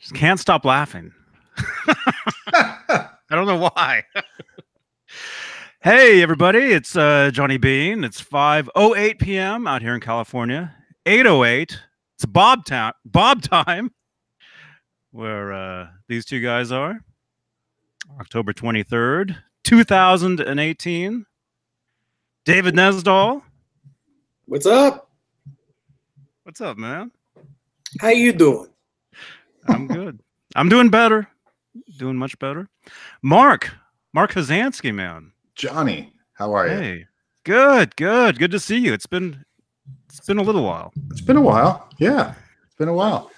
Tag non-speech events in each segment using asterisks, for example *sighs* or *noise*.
Just can't stop laughing. *laughs* I don't know why. *laughs* hey, everybody, it's uh, Johnny Beane. It's 5.08 p.m. out here in California. 8.08. It's Bob, ta- Bob time, where uh, these two guys are. October 23rd, 2018. David Nesdall. What's up? What's up, man? How you doing? I'm good. I'm doing better. Doing much better. Mark, Marc Huzansky, man. Johnny, how are you? Hey, good, good, good to see you. It's been it's been a little while. It's been a while. Yeah, it's been a while.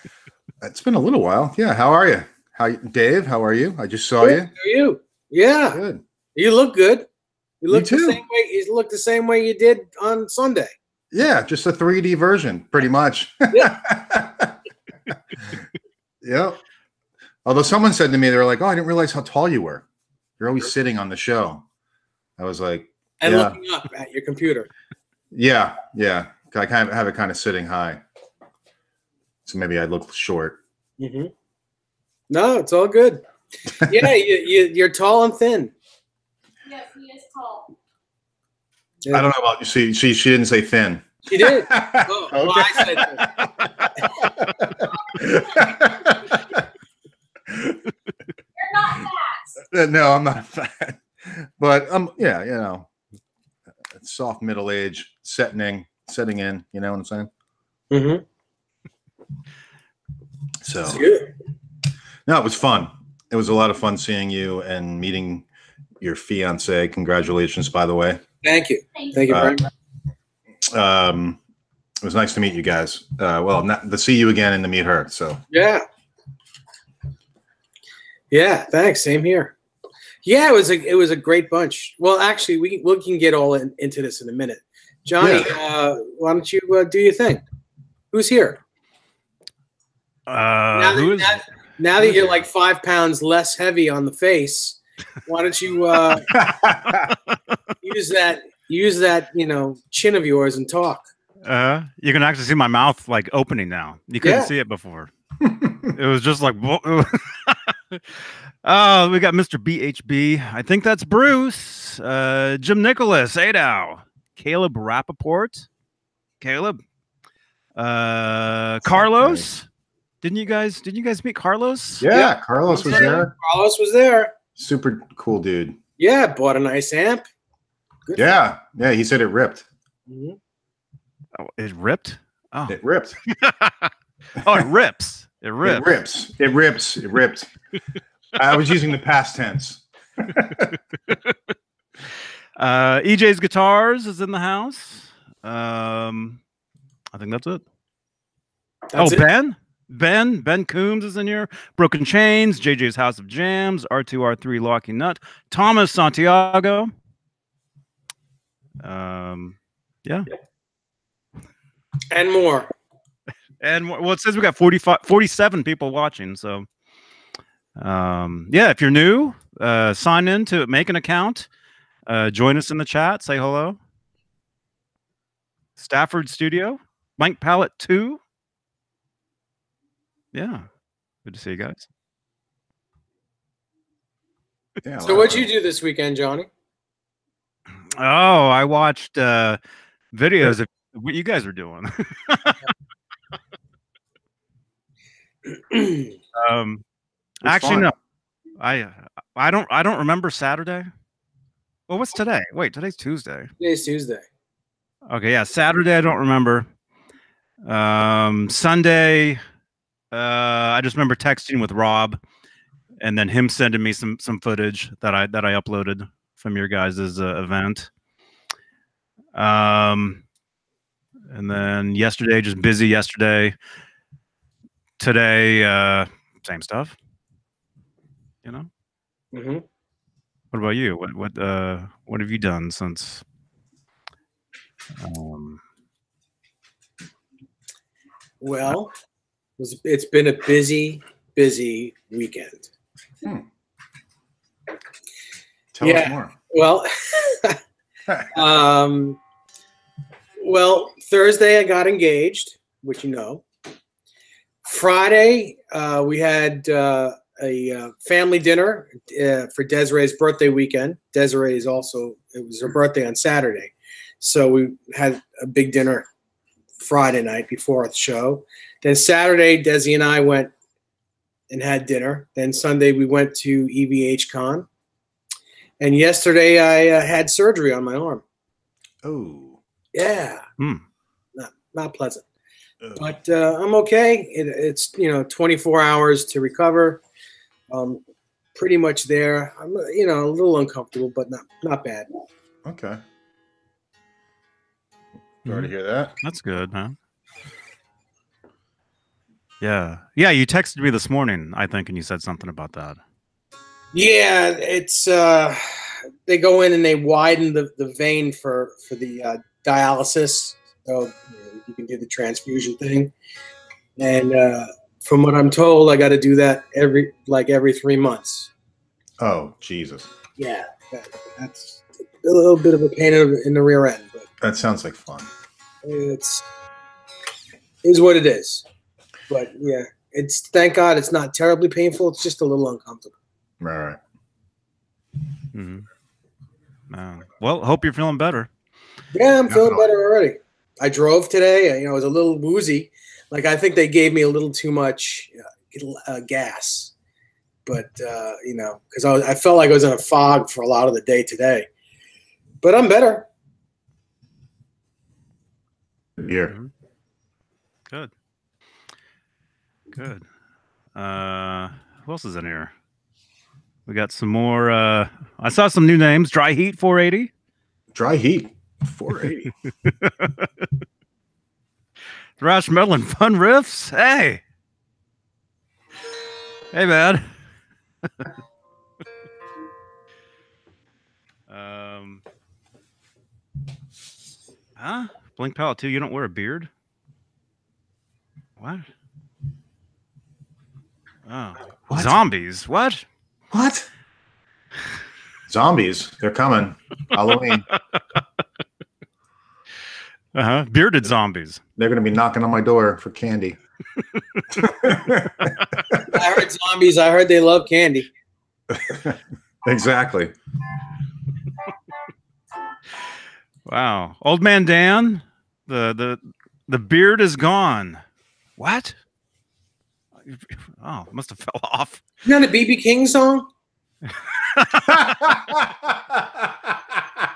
it's been a little while. Yeah, how are you? How you, Dave? How are you? I just saw Good. How are you? Yeah, you. Good. you look good. You look the too. same way. You look the same way you did on Sunday. Yeah, just a 3D version, pretty much. Yeah. *laughs* *laughs* yep. Although someone said to me, they were like, "Oh, I didn't realize how tall you were. You're always sitting on the show." I was like, And Yeah. looking up at your computer. "Yeah, yeah." I kind of have it kind of sitting high, so maybe I look short. hmm No, it's all good. *laughs* Yeah, you, you, you're tall and thin. Yes, he is tall. I don't know about you. See, she she didn't say thin. She did. *laughs* Oh, well, I *laughs* You're not fat. *laughs* Uh, no, I'm not fat, but um, yeah, you know, soft middle age setting setting in. You know what I'm saying? Mm-hmm. So Good. no, it was fun. It was a lot of fun seeing you and meeting your fiance. Congratulations, by the way. Thank you. Thank Thank you Uh, very much. Um, it was nice to meet you guys. Uh, well, not to see you again and to meet her. So Yeah. Yeah, thanks. Same here. Yeah, it was a it was a great bunch. Well, actually, we can- we can get all in, into this in a minute. Johnny, uh, why don't you uh, do your thing? Who's here? Uh, now, who that, is? now, now that you're like five pounds less heavy on the face, why don't you uh, *laughs* use that use that you know chin of yours and talk? Uh, you can actually see my mouth like opening now. You couldn't Yeah. see it before. *laughs* it was just like, whoa. *laughs* oh, we got Mr. BHB. I think that's Bruce. Uh, Jim Nicholas, Adow, Caleb Rappaport, Caleb, uh, Carlos. Didn't you guys? Didn't you guys meet Carlos? yeah, Carlos was there. Carlos was there. Super cool dude. Yeah, bought a nice amp. Good for Yeah, yeah. He said it ripped. Mhm. Oh, it ripped. Oh, It ripped. *laughs* oh, it rips. It rips. *laughs* It rips. rips. It rips. It ripped. I was using the past tense. *laughs* Uh, EJ's guitars is in the house. Um, I think that's it. That's oh, it. Ben, Ben, Ben Coombs is in here. Broken Chains, JJ's House of Jams, R2, R3, Locky Nut, Thomas Santiago. Um, and more. and well, it says we got 45, 47 people watching. So, um, yeah, if you're new, uh, sign in to make an account. Uh, join us in the chat. Say hello. Stafford Studio, Blank Palette 2. Yeah. Good to see you guys. Yeah. So what'd you do this weekend, Johnny? Oh, I watched uh, videos of what you guys are doing. *laughs* *laughs* um, actually, fun. no. I I don't I don't remember Saturday. Well, what's today? Wait, today's Tuesday. Today's Tuesday. Okay, yeah, Saturday I don't remember. Um, Sunday, uh, I just remember texting with Rob, and then him sending me some some footage that I that I uploaded from your guys' uh, event. Um, and then yesterday, just busy yesterday. Today, uh, same stuff. You know. hmm What about you? What what uh what have you done since? Um, Well, it was- it's been a busy, busy weekend. Tell Yeah. us more. Well, *laughs* *laughs* um, well, Thursday I got engaged, which you know. Friday, uh, we had uh, a uh, family dinner uh, for Desiree's birthday weekend. Desiree is also, it was her birthday on Saturday. So we had a big dinner Friday night before the show. Then Saturday, Desi and I went and had dinner. Then Sunday, we went to EVH Con. And yesterday, I uh, had surgery on my arm. Oh. Yeah. Hmm. Not, not pleasant. Ugh. but uh, I'm okay. It, it's you know 24 hours to recover. Um, pretty much there. I'm you know a little uncomfortable, but not not bad. Okay. Sorry to hear that. That's good, man. Yeah. Yeah, you texted me this morning, I think, and you said something about that. Yeah, it's uh, they go in and they widen the, the vein for for the uh, dialysis, so you, can do the transfusion thing. And uh, from what I'm told, I got to do that every like every three months. Oh, Jesus. Yeah, that, that's a little bit of a pain in the- rear end, but That sounds like fun. it's is what it is. But yeah, it's thank God it's not terribly painful. It's just a little uncomfortable. Right, right. hmm well, hope you're feeling better. Yeah, I'm feeling better already. I drove today. You know, I was a little woozy. Like I think they gave me a little too much uh, uh, gas, but uh, you know, because I was, I felt like I was in a fog for a lot of the day today. But I'm better. Here. Mhm. Good. Good. Uh, who else is in here? We got some more. Uh, I saw some new names. Dry Heat 480. Dry heat. 480. *laughs* Thrash Metal and Fun Riffs. Hey. Hey, man. *laughs* um. Huh? Blink Palette too. you don't wear a beard? What? Oh. What? Zombies. What? what? *laughs* Zombies. They're coming. Halloween. Uh huh. Bearded zombies. They're going to be knocking on my door for candy. I heard zombies. I heard they love candy. *laughs* exactly. Wow. Old man Dan, the the the beard is gone. What? Oh, must have fell *laughs* off. Isn't that a BB King song? *laughs*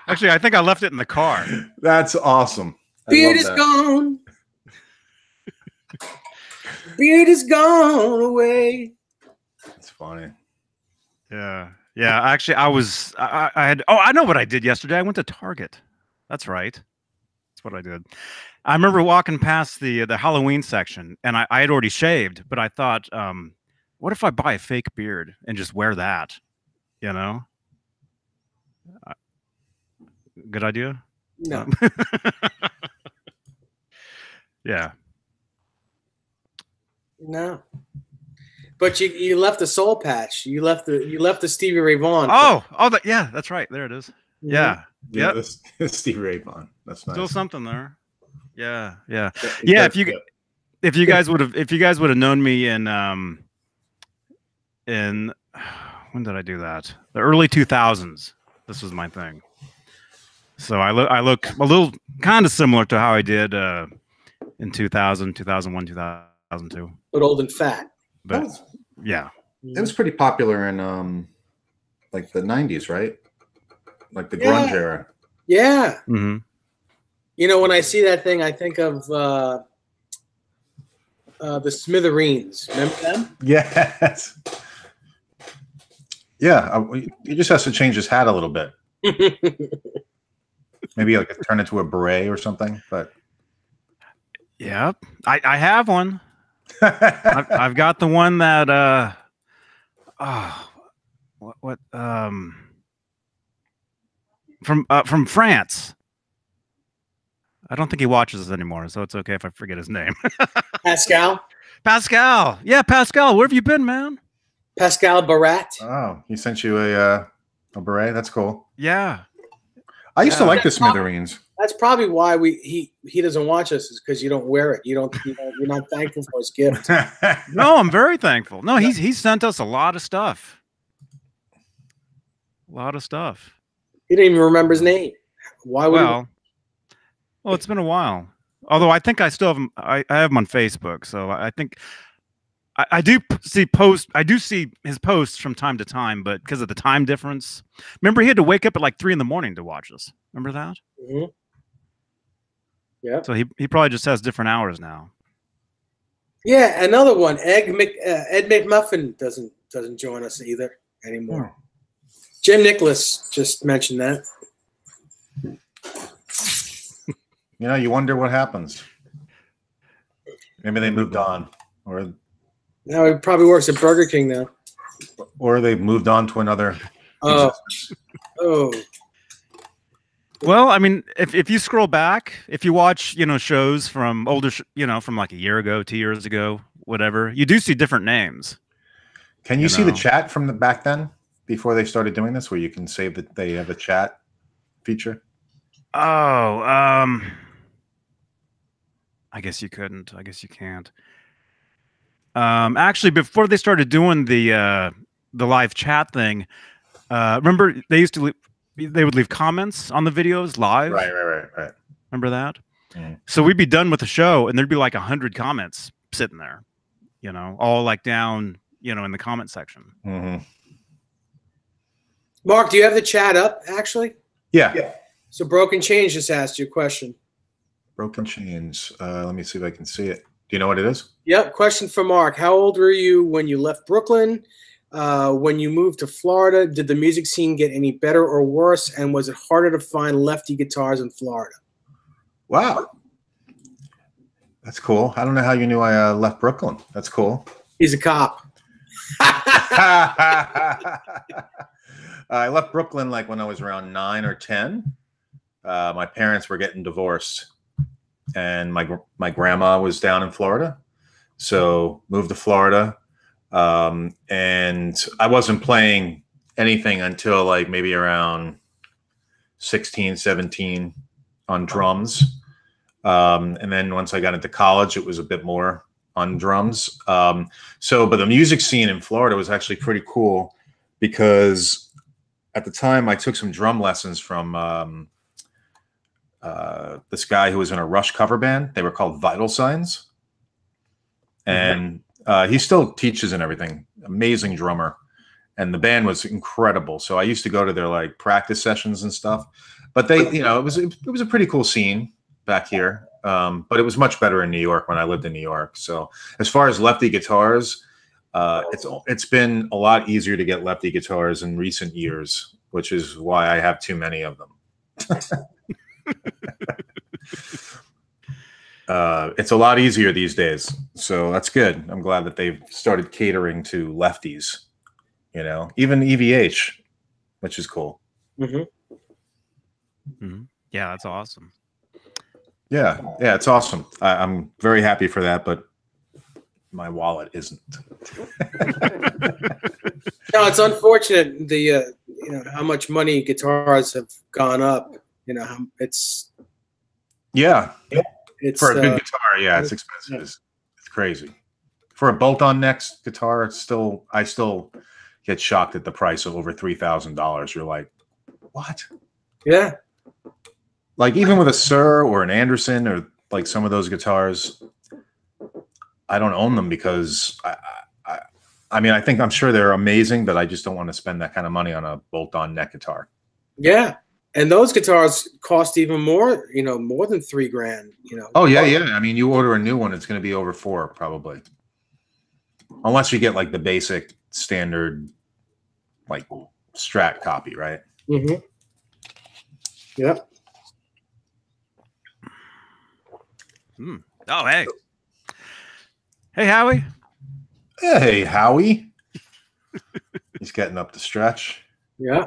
Actually, I think I left it in the car. That's awesome. I Beard is that. gone. Beard is gone away. That's funny. Yeah. Yeah. Actually, I was I, I I had oh, I know what I did yesterday. I went to Target. That's right. That's what I did. I remember walking past the the Halloween section and I, I had already shaved, but I thought, um, what if I buy a fake beard and just wear that? You know? Uh, Good idea? No. *laughs* *laughs* yeah. No. But you, you left the soul patch. You left the you left the Stevie Ray Vaughan. Oh, oh, that, yeah, that's right. There it is. Yeah, Yeah, Yep. this, *laughs* this Steve Ray Vaughan. That's nice. still something there. Yeah, yeah. Yeah, Yeah, if you- If you guys would have, if you guys would have known me in, um, in *sighs* when did I do that? The early two thousands. This was my thing. So I look, I look a little kind of similar to how I did uh, in 2000, 2001, 2002. But old and fat. But was- yeah, it was pretty popular in um like the 90s, right? Like the Yeah. grunge era. Yeah. hmm You know, when I see that thing, I think of uh, uh, the Smithereens. Remember them? Yes. Yeah, uh, he just has to change his hat a little bit. *laughs* Maybe like turn it to a beret or something. But yep. I, I have one. I've, I've got the one that uh oh what what um from uh, from France. I don't think he watches us anymore, so it's okay if I forget his name. *laughs* Pascal. Pascal. Yeah, Pascal, where have you been, man? Pascal Barat. oh, he sent you a uh, a beret. That's cool. Yeah. I used to like the Smithereens. That's probably why we he he doesn't watch us is because you don't wear it. You don't. You know, you're not thankful for his gift. *laughs* No, I'm very thankful. No, he's he's sent us a lot of stuff. A lot of stuff. He didn't even remember his name. Why would? Well, well, it's been a while. Although I think I still have him. I, I have him on Facebook, so I I think I, I do see post. I do see his posts from time to time, but because of the time difference, remember he had to wake up at like three in the morning to watch us. Remember that? he, Mhm. Yeah. So he he probably just has different hours now. Yeah. Another one. Ed Mc, uh, Ed McMuffin doesn't doesn't join us either anymore. Jim Nicholas just mentioned that. You know, you wonder what happens. Maybe they moved on, or Now he probably works at Burger King now. or they've moved on to another. Oh, oh, Well, I mean, if, if you scroll back, if you watch, you know, shows from older, sh- you know, from like a year ago, two years ago, whatever, you do see different names. Can you, You see the chat from the back then before they started doing this, where you can save that they have a chat feature? Oh, um, I guess you couldn't. I guess you can't. Um, actually, before they started doing the uh, the live chat thing, uh, remember they used to leave, they would leave comments on the videos live. Right, right, right, right. Remember that? Mhm. So we'd be done with the show, and there'd be like a hundred comments sitting there, you know, all like down, you know, in the comment section. hmm Marc, do you have the chat up? Actually, Yeah. Yeah. So Broken Change just asked you a question. Broken chains. Uh, let me see if I can see it. Do you know what it is? Yep. Question for Marc. How old were you when you left Brooklyn? Uh, when you moved to Florida, did the music scene get any better or worse? And was it harder to find lefty guitars in Florida? Wow. That's cool. I don't know how you knew I uh, left Brooklyn. That's cool. He's a cop. *laughs* I left Brooklyn like when I was around nine or ten. Uh, my parents were getting divorced, and my my grandma was down in Florida, so moved to Florida. Um, and I wasn't playing anything until like maybe around 16, 17 on drums. Um, and then once I got into college, it was a bit more on drums. Um, so, but the music scene in Florida was actually pretty cool because at the time I took some drum lessons from um, uh, this guy who was in a Rush cover band. They were called Vital Signs, and uh, he still teaches and everything. Amazing drummer, and the band was incredible. So I used to go to their like practice sessions and stuff. But they, you know, it was it was a pretty cool scene back here. Um, but it was much better in New York when I lived in New York. So as far as lefty guitars, uh, it's it's been a lot easier to get lefty guitars in recent years, which is why I have too many of them. *laughs* *laughs* uh, it's a lot easier these days, so that's good. I'm glad that they've started catering to lefties. You know, even EVH, which is cool. hmm Yeah, that's awesome. Yeah, yeah, it's awesome. I, I'm very happy for that, but my wallet isn't. *laughs* No, it's unfortunate the uh, you know how much money guitars have gone up. You know, it's yeah, it's for a good uh, guitar, yeah, it's expensive. It's, it's crazy. For a bolt-on neck guitar, it's still I still get shocked at the price of over three thousand dollars. You're like, what? yeah. Like even with a Suhr or an Anderson or like some of those guitars, I don't own them because I, I, I- I mean I think I'm sure they're amazing, but I just don't want to spend that kind of money on a bolt-on neck guitar. Yeah. And those guitars cost even more, you know, more than three grand, you know. Oh yeah, yeah. I mean, you order a new one, it's going to be over four probably, unless you get like the basic standard, like Strat copy, right? mm-hmm Yep. Oh, hey. Hey, Howie. Hey, Howie. *laughs* He's getting up to stretch. Yeah.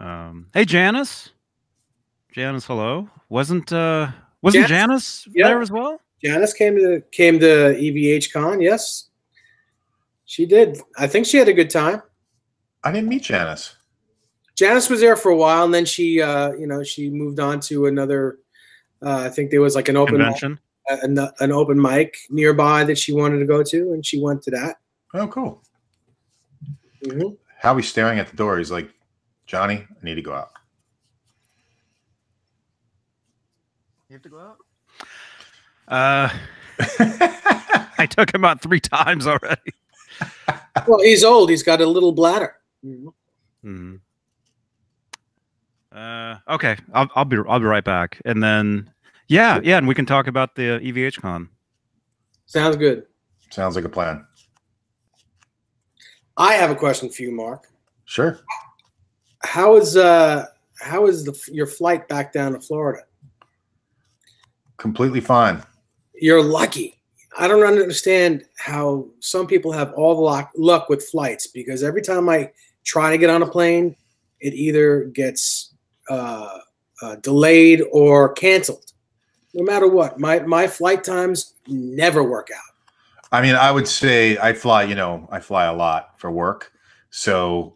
Um, hey, Janice. Janice, hello. Wasn't uh wasn't Janice? Janice Yeah. there as well? Janice came to came to EVH Con. Yes, she did. I think she had a good time. I didn't meet Janice. Janice was there for a while, and then she, uh, you know, she moved on to another. Uh, I think there was like an open Convention. an, an open mic nearby that she wanted to go to, and she went to that. Oh, cool. Mhm. Howie's staring at the door. He's like, Johnny, I need to go out. You have to go out. Uh, *laughs* I took him out three times already. Well, he's old. He's got a little bladder. Mm-hmm. Uh, okay, I'll, I'll be I'll be right back, and then yeah, yeah, and we can talk about the EVH Con. Sounds good. Sounds like a plan. I have a question for you, Marc. Sure. How is uh how is the your flight back down to Florida? Completely fine. You're lucky. I don't understand how some people have all the luck, luck with flights because every time I try to get on a plane, it either gets uh, uh, delayed or canceled. No matter what, my my flight times never work out. I mean, I would say I fly, you know, I fly a lot for work. So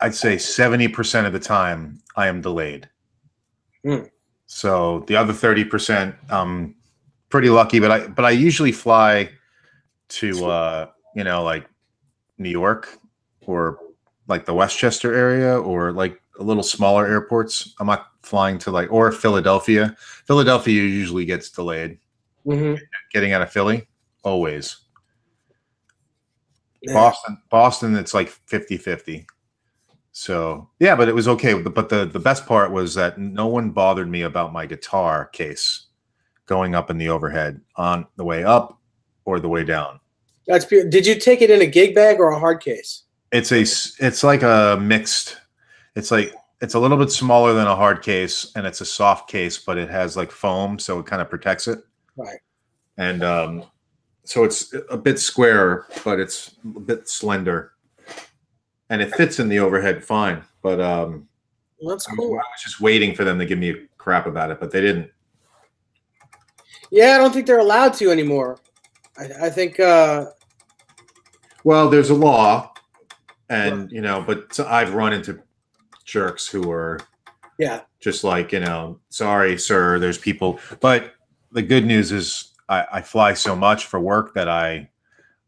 I'd say 70% of the time I am delayed. Hmm. So the other 30%, I'm pretty lucky, but I but I usually fly to uh, you know, like New York or like the Westchester area or like a little smaller airports. I'm not flying to like or Philadelphia. Philadelphia usually gets delayed. hmm Getting out of Philly, always. Boston, Boston, it's like 50 50. So, yeah, but it was okay. But the, the best part was that no one bothered me about my guitar case going up in the overhead on the way up or the way down. That's be- did you take it in a gig bag or a hard case? It's a it's like a mixed, it's like, it's a little bit smaller than a hard case and it's a soft case, but it has like foam. So it kind of protects it. Right. And, um, so it's a bit square, but it's a bit slender, and it fits in the overhead fine. But um, Well, that's I was. I was just waiting for them to give me crap about it, but they didn't. Yeah, I don't think they're allowed to anymore. I, I think uh, Well, there's a law, and you know, but I've run into jerks who are yeah, just like you know, sorry, sir. There's people, but the good news is I, I fly so much for work that I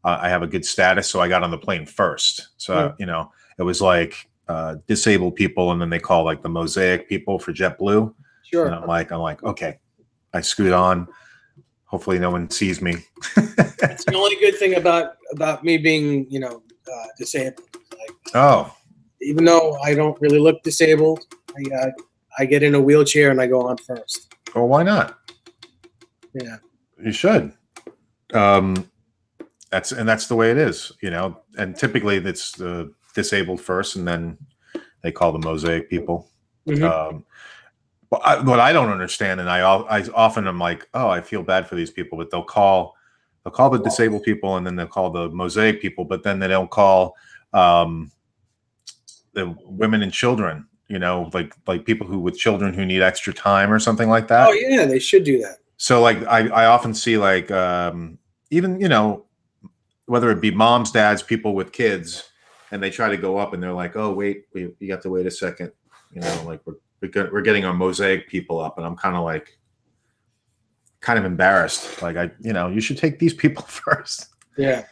uh, I have a good status, so I got on the plane first. So Yeah. you know, it was like uh, disabled people, and then they call like the mosaic people for JetBlue. sure. And I'm like, I'm like, okay, I scoot on. Hopefully, no one sees me. *laughs* It's the only good thing about about me being, you know, uh, disabled. Like, Oh, even though I don't really look disabled, I uh, I get in a wheelchair and I go on first. well, why not? Yeah. You should. Um, that's and that's the way it is, you know. And typically, it's the disabled first, and then they call the mosaic people. Mhm. Um, but I, what I don't understand, and I, I often am like, oh, I feel bad for these people, but they'll call, they'll call the disabled people, and then they'll call the mosaic people, but then they don't call um, the women and children. You know, like like people who with children who need extra time or something like that. Oh yeah, they should do that. So like I, I often see like um, even you know whether it be moms, dads, people with kids, and they try to go up and they're like, oh wait, we you got to wait a second, you know, like we're we're, get, we're getting our mosaic people up, and I'm kind of like kind of embarrassed. Like I you know you should take these people *laughs* first. Yeah,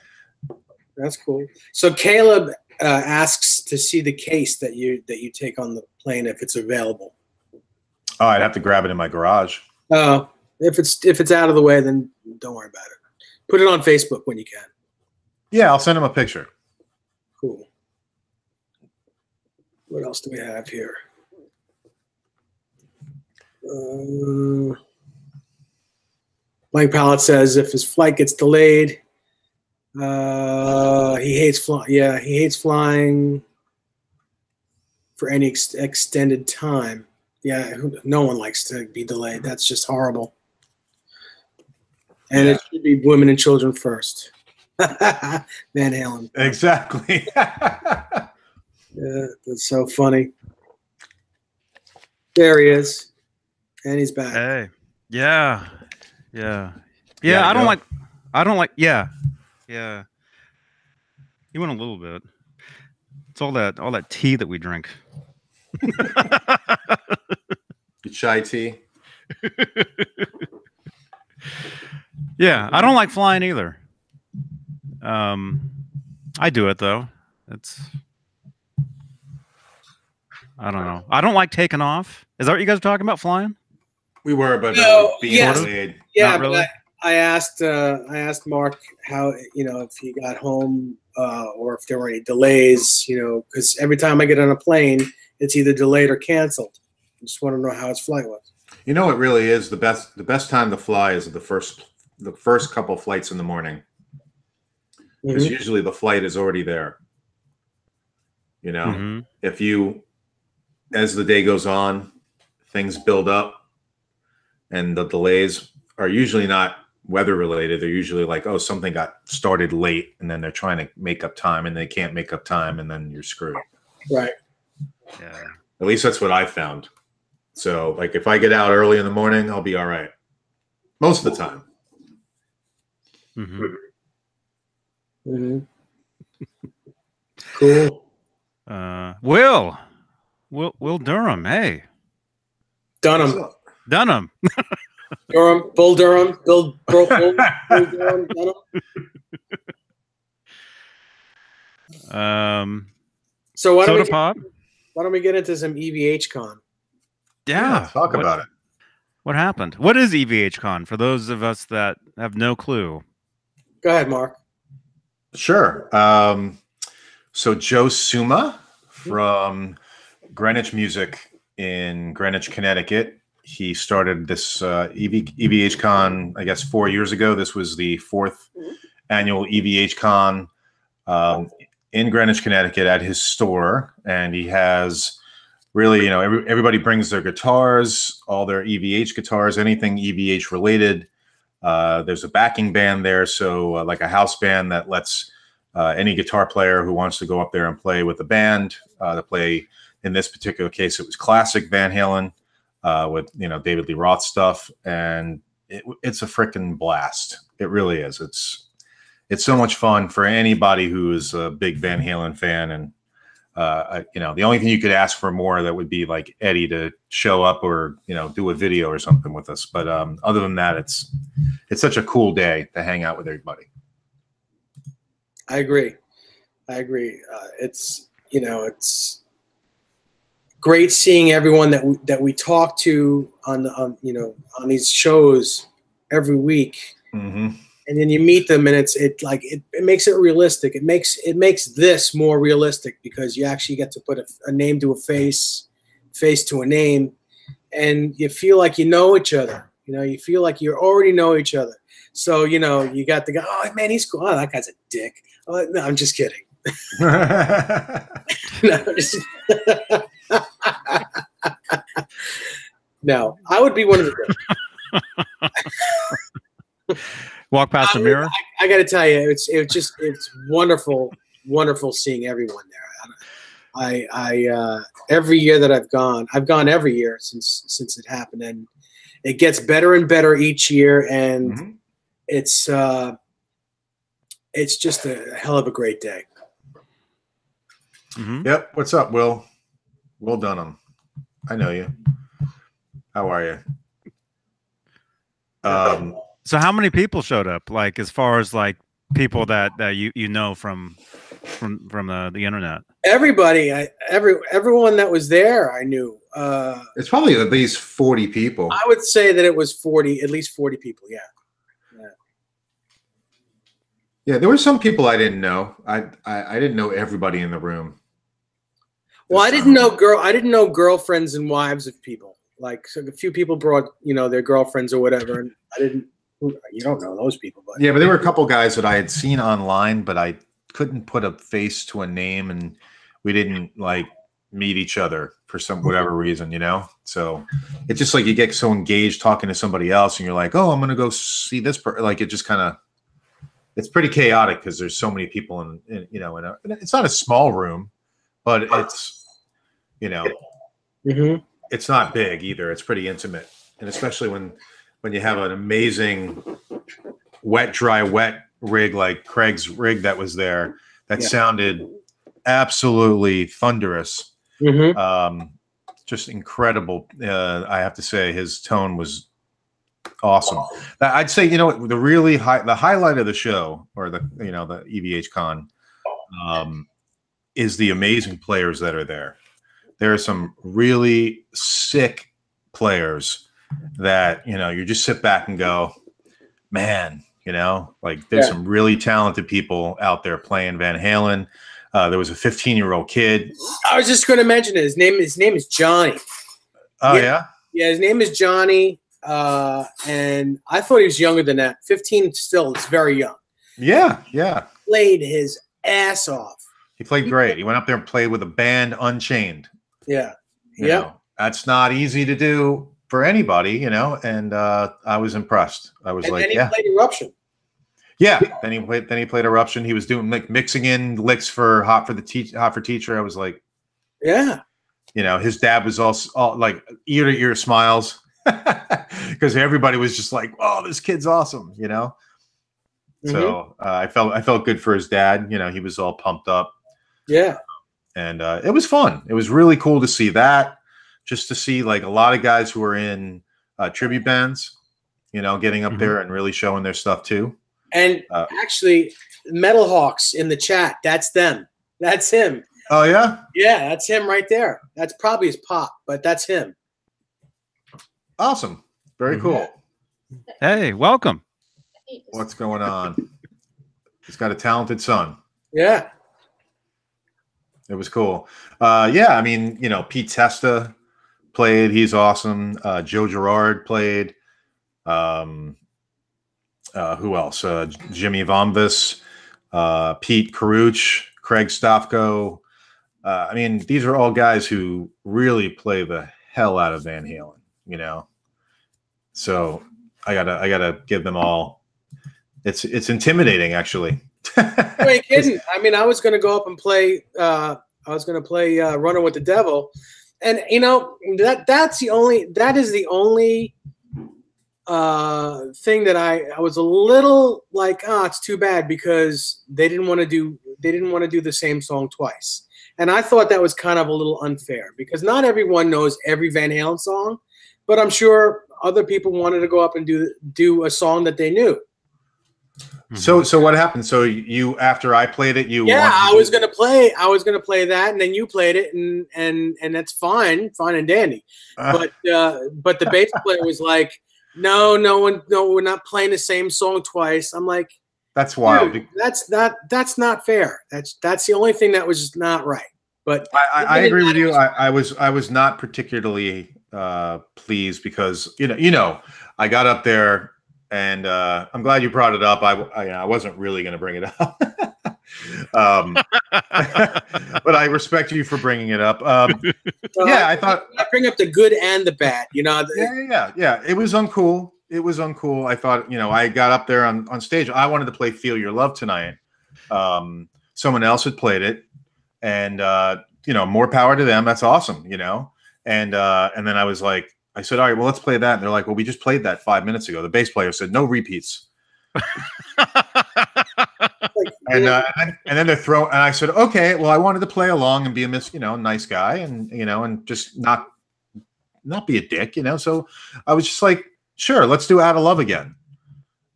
that's cool. So Caleb uh, asks to see the case that you that you take on the plane if it's available. Oh, I'd have to grab it in my garage. Uh, if it's if it's out of the way, then don't worry about it. Put it on Facebook when you can. Yeah, I'll send him a picture. Cool. What else do we have here? Uh, Mike Pallet says if his flight gets delayed, uh, he hates flying. Yeah, he hates flying for any ex- extended time. Yeah, no one likes to be delayed. That's just horrible. And it should be women and children first. *laughs* Van Halen. Exactly. *laughs* Yeah, that's so funny. There he is, and he's back. Hey, yeah, yeah, You yeah. I don't go? like. I don't like. Yeah, yeah. He went a little bit. It's all that all that tea that we drink. *laughs* Chai tea. yeah, I don't like flying either. Um, I do it though. It's I don't know. I don't like taking off. Is that what you guys are talking about? Flying? We were, but uh, No, being yes. delayed. Yeah, Not really? I, I asked uh, I asked Marc how you know if he got home uh, or if there were any delays. You know, because every time I get on a plane, it's either delayed or canceled. I just want to know how his flight was. You know, it really is the best. The best time to fly is the first, the first couple flights in the morning, because Mhm. usually the flight is already there. You know, Mhm. if you, as the day goes on, things build up, and the delays are usually not weather related. They're usually like, oh, something got started late, and then they're trying to make up time, and they can't make up time, and then you're screwed. Right. Yeah. At least that's what I found. So, like, if I get out early in the morning, I'll be all right. Most of the time. Mhm. Mhm. cool. Uh, Will, Will, Will Durham. Hey, Dunham, Dunham. *laughs* Durham, Bull Durham, Bill, Bull, Bull, Bull *laughs* Durham, Dunham. Um, So why don't, we Soda get, Pop. why don't we get into some EVH Con? Yeah. talk what, about it. What happened? What is EVH Con for those of us that have no clue? Go ahead, Marc. Sure. Um, so Joe Suma from Greenwich Music in Greenwich, Connecticut. He started this uh, EV, EVH Con, I guess, four years ago. This was the fourth annual EVH Con um, in Greenwich, Connecticut, at his store, and he has really, you know, every, everybody brings their guitars, all their EVH guitars, anything EVH related. Uh, there's a backing band there, so uh, like a house band that lets uh, any guitar player who wants to go up there and play with the band uh, to play. In this particular case, it was classic Van Halen uh, with you know David Lee Roth stuff, and it, it's a freaking blast. It really is. It's it's so much fun for anybody who is a big Van Halen fan, and uh, you know the only thing you could ask for more that would be like Eddie to show up or you know do a video or something with us. But um, other than that, it's it's such a cool day to hang out with everybody. I agree. I agree. Uh, it's you know it's great seeing everyone that we, that we talk to on the on you know on these shows every week, hmm and then you meet them, and it's it like it, it makes it realistic. It makes it makes this more realistic because you actually get to put a, a name to a face, face to a name, and you feel like you know each other. You know, you feel like you already know each other. So you know, you got the guy. Oh man, he's cool. Oh, that guy's a dick. Oh, no, I'm just kidding. *laughs* no, just- *laughs* no, I would be one of the. *laughs* Walk past the mirror. I got to tell you, it's it's just it's wonderful, wonderful seeing everyone there. I I uh, every year that I've gone, I've gone every year since since it happened, and it gets better and better each year, and Mhm. it's uh, it's just a hell of a great day. Mhm. Yep. What's up, Will? Will Dunham. I know you. How are you? Um, So how many people showed up? Like as far as like people that that you you know from from from the, the internet. Everybody, I, every everyone that was there, I knew. Uh, it's probably at least 40 people. I would say that it was forty, at least forty people. Yeah. Yeah, there were some people I didn't know. I I, I didn't know everybody in the room. Well, I didn't time. know girl. I didn't know girlfriends and wives of people. Like so a few people brought, you know, their girlfriends or whatever, and I didn't. You don't know those people, but Yeah, but there were a couple guys that I had seen online, but I couldn't put a face to a name, and we didn't like meet each other for some whatever reason, you know. So it's just like you get so engaged talking to somebody else, and you're like, "Oh, I'm gonna go see this." Per-. Like it just kind of, it's pretty chaotic because there's so many people, in, in you know, in a, it's not a small room, but it's, you know, Mhm. it's not big either. It's pretty intimate, and especially when when you have an amazing wet, dry, wet rig like Craig's rig that was there that Yeah. sounded absolutely thunderous. Mhm. Um, just incredible. Uh, I have to say, his tone was awesome. That- I'd say, you know, the really high, the highlight of the show, or the you know the EVH Con, um, is the amazing players that are there. There are some really sick players that you know you just sit back and go, man, you know, like there's Yeah. some really talented people out there playing Van Halen. Uh, there was a 15 year old kid. I was just going to mention it. His name his name is Johnny. Oh Yeah. yeah, Yeah, his name is Johnny. Uh, and I thought he was younger than that. 15 still is very young. yeah, yeah. Played his ass off. He played great. He went up there and played with a band unchained. Yeah. yeah. That's not easy to do for anybody, you know. And uh, I was impressed. I was And like, then he yeah, played Eruption. yeah. Then he played. Then he played Eruption. He was doing like mixing in licks for Hot for the teach, Hot for Teacher. I was like, Yeah. you know, his dad was also all, like ear to ear smiles *laughs* because everybody was just like, "Oh, this kid's awesome," you know. Mhm. So uh, I felt I felt good for his dad. You know, he was all pumped up. Yeah. and uh, it was fun. It was really cool to see that, just to see like a lot of guys who are in uh, tribute bands, you know, getting up Mhm. there and really showing their stuff too. And Uh, actually, Metal Hawks in the chat, that's them. That's him. Oh yeah, Yeah, that's him right there. That's probably his pop, but that's him. awesome, very Mhm. cool. Hey, welcome. What's going on? He's got a talented son. Yeah. It was cool. Uh, yeah, I mean, you know, Pete Testa played. He's awesome. Uh, Joe Gerard played. Um, uh, who else? Uh, Jimmy Vombus, uh, Pete Caruch, Craig Stofko. Uh, I mean, these are all guys who really play the hell out of Van Halen. You know, so I gotta, I gotta give them all. It's it's intimidating, actually. Ain't kidding. I mean, I was going to go up and play. Uh, I was to play Running with the Devil, and you know that that's the only that is the only uh, thing that I I was a little like, ah, it's too bad because they didn't want to do they didn't want to do the same song twice, and I thought that was kind of a little unfair because not everyone knows every Van Halen song, but I'm sure other people wanted to go up and do do a song that they knew. So so what happened? So you after I played it, you yeah i was gonna play i was gonna play that and then you played it and and and that's fine fine and dandy. Uh, but uh but the bass *laughs* player was like no no one no we're not playing the same song twice. I'm like that's wild. that's not that's not fair. That's that's the only thing that was not right. But I, I, I agree with you. I, I was I was not particularly uh, pleased because you know you know I got up there and uh, I'm glad you brought it up. I I, I wasn't really going to bring it up, *laughs* um, *laughs* but I respect you for bringing it up. Um, uh, yeah, I thought i bring up the good and the bad you know the- yeah, yeah, yeah. It was uncool. It was uncool. I thought, you know, I got up there on, on stage. I wanted to play "Feel Your Love" tonight. Um, someone else had played it, and uh, you know, more power to them. That's awesome, you know. And uh, and then I was like, I said, all right, well, let's play that. And they're like, well, we just played that five minutes ago. The bass player said, no repeats. *laughs* And uh, and, then, they're throwing. And I said, okay, well, I wanted to play along and be a miss, you know, nice guy, and you know, and just not not be a dick, you know. So I was just like, sure, let's do "Out of Love" again.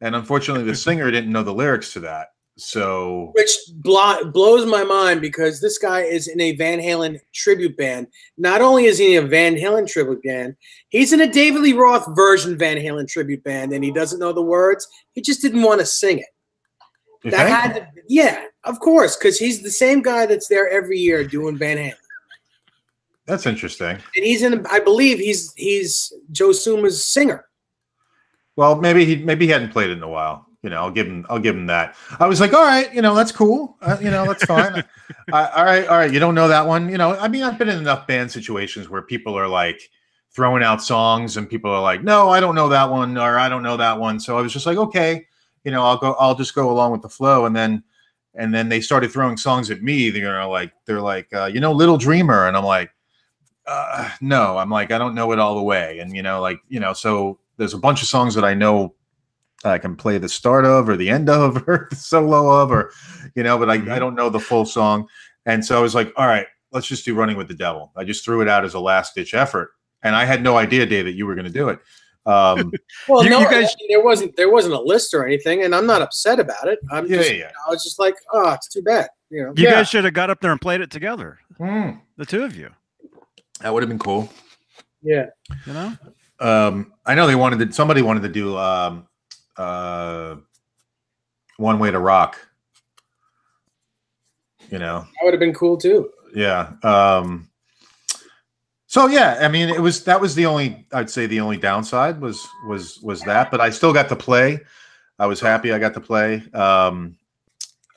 And unfortunately, the singer didn't know the lyrics to that, so which blo- blows my mind because this guy is in a Van Halen tribute band. Not only is he in a Van Halen tribute band, he's in a David Lee Roth version Van Halen tribute band, and he doesn't know the words. He just didn't want to sing it. You That think? had to, yeah, of course, because he's the same guy that's there every year doing Van Halen, that's interesting. and he's in. I believe he's he's Joe Suma's singer. Well, maybe he maybe he hadn't played it in a while. You know, I'll give him I'll give him that. I was like, all right, you know, that's cool. Uh, you know, that's fine. *laughs* I, all right, all right. You don't know that one. You know, I mean, I've been in enough band situations where people are like throwing out songs, and people are like, no, I don't know that one, or I don't know that one. So I was just like, okay, you know, I'll go. I'll just go along with the flow, and then. And then they started throwing songs at me. They're like, they're like, uh, you know, Little Dreamer, and I'm like, uh, no, I'm like, I don't know it all the way. And, you know, like, you know, so there's a bunch of songs that I know I can play the start of or the end of *laughs* or the solo of, or, you know, but I, I don't know the full song. And so I was like, all right, let's just do Running with the Devil. I just threw it out as a last ditch effort, and I had no idea, Dave, that you were going to do it. Um, *laughs* Well, You- no, you I guys- mean, there wasn't there wasn't a list or anything, and I'm not upset about it. I'm yeah, just, yeah, I was just like, oh, it's too bad. You know, You Yeah. guys should have got up there and played it together, yeah. Hmm, the two of you. that would have been cool. yeah. You know, Um, I know they wanted to. Somebody wanted to do um, uh, "One Way to Rock." You know, That would have been cool too. yeah. Um, so yeah, I mean, it was that was the only I'd say the only downside was was was that, but I still got to play. I was happy I got to play, um,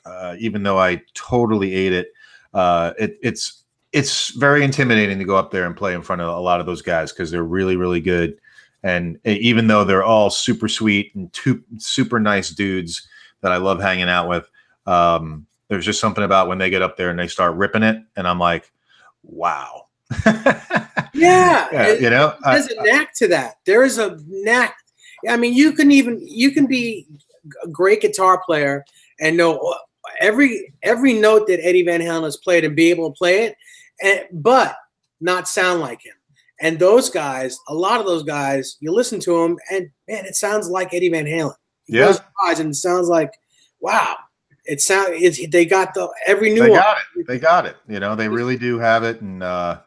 uh, even though I totally ate it. Uh, it it's it's very intimidating to go up there and play in front of a lot of those guys because they're really really good, and even though they're all super sweet and two, super nice dudes that I love hanging out with. Um, there's just something about when they get up there and they start ripping it, and I'm like, wow. *laughs* Yeah, Yeah, you know, there's a knack to that. There is a knack. I mean, you can even you can be a great guitar player and know every every note that Eddie Van Halen has played and be able to play it, and but not sound like him. And those guys, a lot of those guys, you listen to them, and man, it sounds like Eddie Van Halen. Yeah. and it sounds like, wow. It sound it's they got the every new. they got it. They got it. You know, they really do have it, and uh,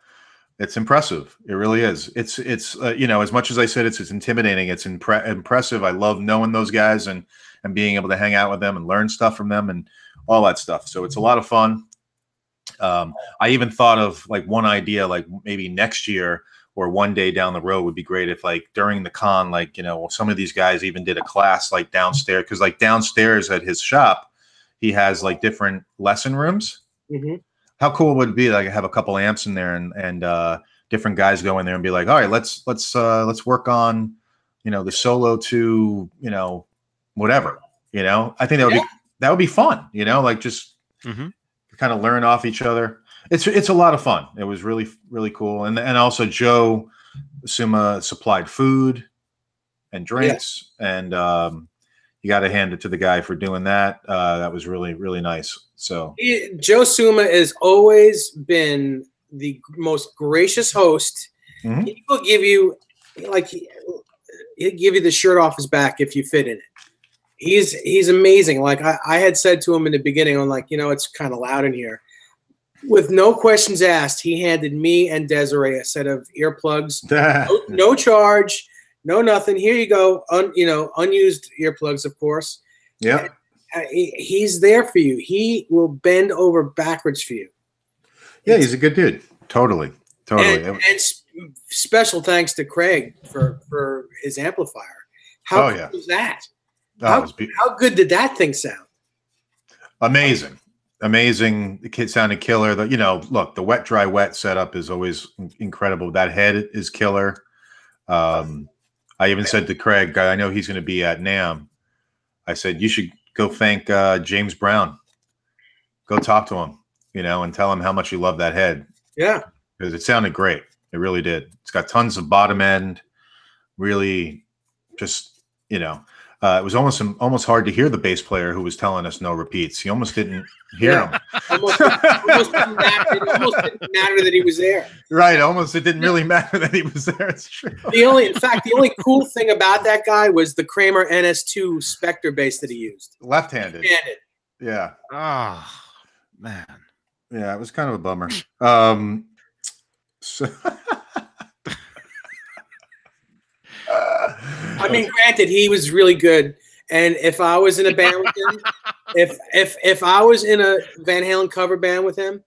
it's impressive. It really is. It's it's uh, you know, as much as I said it's it's intimidating. It's impre- impressive. I love knowing those guys and and being able to hang out with them and learn stuff from them and all that stuff. So it's a lot of fun. Um, I even thought of like one idea, like maybe next year or one day down the road would be great if like during the con, like you know, some of these guys even did a class like downstairs because like downstairs at his shop, he has like different lesson rooms Mhm. how cool would it be like have a couple amps in there and and uh different guys go in there and be like all right let's let's uh let's work on you know the solo to you know whatever you know i think that would be that would be fun you know like just Mhm. kind of learn off each other it's it's a lot of fun it was really really cool and and also joe suma supplied food and drinks and um you got to hand it to the guy for doing that uh that was really really nice so He- Joe Suma has always been the most gracious host. Mhm. He will give you like he- he'll give you the shirt off his back if you fit in it. He's he's amazing. Like I, I had said to him in the beginning, I'm like, you know, it's kind of loud in here. With no questions asked, he handed me and Desiree a set of earplugs, *laughs* no, no charge, no nothing. Here you go, un, you know, unused earplugs, of course. yeah Uh, he's there for you. He will bend over backwards for you. Yeah, he's a good dude. Totally, totally. And, and special thanks to Craig for for his amplifier. How Oh, cool yeah. was that? It was How good did that thing sound? amazing, amazing. The kid sounded killer. The, you know, look, the wet, dry, wet setup is always in- incredible. That head is killer. Um, I even said to Craig, I know he's going to be at NAMM. I said you should go thank uh, James Brown. Go talk to him, you know, and tell him how much you love that head Yeah, because it sounded great. It really did. It's got tons of bottom end. Really, just you know, uh, it was almost almost hard to hear the bass player who was telling us no repeats. He almost didn't hear Yeah. almost, almost, didn't matter, it almost didn't matter that he was there. him. right, almost. It didn't really matter that he was there. It's true. The only, in fact, the only cool thing about that guy was the Kramer NS2 Spector bass that he used. Left-handed. Left-handed. Yeah, Oh man. yeah. It was kind of a bummer. Um, so. *laughs* I mean, granted, he was really good. And if I was in a band with him, *laughs* if if if I was in a Van Halen cover band with him,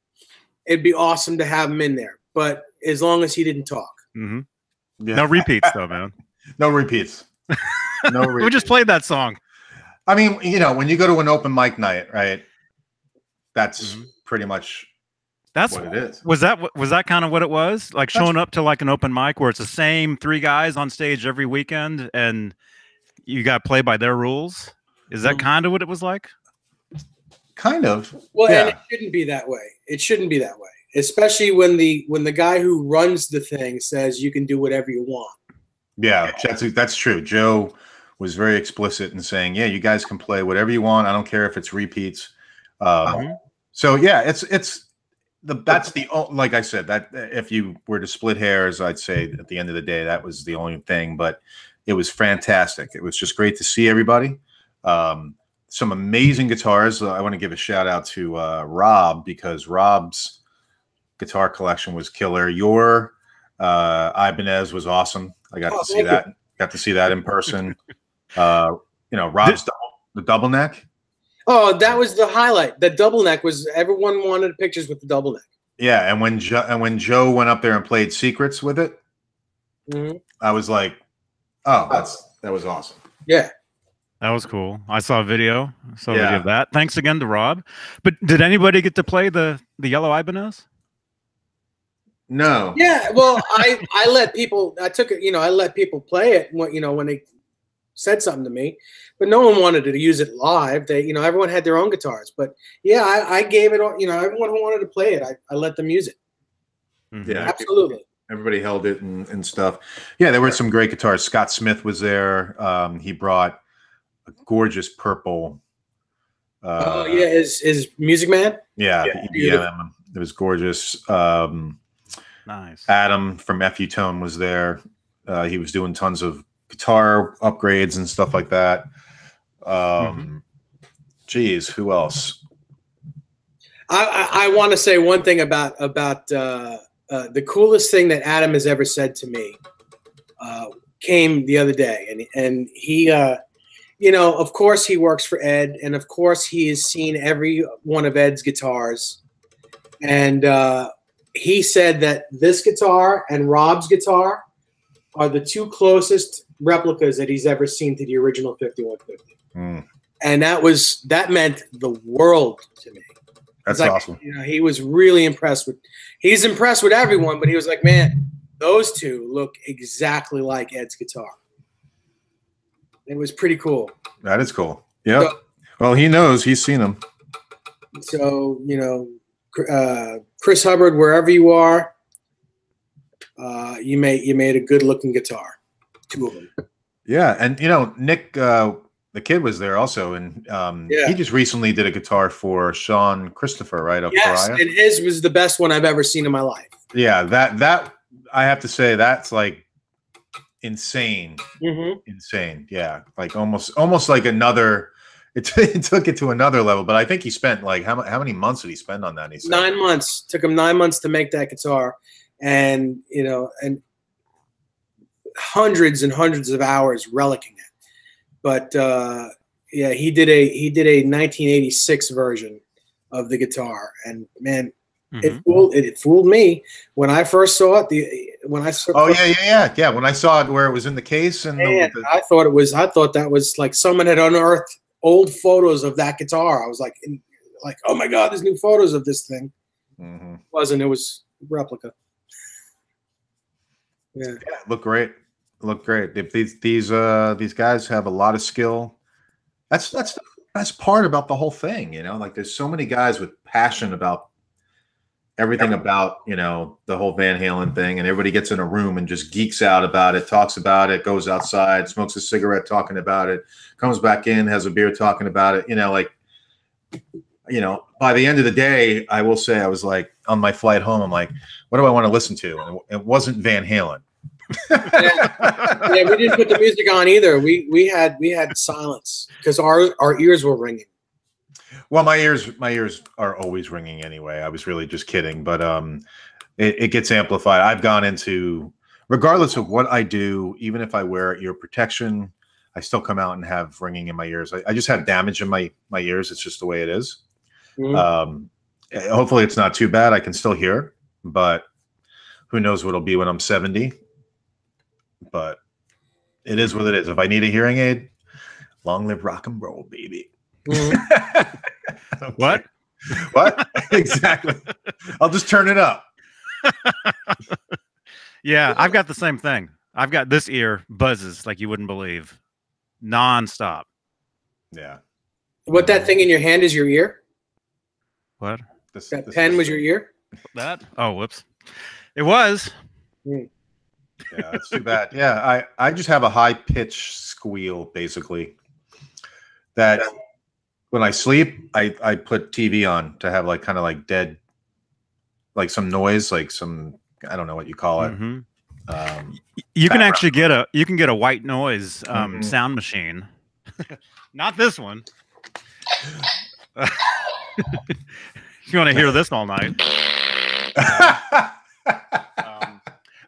it'd be awesome to have him in there. But as long as he didn't talk. Mm-hmm. yeah. No repeats though, man. *laughs* no repeats. No repeats. *laughs* we just played that song. I mean, you know, when you go to an open mic night, right? That's Mhm. pretty much That's what it is. was that what- was that kind of what it was? Like That's- showing up to like an open mic where it's the same three guys on stage every weekend and you got to play by their rules. Is that Mhm. kind of what it was like? Kind of. Well, and Yeah. it shouldn't be that way. It shouldn't be that way. Especially when the when the guy who runs the thing says you can do whatever you want. Yeah, that's that's true. Joe was very explicit in saying, "Yeah, you guys can play whatever you want. I don't care if it's repeats." Um, Mhm. So yeah, it's it's the that's the like I said that if you were to split hairs, I'd say at the end of the day that was the only thing. But it was fantastic. It was just great to see everybody. Um, some amazing guitars. I want to give a shout out to uh, Rob because Rob's guitar collection was killer. Your uh, Ibanez was awesome. I got Oh, to see thank you. that. Got to see that in person. *laughs* uh, you know, Rob's double, the double neck. Oh, that was the highlight. The double neck was everyone wanted pictures with the double neck. Yeah, and when jo- and when Joe went up there and played secrets with it, Mhm. I was like, "Oh, that's that was awesome." Yeah. That was cool. I saw a video. I saw a video Yeah. of that. Thanks again to Rob. But did anybody get to play the the yellow Ibanez? No, Yeah, well, I I let people. I took it. You know, I let people play it. When you know when they said something to me, but no one wanted to use it live. They, you know, everyone had their own guitars. But yeah, I, I gave it. all You know, everyone who wanted to play it, I, I let them use it. Mhm. Yeah. Absolutely. everybody held it and, and stuff. Yeah, there were some great guitars. Scott Smith was there. Um, he brought a gorgeous purple. Uh, Oh yeah, is is Music Man? yeah, Yeah. the EDM. It was gorgeous. Um, Nice. Adam from FU Tone was there. Uh, he was doing tons of guitar upgrades and stuff like that. Um, Geez, who else? I I, I want to say one thing about about uh, uh, the coolest thing that Adam has ever said to me uh, came the other day, and and he. Uh, you know, of course, he works for Ed, and of course, he has seen every one of Ed's guitars. And uh, he said that this guitar and Rob's guitar are the two closest replicas that he's ever seen to the original 5150. Hmm, And that was that meant the world to me. that's like, awesome. You know, he was really impressed with. He's impressed with everyone, but he was like, "Man, those two look exactly like Ed's guitar." It was pretty cool. That is cool. Yeah. So- Well, he knows. He's seen them. So you know, uh, Chris Hubbard, wherever you are, uh, you made you made a good looking guitar, two of them. Yeah, and you know, Nick, uh, the kid was there also, and um, Yeah. he just recently did a guitar for Sean Christopher, right? Of Yes, Pariah. and his was the best one I've ever seen in my life. Yeah, that that I have to say that's like insane, Mm-hmm. insane. Yeah, like almost almost like another. *laughs* It, it took it to another level, but I think he spent like how how many months did he spend on that? He said Nine months took him nine months to make that guitar, and you know, and hundreds and hundreds of hours relicking it. But uh, yeah, he did a he did a 1986 version of the guitar, and man, Mhm. it fooled it, it fooled me when I first saw it. The when I saw Oh yeah, yeah, yeah, yeah. When I saw it where it was in the case and Man, the- I thought it was. I thought that was like someone had unearthed old photos of that guitar. I was like, in, like, oh my god, there's new photos of this thing. Mhm. It wasn't it was replica? Yeah, Yeah, look great. Look great. If these these uh these guys have a lot of skill, that's that's the best part about the whole thing. You know, like there's so many guys with passion about everything about you know the whole Van Halen thing, and everybody gets in a room and just geeks out about it, talks about it, goes outside, smokes a cigarette, talking about it, comes back in, has a beer, talking about it. You know, like you know, by the end of the day, I will say I was like on my flight home, I'm like, what do I want to listen to? And it wasn't Van Halen. Yeah. We didn't put the music on either. We we had we had silence because our our ears were ringing. Well, my ears, my ears are always ringing anyway. I was really just kidding, but um, it, it gets amplified. I've gone into, regardless of what I do, even if I wear ear protection, I still come out and have ringing in my ears. I, I just have damage in my my ears. It's just the way it is. Mhm. Um, eh, hopefully, it's not too bad. I can still hear, but who knows what it'll be when I'm 70. But it is what it is. If I need a hearing aid, long live rock and roll, baby. Mhm. *laughs* What? *laughs* What? *laughs* exactly. I'll just turn it up. Yeah, I've got the same thing. I've got this ear buzzes like you wouldn't believe, nonstop. Yeah. What that thing in your hand is your ear? What? This, That this pen is- was your ear? That? Oh, whoops. It was. Yeah, that's too bad. Yeah, I I just have a high pitch squeal basically. That when I sleep, I I put TV on to have like kind of like dead like some noise, like some I don't know what you call it. Mhm. Um, You can Background. actually get a you can get a white noise um, Mhm. sound machine. *laughs* Not this one. *laughs* you want to hear this all night. *laughs* Um,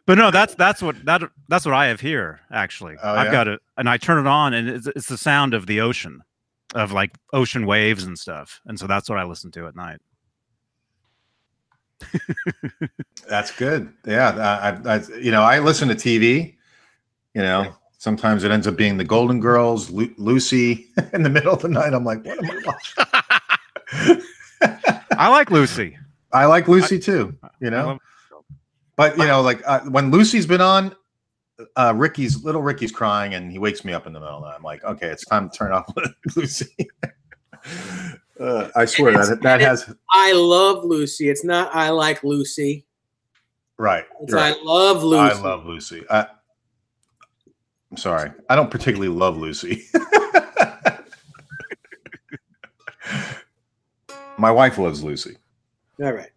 but no, that's that's what that that's what I have here. Actually, Oh, I've yeah? got it, and I turn it on, and it's, it's the sound of the ocean, of like ocean waves and stuff, and so that's what I listen to at night. *laughs* That's good. Yeah, I, I, you know, I listen to TV. You know, sometimes it ends up being the Golden Girls, Lu- Lucy. *laughs* In the middle of the night, I'm like, what am I watching? *laughs* I like Lucy. I like Lucy too. You know, but you know, like uh, when Lucy's been on, uh, Ricky's little Ricky's crying, and he wakes me up in the middle night. I'm like, okay, it's time to turn off *laughs* Lucy. *laughs* uh, I swear that that has I love Lucy. It's not I like Lucy. right. It's right. I love Lucy. I love Lucy. I, I'm sorry. I don't particularly love Lucy. *laughs* My wife loves Lucy. All right.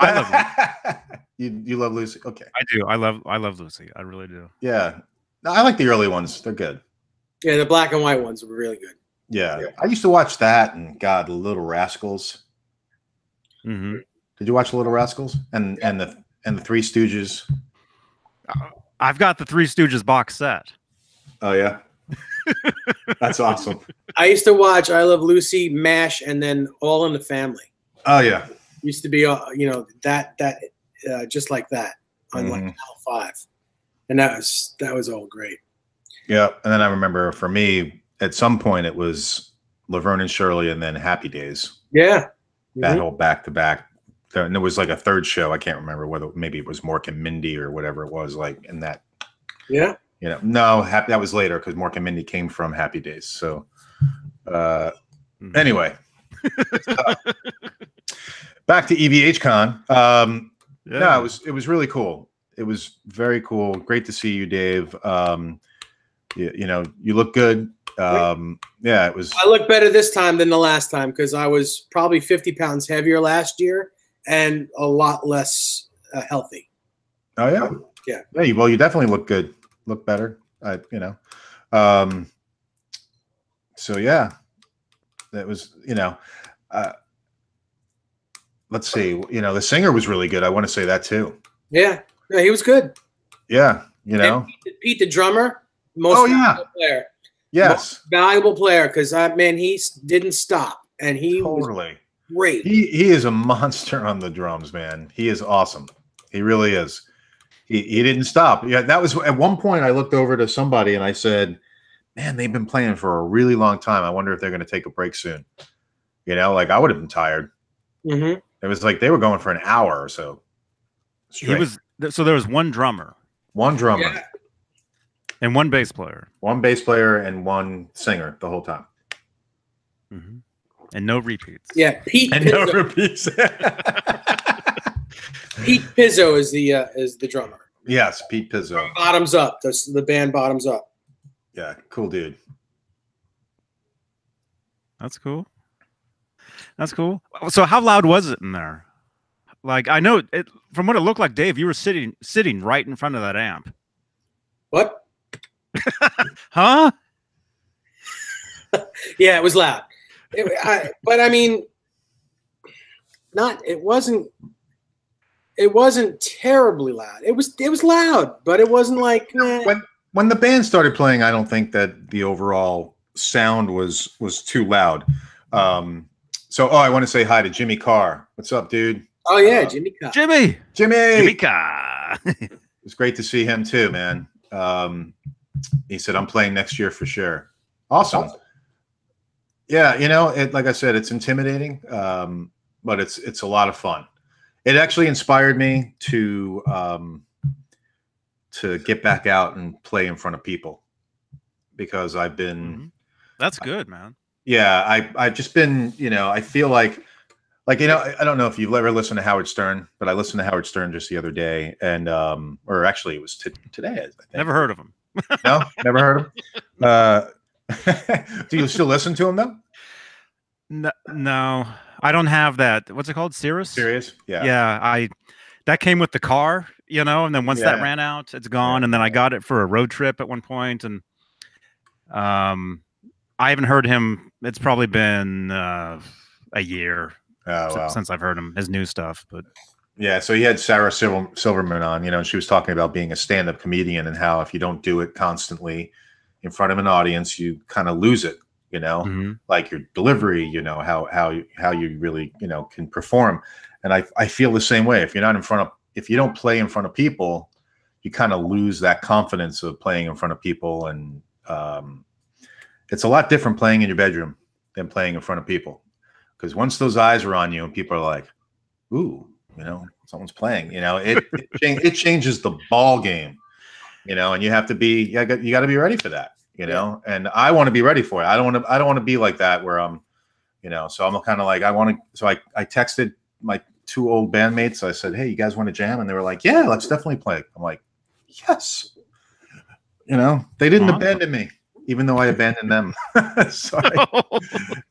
I love. You you love Lucy? Okay. I do. I love. I love Lucy. I really do. Yeah. No, I like the early ones. They're good. Yeah, the black and white ones were really good. Yeah. Yeah. I used to watch that and God, Little Rascals. hmm Did you watch the Little Rascals and and the and the Three Stooges? I've got the Three Stooges box set. Oh yeah. *laughs* That's awesome. I used to watch I Love Lucy, MASH, and then All in the Family. Oh yeah. Used to be, uh, you know, that that uh, just like that on like Mhm. Channel Five, and that was that was all great. Yeah, and then I remember for me, at some point it was Laverne and Shirley, and then Happy Days. Yeah. That Mhm. whole back to back. And there was like a third show. I can't remember whether maybe it was Mork and Mindy or whatever it was. Like in that, Yeah. you know, no, happy, that was later because Mork and Mindy came from Happy Days. So, uh, Mhm. anyway, *laughs* uh, back to EVH Con. Um, Yeah. no, it was it was really cool. It was very cool. Great to see you, Dave. Um, you, you know, you look good. Um, yeah, it was. I look better this time than the last time because I was probably 50 pounds heavier last year and a lot less uh, healthy. Oh yeah, Yeah. yeah. Well, you definitely look good. Look better. I, you know. Um, so yeah, that was you know. Uh, let's see. You know, the singer was really good. I want to say that too. Yeah. Yeah, he was good. Yeah, you know. And Pete, Pete, the drummer, most Oh, yeah. player. Yes, Valuable player because I man, he didn't stop and he was totally. great. He he is a *laughs* monster on the drums, man. He is awesome. He really is. He he didn't stop. Yeah, that was at one point I looked over to somebody and I said, "Man, they've been playing for a really long time. I wonder if they're going to take a break soon." You know, like I would have been tired. hmm It was like they were going for an hour or so. he was. So there was one drummer one drummer, Yeah. and one bass player, one bass player, and one singer the whole time. Mhm. and no repeats. Yeah, Pete And no repeats. *laughs* Pete Pizzo is the uh, is the drummer. yes, Pete Pizzo. Bottoms up. The, the band bottoms up. Yeah, cool dude. That's cool. That's cool. So how loud was it in there? Like I know it from what it looked like, Dave. You were sitting sitting right in front of that amp, What? *laughs* huh? *laughs* Yeah, it was loud. It, I, but I mean, not. It wasn't. It wasn't terribly loud. It was. It was loud, but it wasn't like. eh. when when the band started playing, I don't think that the overall sound was was too loud. Um, so, oh, I want to say hi to Jimmy Carr. What's up, dude? Oh yeah, uh, Jimmy Cobb. Jimmy, Jimmy, Jimmy Ka. *laughs* it's great to see him too, man. Um, he said, "I'm playing next year for sure." Awesome. Yeah, you know, it like I said, it's intimidating, um, but it's it's a lot of fun. It actually inspired me to um, to get back out and play in front of people because I've been Mhm. That's good, man. Yeah I I've just been you know I feel like like you know I- don't know if you've ever listened to Howard Stern, but I listened to Howard Stern just the other day and um or actually it was t- today. I think. Never heard of him. No, never heard of him. *laughs* Uh, *laughs* do you still listen to him though? No, no. I don't have that. What's it called? Sirius. Sirius? Yeah. Yeah. I that came with the car, you know, and then once that ran out, it's gone. And then I got it for a road trip at one point, and um, I haven't heard him. It's probably been uh, a year Oh, wow. since I've heard him his new stuff. But Yeah, so he had Sarah Silver- Silverman on, you know, and she was talking about being a stand-up comedian and how if you don't do it constantly in front of an audience, you kind of lose it, you know, mhm. like your delivery, you know, how how how you really, you know, can perform. And I I feel the same way. If you're not in front of if you don't play in front of people, you kind of lose that confidence of playing in front of people and um it's a lot different playing in your bedroom than playing in front of people. Because once those eyes are on you and people are like, ooh, you know, someone's playing, you know, it it, *laughs* cha- it changes the ball game, you know, and you have to be, you got, you got to be ready for that, you know, and I want to be ready for it. I don't want to, I don't want to be like that where I'm, you know, so I'm kind of like, I want to, so I, I texted my two old bandmates. I said, Hey, you guys want to jam? And they were like, yeah, let's definitely play. I'm like, yes, you know, they didn't Awesome. abandon me, even though I abandoned them. *laughs* so I,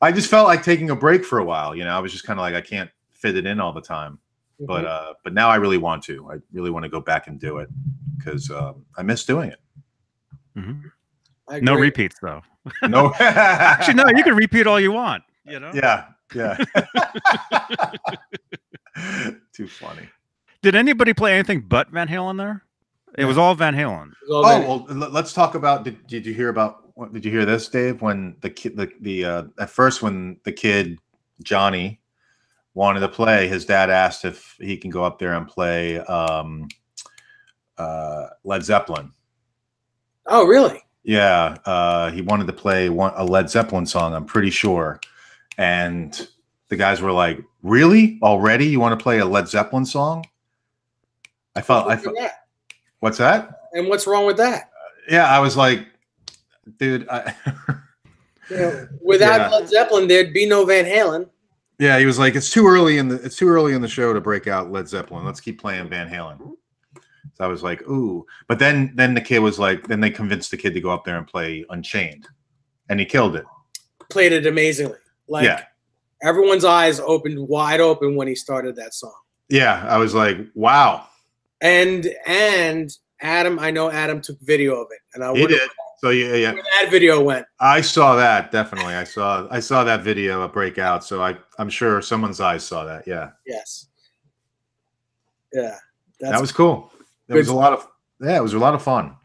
*laughs* I just felt like taking a break for a while. You know, I was just kind of like, I can't fit it in all the time. But Mhm. uh, but now I really want to. I really want to go back and do it because um, I miss doing it. Mhm. No repeats though. *laughs* No, Actually, no, you can repeat all you want. You know. Yeah, yeah. Too funny. Did anybody play anything but Van Halen there? It was all Van Halen. All Oh good. well, let's talk about. Did, did you hear about? What- Did you hear this, Dave? When the kid, the the uh, at first when the kid Johnny wanted to play, his dad asked if he can go up there and play um, uh, Led Zeppelin. oh, really? Yeah, uh, he wanted to play one, a Led Zeppelin song. I'm pretty sure, and the guys were like, "Really? Already? You want to play a Led Zeppelin song?" I felt. I What's wrong felt. that? What's that? And what's wrong with that? Yeah, I was like, dude. I, *laughs* You know, without Yeah. Led Zeppelin, there'd be no Van Halen. yeah, he was like, it's too early in the it's too early in the show to break out Led Zeppelin. Let's keep playing Van Halen. So I was like, ooh. But then then the kid was like, then they convinced the kid to go up there and play Unchained, and he killed it. Played it amazingly. Like Yeah. everyone's eyes opened wide open when he started that song. Yeah, I was like, wow. And and Adam, I know Adam took video of it, and I would did. So yeah, yeah. where that video went. I saw that definitely. I saw I saw that video a breakout. So I I'm sure someone's eyes saw that. Yeah, Yes. Yeah. That's that was cool. Good was a lot of yeah, it was a lot of fun.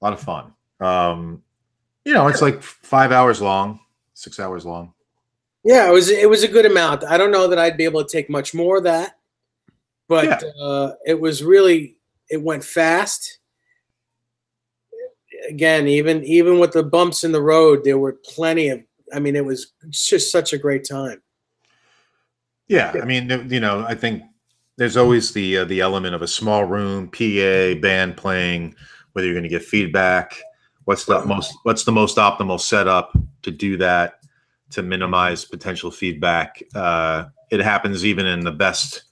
A lot of fun. Um, you know, it's like five hours long, six hours long. Yeah, it was it was a good amount. I don't know that I'd be able to take much more of that, but uh, it was really it went fast. Again, even even with the bumps in the road, there were plenty of. I mean, it was just such a great time. Yeah, I mean, you know, I think there's always the uh, the element of a small room, PA, band playing, whether you're going to get feedback. What's the most What's the most optimal setup to do that to minimize potential feedback? Uh, it happens even in the best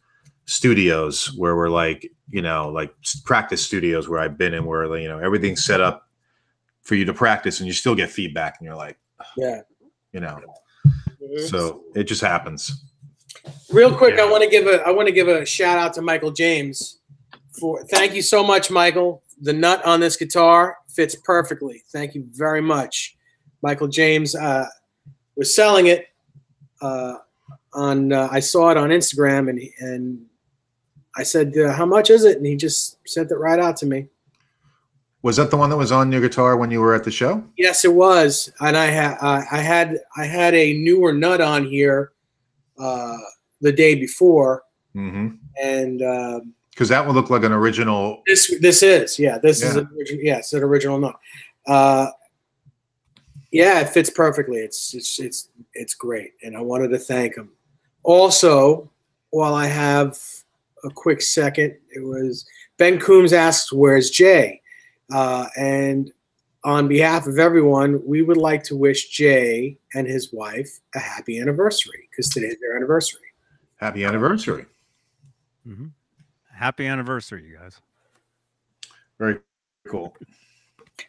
studios where we're like, you know, like practice studios where I've been in, where you know everything's set up for you to practice, and you still get feedback, and you're like, Yeah. you know, Mhm. so it just happens. Real quick, I want to give a I want to give a shout out to Michael James for thank you so much, Michael. The nut on this guitar fits perfectly. Thank you very much, Michael James. Uh, was selling it uh, on uh, I saw it on Instagram and and I said uh, how much is it and he just sent it right out to me. Was that the one that was on your guitar when you were at the show? Yes, it was, and I had uh, I had I had a newer nut on here uh, the day before, Mm-hmm. and. Um, Because that would look like an original. This this is yeah. This is Yeah. an original. Yeah, it's an original note. Uh, yeah, it fits perfectly. It's it's it's it's great, and I wanted to thank him. Also, while I have a quick second, it was Ben Coombs asks, "Where's Jay?" Uh, and on behalf of everyone, we would like to wish Jay and his wife a happy anniversary because today's their anniversary. Happy anniversary. Mhm. Happy anniversary, you guys. Very cool.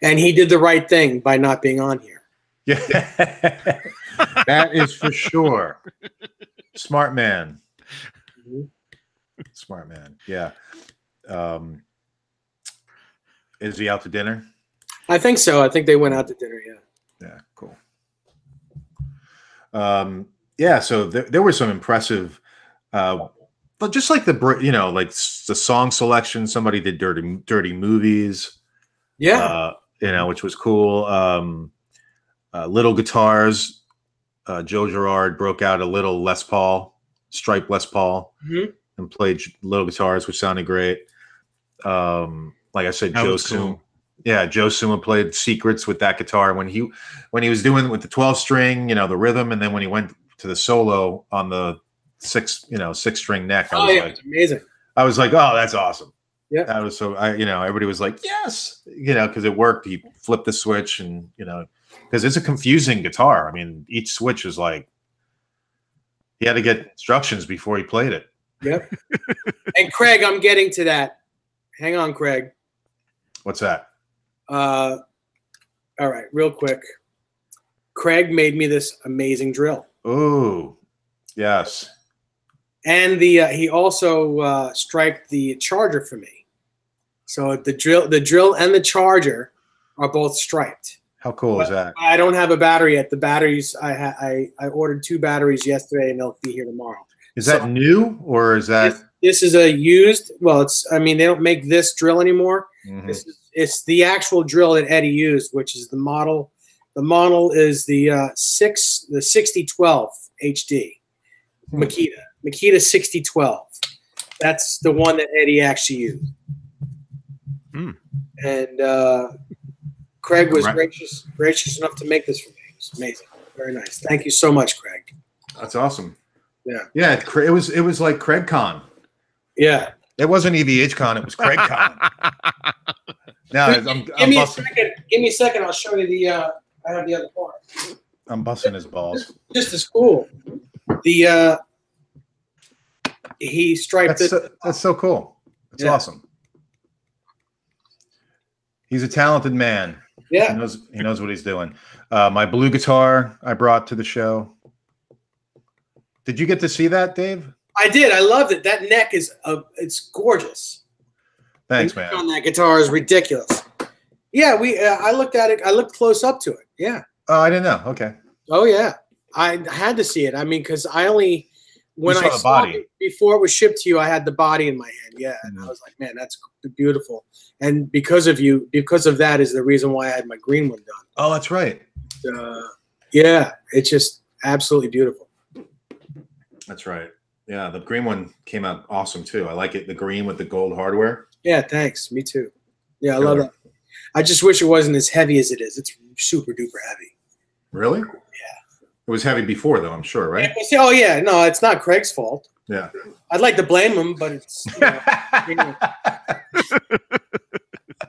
And he did the right thing by not being on here. Yeah. *laughs* that is for sure. Smart man. Mhm. Smart man. Yeah. Um, is he out to dinner? I think so. I think they went out to dinner. Yeah. Yeah, cool. Um, yeah, so there, there were some impressive, uh, but just like the you know like the song selection, somebody did dirty dirty movies, Yeah. uh, you know, which was cool. Um, uh, little guitars, uh, Joe Gerard broke out a little Les Paul, striped Les Paul, Mhm. and played little guitars, which sounded great. Um, like I said, That Joe was cool. Suma, yeah, Joe Suma played secrets with that guitar when he when he was doing with the twelve string, you know, the rhythm, and then when he went to the solo on the six, you know, six string neck, I oh was yeah, like, it's amazing. I was like, oh, that's awesome. Yeah. That was so I, you know, everybody was like, yes, you know, because it worked. He flipped the switch and you know, because it's a confusing guitar. I mean, each switch is like he had to get instructions before he played it. Yep. and Craig, I'm getting to that. Hang on, Craig. What's that? Uh, all right, real quick. Craig made me this amazing drill, Oh, yes. and the uh, he also uh, striped the charger for me. So the drill, the drill, and the charger are both striped. How cool is that? I don't have a battery yet. The batteries I ha- I I ordered two batteries yesterday, and they'll be here tomorrow. Is that So- new or is that? This, this is a used. Well, it's. I mean, they don't make this drill anymore. Mhm. This is, it's the actual drill that Eddie used, which is the model. The model is the uh, six, the sixty twelve HD, Hmm. Makita, Makita sixty twelve. That's the one that Eddie actually used. Hmm. And uh, Craig was Right. gracious, gracious enough to make this for me. It's amazing, very nice. Thank you so much, Craig. That's awesome. Yeah. Yeah. It, it was. It was like Craig Con. Yeah, It wasn't EVH Con. It was Craig Con. *laughs* now I'm, I'm, give me a second. Give me a second. I'll show you the. Uh, I have the other part. I'm busting his balls. just as cool. The uh he striped That's it. so, that's so cool. It's Yeah. awesome. He's a talented man. Yeah, He knows he knows what he's doing. Uh, my blue guitar I brought to the show. Did you get to see that, Dave? I did. I loved it. That neck is uh, it's gorgeous. Thanks, The neck man. On that guitar is ridiculous. Yeah, we. Uh, I looked at it. I looked close up to it. Yeah. Oh, I didn't know. Okay. Oh yeah. I had to see it. I mean, because I only when saw I the saw body. it before it was shipped to you, I had the body in my hand. Yeah, and. I was like, man, that's beautiful. And because of you, because of that, is the reason why I had my green one done. Oh, that's right. uh, yeah, it's just absolutely beautiful. That's right. Yeah, the green one came out awesome too. I like it. The green with the gold hardware. Yeah, thanks. Me too. Yeah, I love Killer. that. I just wish it wasn't as heavy as it is. It's super duper heavy. Really? Yeah. It was heavy before, though. I'm sure, right? Yeah, Oh yeah, no, it's not Craig's fault. Yeah. I'd like to blame him, but it's you know, *laughs*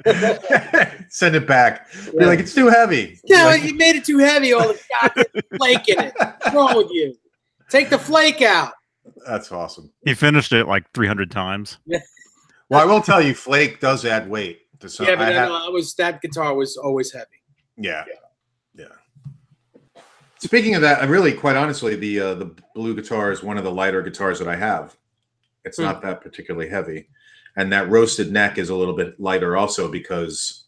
*laughs* Send it back. Yeah. like, it's too heavy. yeah, Like, you made it too heavy. All the *laughs* goddamn flake in it. What's wrong with you? Take the flake out. That's awesome. He finished it like 300 times. *laughs* Well, I will tell you, flake does add weight to some. yeah, but I I have- I was that guitar was always heavy. yeah, yeah. Speaking of that, I really, quite honestly, the uh, the blue guitar is one of the lighter guitars that I have. It's Hmm. not that particularly heavy, and that roasted neck is a little bit lighter also because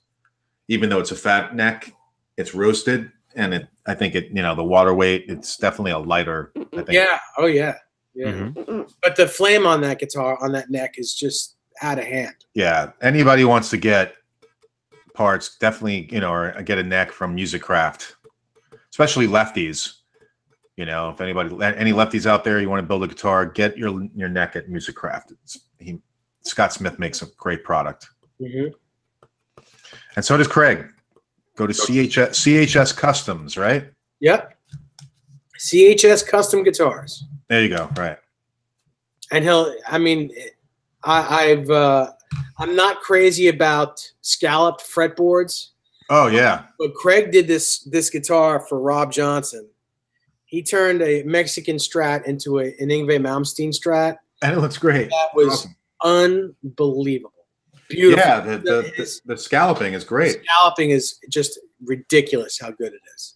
even though it's a fat neck, it's roasted, and it. I think it. You know, the water weight. It's definitely a lighter. I think. Yeah. Oh yeah. Yeah. Mhm. But the flame on that guitar on that neck is just out of hand. Yeah. Anybody wants to get parts, definitely, you know, or get a neck from Musikraft, especially lefties. You know, if anybody, any lefties out there, you want to build a guitar, get your your neck at Musikraft. It's, he, Scott Smith makes a great product, Mhm. and so does Craig. Go to CHS, CHS Customs, right? Yep. CHS custom guitars. There you go. Right. and he'll i mean I, i've uh i'm not crazy about scalloped fretboards Oh yeah. but craig did this this guitar for rob johnson he turned a mexican strat into a, an Yngwie Malmsteen strat And it looks great. that was Awesome. unbelievable beautiful Yeah, the, the, the, the scalloping is great. scalloping is just ridiculous how good it is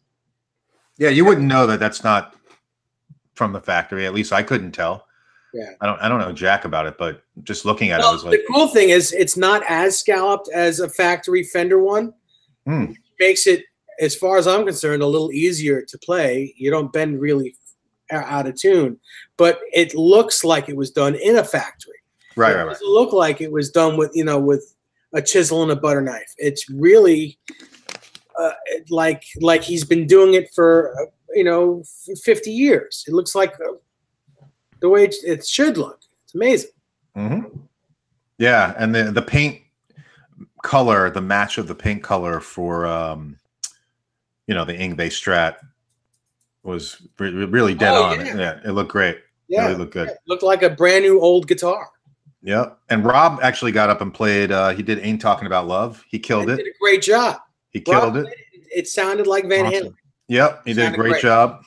Yeah, you wouldn't know that that's not from the factory. At least I couldn't tell. Yeah. I don't I don't know jack about it, but just looking at it, was like, the cool thing is it's not as scalloped as a factory Fender one. Hmm. Makes it, as far as I'm concerned, a little easier to play. You don't bend really out of tune, but it looks like it was done in a factory. right, it right, right. doesn't look like it was done with you know with a chisel and a butter knife. It's really uh, like like he's been doing it for uh, you know 50 years. It looks like uh, the way it, it should look. It's amazing. hmm Yeah, and the the paint color, the match of the paint color for um, you know, the Yngwie Strat was re- re- really dead Oh, on. yeah. Yeah. it looked great. Yeah, Really looked good. it looked like a brand new old guitar. Yep. And Rob actually got up and played. Uh, he did "Ain't Talking About Love." He killed It it. did a great job. He killed it. it. It sounded like Van Awesome. Halen. Yep, he did a great, great. job.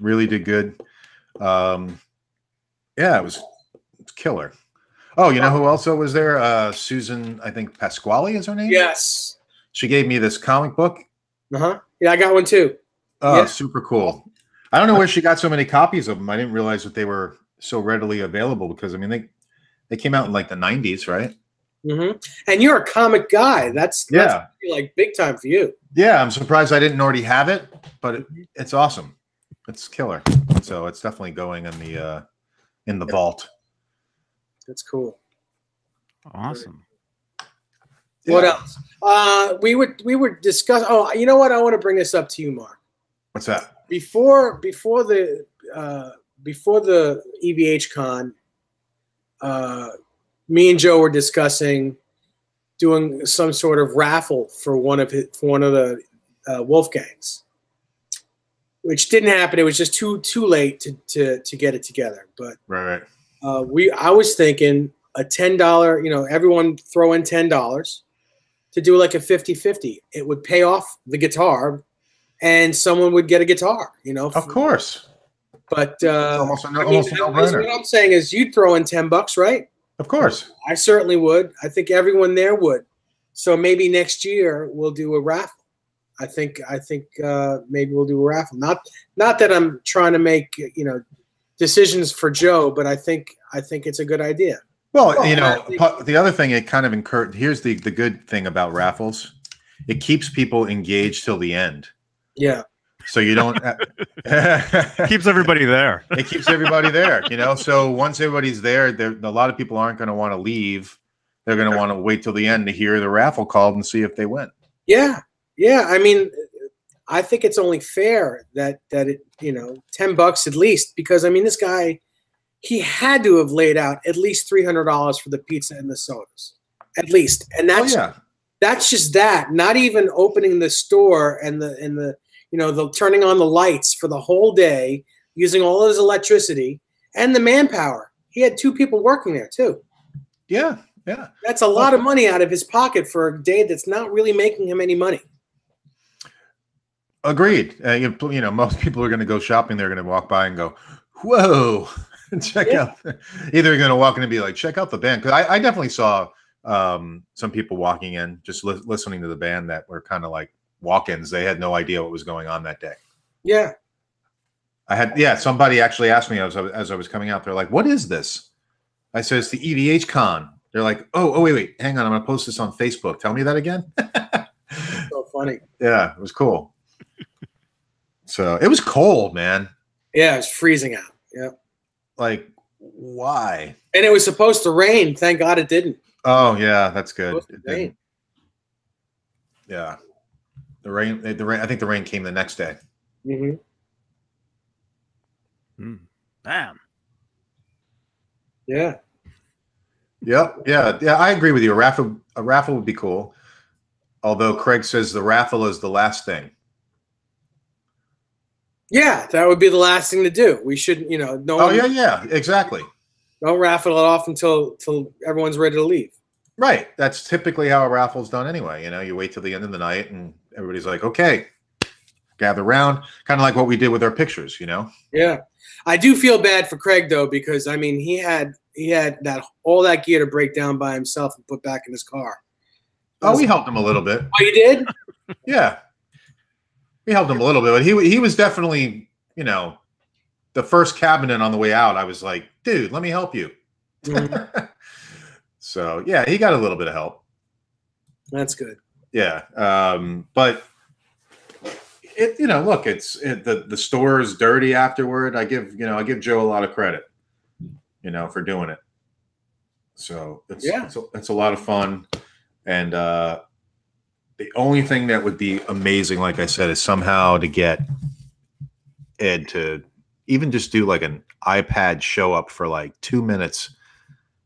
Really did good. Um, yeah, it was, it's killer. Oh, you know who also was there? Uh, Susan, I think Pasquale is her name. Yes. She gave me this comic book. Uh huh. Yeah, I got one too. Oh, Yeah. super cool. I don't know where she got so many copies of them. I didn't realize that they were so readily available because I mean they they came out in like the 90s, right? Hmm And you're a comic guy. That's that's Yeah. like big time for you. Yeah, I'm surprised I didn't already have it, but it, it's awesome. It's killer. So it's definitely going in the uh in the Yeah. vault. That's cool. Awesome. What else? Uh, we would we were discuss. Oh, you know what? I want to bring this up to you, Marc. What's that? Before before the uh, before the EVH con, uh, me and Joe were discussing doing some sort of raffle for one of his, for one of the uh, Wolfgangs, which didn't happen. It was just too too late to to to get it together. But Right, uh, we I was thinking a ten dollar, you know, everyone throw in ten dollars to do like a 50-50. It would pay off the guitar and someone would get a guitar, you know. Of course. But uh almost a no- I mean, almost no-brainer. what I'm saying is you'd throw in 10 bucks, right? Of course. I certainly would. I think everyone there would. So maybe next year we'll do a raffle. I think I think uh, maybe we'll do a raffle. Not not that I'm trying to make you know decisions for Joe, but I think I think it's a good idea. Well, you know, think- the other thing it kind of incur here's the the good thing about raffles. It keeps people engaged till the end. Yeah. So you don't *laughs* Keeps everybody there. it keeps everybody there, you know. So once everybody's there, there a lot of people aren't going to want to leave. They're going to want to wait till the end to hear the raffle called and see if they win. Yeah, yeah. I mean, I think it's only fair that that it you know ten bucks at least because I mean this guy he had to have laid out at least three hundred dollars for the pizza and the sodas, at least, and Oh that's yeah, that's just that. Not even opening the store and the and the you know the turning on the lights for the whole day, using all his electricity and the manpower. He had two people working there too. yeah, yeah. That's a lot of money out of his pocket for a day that's not really making him any money. Agreed. Uh, you, you know, most people are going to go shopping. They're going to walk by and go, "Whoa!" *laughs* check Yeah. out. Either going to walk in and be like, "Check out the band," because I, I definitely saw um, some people walking in just li- listening to the band that were kind of like walk-ins. They had no idea what was going on that day. Yeah. I had yeah. Somebody actually asked me as I, was- as I was coming out. They're like, "What is this?" I said, "It's the EVH Con." They're like, "Oh, oh, wait, wait, hang on. I'm going to post this on Facebook. Tell me that again." So funny. yeah, it was cool. so it was cold, man. Yeah, it was freezing out. Yeah. Like, why? And it was supposed to rain. Thank God it didn't. Oh yeah, that's good. Supposed to It rain. Yeah, the rain. The rain. I think the rain came the next day. hmm Hmm. Damn. Yeah. Yep. Yeah. Yeah. I agree with you. A raffle. A raffle would be cool. Although Craig says the raffle is the last thing. Yeah, that would be the last thing to do. We shouldn't, you know, no Oh one, yeah, yeah. Exactly. don't raffle it off until until everyone's ready to leave. Right. That's typically how a raffle's done anyway. You know, you wait till the end of the night and everybody's like, okay, gather around. Kind of like what we did with our pictures. You know. Yeah. I do feel bad for Craig though, because I mean he had he had that all that gear to break down by himself and put back in his car. Oh, we helped him a little bit. Oh, you did? *laughs* Yeah. We helped him a little bit, but he he was definitely, you know, the first cabinet on the way out, I was like, dude, let me help you. Mhm. *laughs* so yeah, he got a little bit of help. That's good. Yeah, um, but it you know look, it's it, the the store is dirty afterward. I give you know I give Joe a lot of credit, you know, for doing it. So it's Yeah. it's, a, it's a lot of fun, and uh, the only thing that would be amazing, like I said, is somehow to get Ed to even just do like an iPad show up for like two minutes,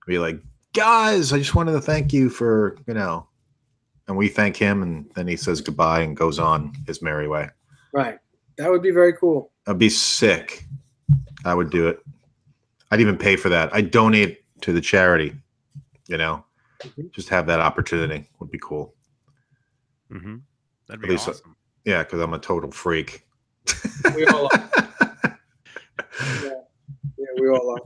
be like, guys, I just wanted to thank you for you know and we thank him and then he says goodbye and goes on his merry way Right. That would be very cool. i'd be sick i would do it i'd even pay for that i'd donate to the charity you know Mhm. just have that opportunity would be cool Mm-hmm. That'd be least- awesome. yeah because i'm a total freak We all are. *laughs* Yeah, we all are.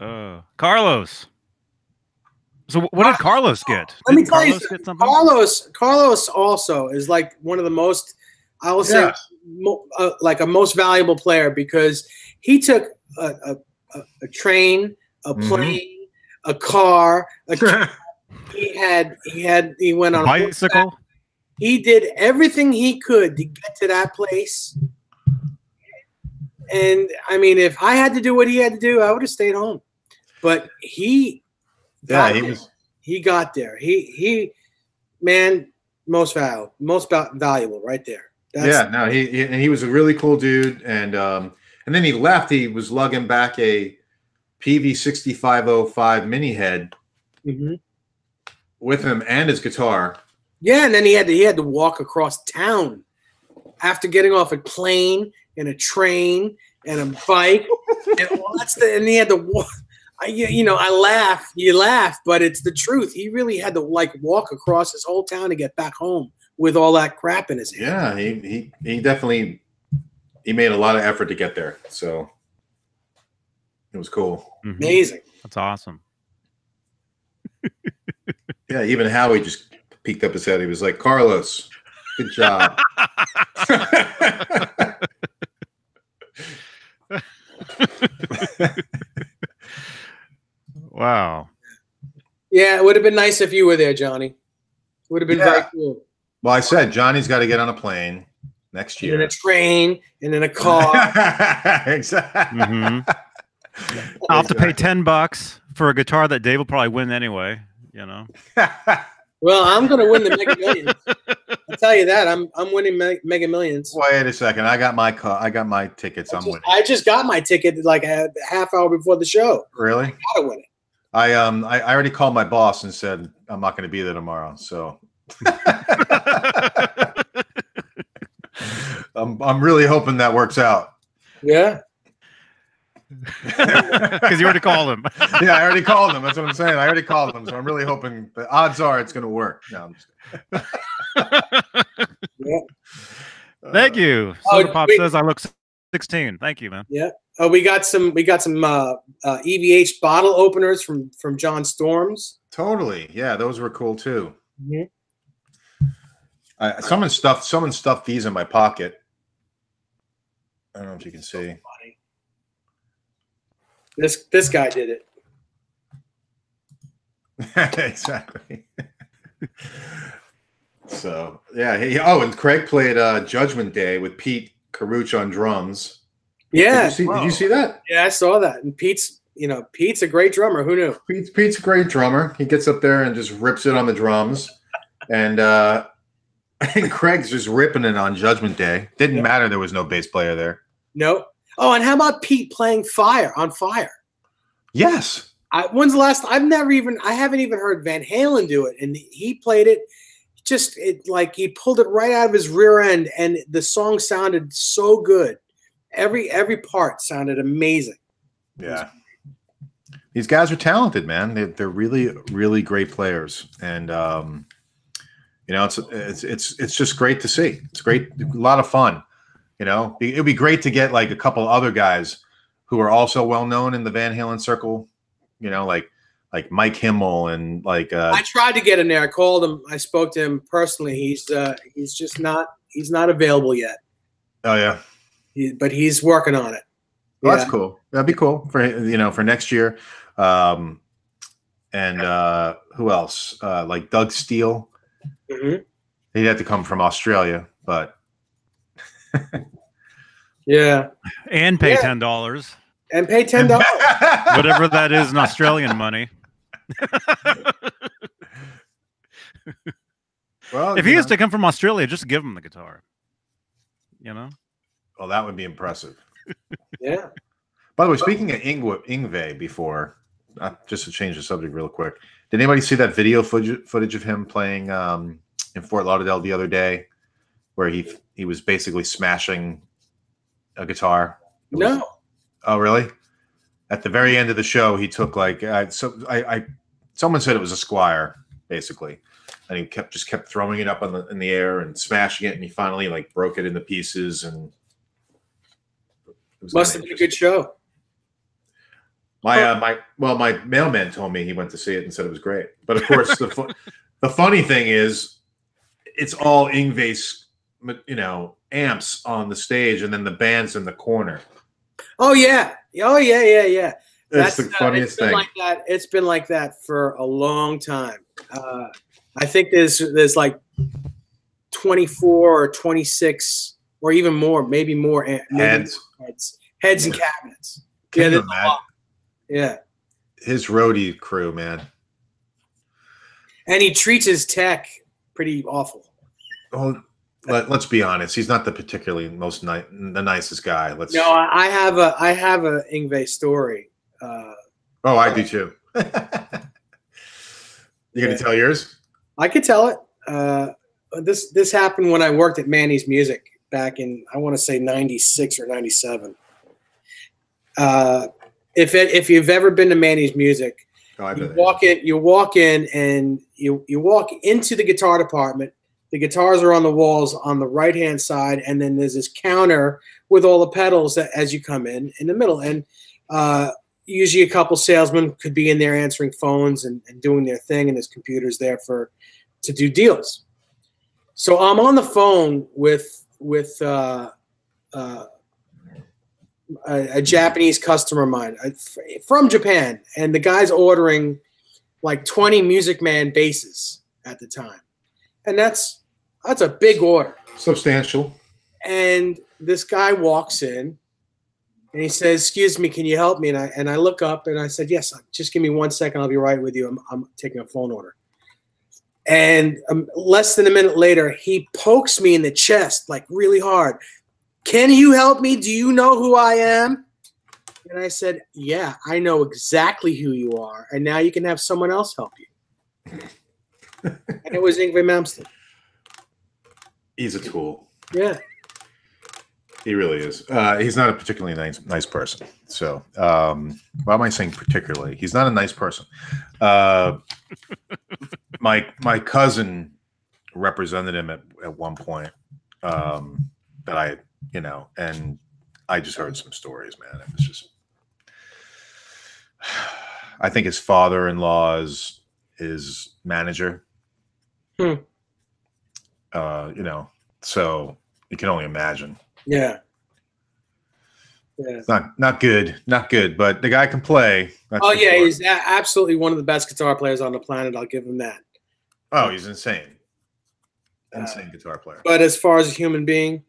Uh, Carlos. So what did Carlos get? Let me Didn't tell you Carlos get something? Carlos, Carlos also is like one of the most, I will say, mo- uh, like a most valuable player because he took a, a, a, a train, a Mhm. plane, a car. A, *laughs* he had, he had, he went on. horseback. Bicycle. He did everything he could to get to that place. And I mean, if I had to do what he had to do, I would have stayed home. But he, yeah he there. was he got there. He he, man, most valuable, most val- valuable, right there. yeah no he, he and he was a really cool dude and um and then he left he was lugging back a pv 6505 mini head mhm. with him and his guitar Yeah, and then he had to he had to walk across town after getting off a plane and a train and a bike *laughs* and all that stuff. And he had to walk. I, you you know, I laugh, you laugh, but it's the truth. He really had to like walk across his whole town to get back home with all that crap in his hand. Yeah, he he he definitely he made a lot of effort to get there. So it was cool. Mhm. Amazing. That's awesome. *laughs* Yeah, even Howie just peeked up his head. He was like, "Carlos, good job." *laughs* *laughs* Wow. Yeah, it would have been nice if you were there, Johnny. Would have been very cool. well, I said Johnny's got to get on a plane next year. And in a train and in a car. *laughs* exactly. hmm *laughs* I'll have to pay ten bucks for a guitar that Dave will probably win anyway. You know. *laughs* well, I'm going to win the Mega Millions. I'll tell you that. I'm I'm winning me- Mega Millions. Wait a second. I got my car. I got my tickets. I I'm just, winning. I just got my ticket like a half hour before the show. Really? I Gotta win it. I um I, I already called my boss and said I'm not going to be there tomorrow. So *laughs* I'm I'm really hoping that works out. Yeah. *laughs* Because you already called him. *laughs* Yeah, I already called him. That's what I'm saying. I already called him, so I'm really hoping. The odds are it's going to work. No, I'm just, Yeah. Thank you. Oh, Soda Pop wait. says I look 16. Thank you, man. Yeah. Oh, we got some we got some uh, uh, EVH bottle openers from from John Storms. Totally. Yeah, those were cool too. Mhm. I, someone stuffed someone stuffed these in my pocket. I don't know if you can see. This this guy did it. *laughs* exactly. *laughs* so yeah. He, oh, and Craig played uh, Judgment Day with Pete Caruch on drums. Yeah, Did you see? Did you see that? yeah, I saw that. And Pete's, you know, Pete's a great drummer. Who knew? Pete's, Pete's a great drummer. He gets up there and just rips it on the drums, and uh, *laughs* and Craig's just ripping it on Judgment Day. Didn't Yeah. matter there was no bass player there. No. Oh, and how about Pete playing Fire on Fire? Yes. I, when's the last? I've never even. I haven't even heard Van Halen do it, and he played it. Just it like he pulled it right out of his rear end, and the song sounded so good. Every every part sounded amazing. Yeah. These guys are talented, man. They're, they're really, really great players, and um, you know, it's it's it's it's just great to see. It's great, a lot of fun. You know, it'd be great to get like a couple other guys who are also well known in the Van Halen circle. You know, like like Mike Himmel and like uh, I tried to get in there. I called him. I spoke to him personally. He's uh, he's just not he's not available yet. oh yeah, he, but he's working on it. Well, Yeah. That's cool. That'd be cool for you know for next year. Um, and uh, who else? Uh, like Doug Steele. Mhm. He'd have to come from Australia, but *laughs* Yeah, And pay Yeah. ten dollars, and pay ten dollars. *laughs* whatever that is in Australian money. Well, If you he has know, to come from Australia, just give him the guitar. You know, well, that would be impressive. yeah. By the way, speaking of Yngwie, Yngwie before, uh, just to change the subject real quick, did anybody see that video footage, footage of him playing um, in Fort Lauderdale the other day, where he he was basically smashing a guitar? It was- No. Oh, really? At the very end of the show, he took like uh, so. I, I someone said it was a Squier, basically, and he kept just kept throwing it up in the in the air and smashing it, and he finally like broke it into pieces and. it was Must have been a good show. my uh, my well, my mailman told me he went to see it and said it was great. But of course, the fu- *laughs* the funny thing is, it's all Yngwie's, you know, amps on the stage, and then the band's in the corner. Oh yeah. Oh yeah, yeah, yeah. It's the uh, funniest it's been thing. like that. It's been like that for a long time. Uh, I think there's there's like 24 or 26 or even more, maybe more eh, maybe Heads. more heads, heads and cabinets. Can yeah, you there's a imagine? lot. Yeah, His roadie crew, man. and he treats his tech pretty awful. Well, let, let's be honest. He's not the particularly most ni- the nicest guy. Let's. No, I I have a I have a Yngwie story. Uh, oh, I do too. *laughs* you gonna Yeah. tell yours? I could tell it. Uh, this this happened when I worked at Manny's Music back in I want to say '96 or '97. Uh, if it, if you've ever been to Manny's Music, Oh, you walk in, you walk in, and you you walk into the guitar department. The guitars are on the walls on the right hand side, and then there's this counter with all the pedals that as you come in in the middle. And uh, usually, a couple salesmen could be in there answering phones and, and doing their thing, and there's computers there for to do deals. So I'm on the phone with with uh, uh, a, a Japanese customer of mine uh, from Japan, and the guy's ordering like 20 Music Man basses at the time, and that's that's a big order. Substantial. And this guy walks in, and he says, "Excuse me, can you help me?" And I and I look up and I said, "Yes, just give me one second. I'll be right with you. I'm, I'm taking a phone order." And um, less than a minute later, he pokes me in the chest like really hard. Can you help me? Do you know who I am? And I said, Yeah, I know exactly who you are. And now you can have someone else help you. *laughs* and it was Yngwie Malmsteen. He's a tool. Yeah. He really is. Uh, he's not a particularly nice nice person. So, um, why am I saying particularly? He's not a nice person. Uh, *laughs* my my cousin represented him at, at one point. Um, that I, you know, and I just heard some stories, man. It was just. *sighs* I think his father-in-law is his manager. Hmm. Uh, you know, so you can only imagine. Yeah. Yeah. Not not good, not good, but the guy can play. Oh yeah, sure. he's absolutely one of the best guitar players on the planet. I'll give him that. oh, he's insane, Uh, insane guitar player. But as far as a human being,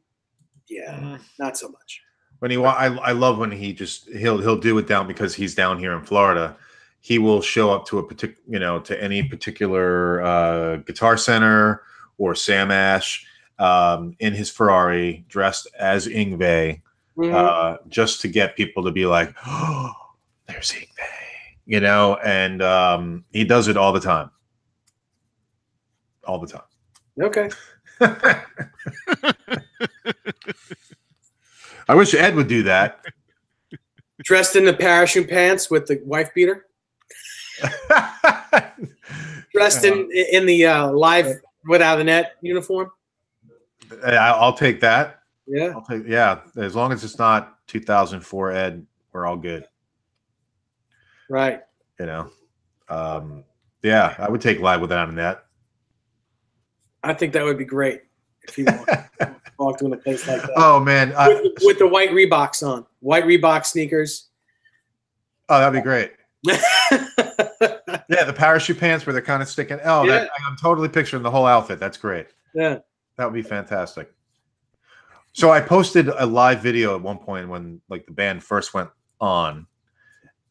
yeah, Mhm. not so much. When he, I, I love when he just he'll he'll do it down because he's down here in Florida. He will show up to a particular, you know, to any particular uh, guitar center or Sam Ash um, in his Ferrari, dressed as Yngwie, Mhm. uh, just to get people to be like, "Oh, *gasps* there's Yngwie," you know, and um, he does it all the time, all the time. okay. *laughs* I wish Ed would do that. Dressed in the parachute pants with the wife beater. *laughs* Dressed in in the uh, live without a net uniform. I- I'll take that. Yeah. I'll take yeah. As long as it's not 2004 Ed, we're all good. Right. You know. Um, yeah, I would take live without a net. I think that would be great. if he walked, *laughs* in a place like that. Oh man, with, the- with the white Reeboks on, white Reebok sneakers. oh that'd be great. *laughs* Yeah, the parachute pants where they're kind of sticking. Oh, Yeah. that, I'm totally picturing the whole outfit. That's great. yeah. That would be fantastic. So I posted a live video at one point when like the band first went on,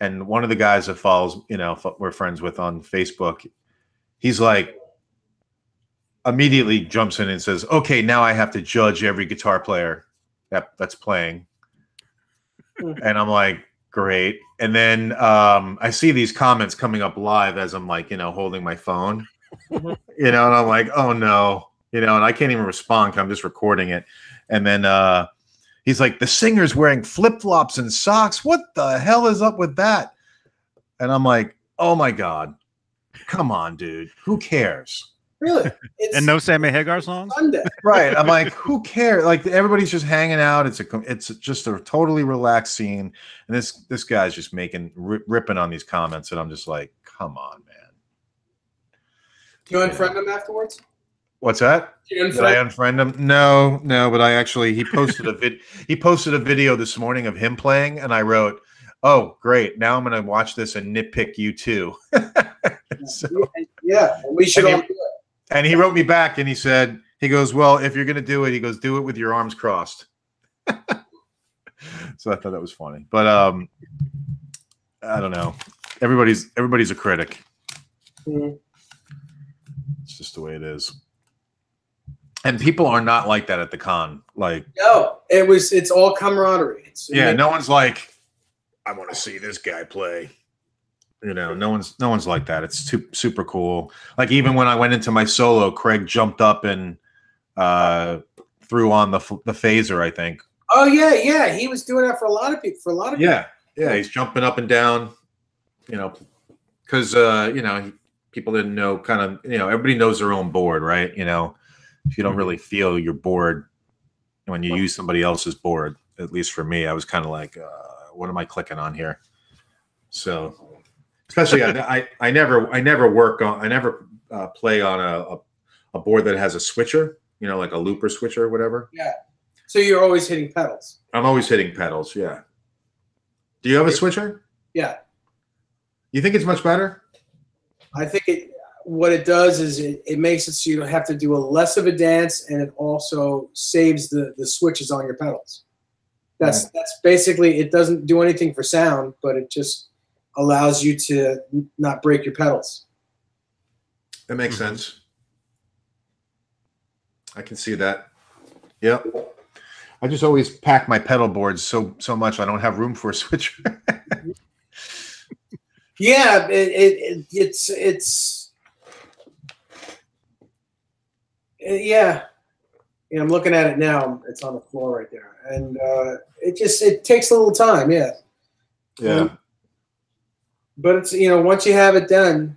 and one of the guys that follows, you know, we're friends with on Facebook, he's like immediately jumps in and says, "Okay, now I have to judge every guitar player that that's playing," hmm. and I'm like, "Great." And then um, I see these comments coming up live as I'm like, you know, holding my phone, Mhm. you know, and I'm like, "Oh no." You know, and I can't even respond 'cause I'm just recording it. And then uh he's like, the singer's wearing flip-flops and socks. What the hell is up with that? And I'm like, oh my God. Come on, dude. Who cares? Really? *laughs* It's And no Sammy Hagar songs? Sunday. *laughs* Right. I'm like, who cares? Like everybody's just hanging out. It's a it's just a totally relaxed scene. And this this guy's just making ri- ripping on these comments. And I'm just like, come on, man. Do you unfriend him afterwards? What's that? Do Did I unfriend? unfriend him? No, no, but I actually he posted a vid he posted a video this morning of him playing, and I wrote, Oh, great. Now I'm gonna watch this and nitpick you too. *laughs* So- Yeah, we should all do it. And he wrote me back and he said, he goes, Well, if you're gonna do it, he goes, do it with your arms crossed. *laughs* so I thought that was funny. But um I don't know. Everybody's everybody's a critic. Mhm. It's just the way it is. And people are not like that at the con. Like No, it was. It's all camaraderie. It's, Yeah, no one's like, I want to see this guy play. You know, no one's no one's like that. It's too, super cool. Like even when I went into my solo, Craig jumped up and uh, threw on the the phaser. I think. Oh yeah, yeah. He was doing that for a lot of people. For a lot of Yeah, yeah. He's jumping up and down. You know, because uh, you know he, people didn't know. Kind of, you know, everybody knows their own board, right? You know, if you don't really feel your board when you use somebody else's board, at least for me, I was kind of like, uh, what am I clicking on here? So, especially I, I, I never, I never work on, I never uh, play on a, a, a board that has a switcher, you know, like a looper switcher or whatever. people. So you're always hitting pedals. I'm always hitting pedals. Yeah. Do you have a switcher? Yeah, You think it's much better? I think it. What it does is it, it makes it so you don't have to do a less of a dance, and it also saves the the switches on your pedals. That's that's basically it. Doesn't do anything for sound, but it just allows you to not break your pedals. That makes sense. I can see that. Yep. I just always pack my pedal boards so so much I don't have room for a *laughs* switcher. Yeah, it, it, it it's it's yeah. Yeah, I'm looking at it now. It's on the floor right there, and uh, it just it takes a little time. Yeah, yeah. But it's you know once you have it done,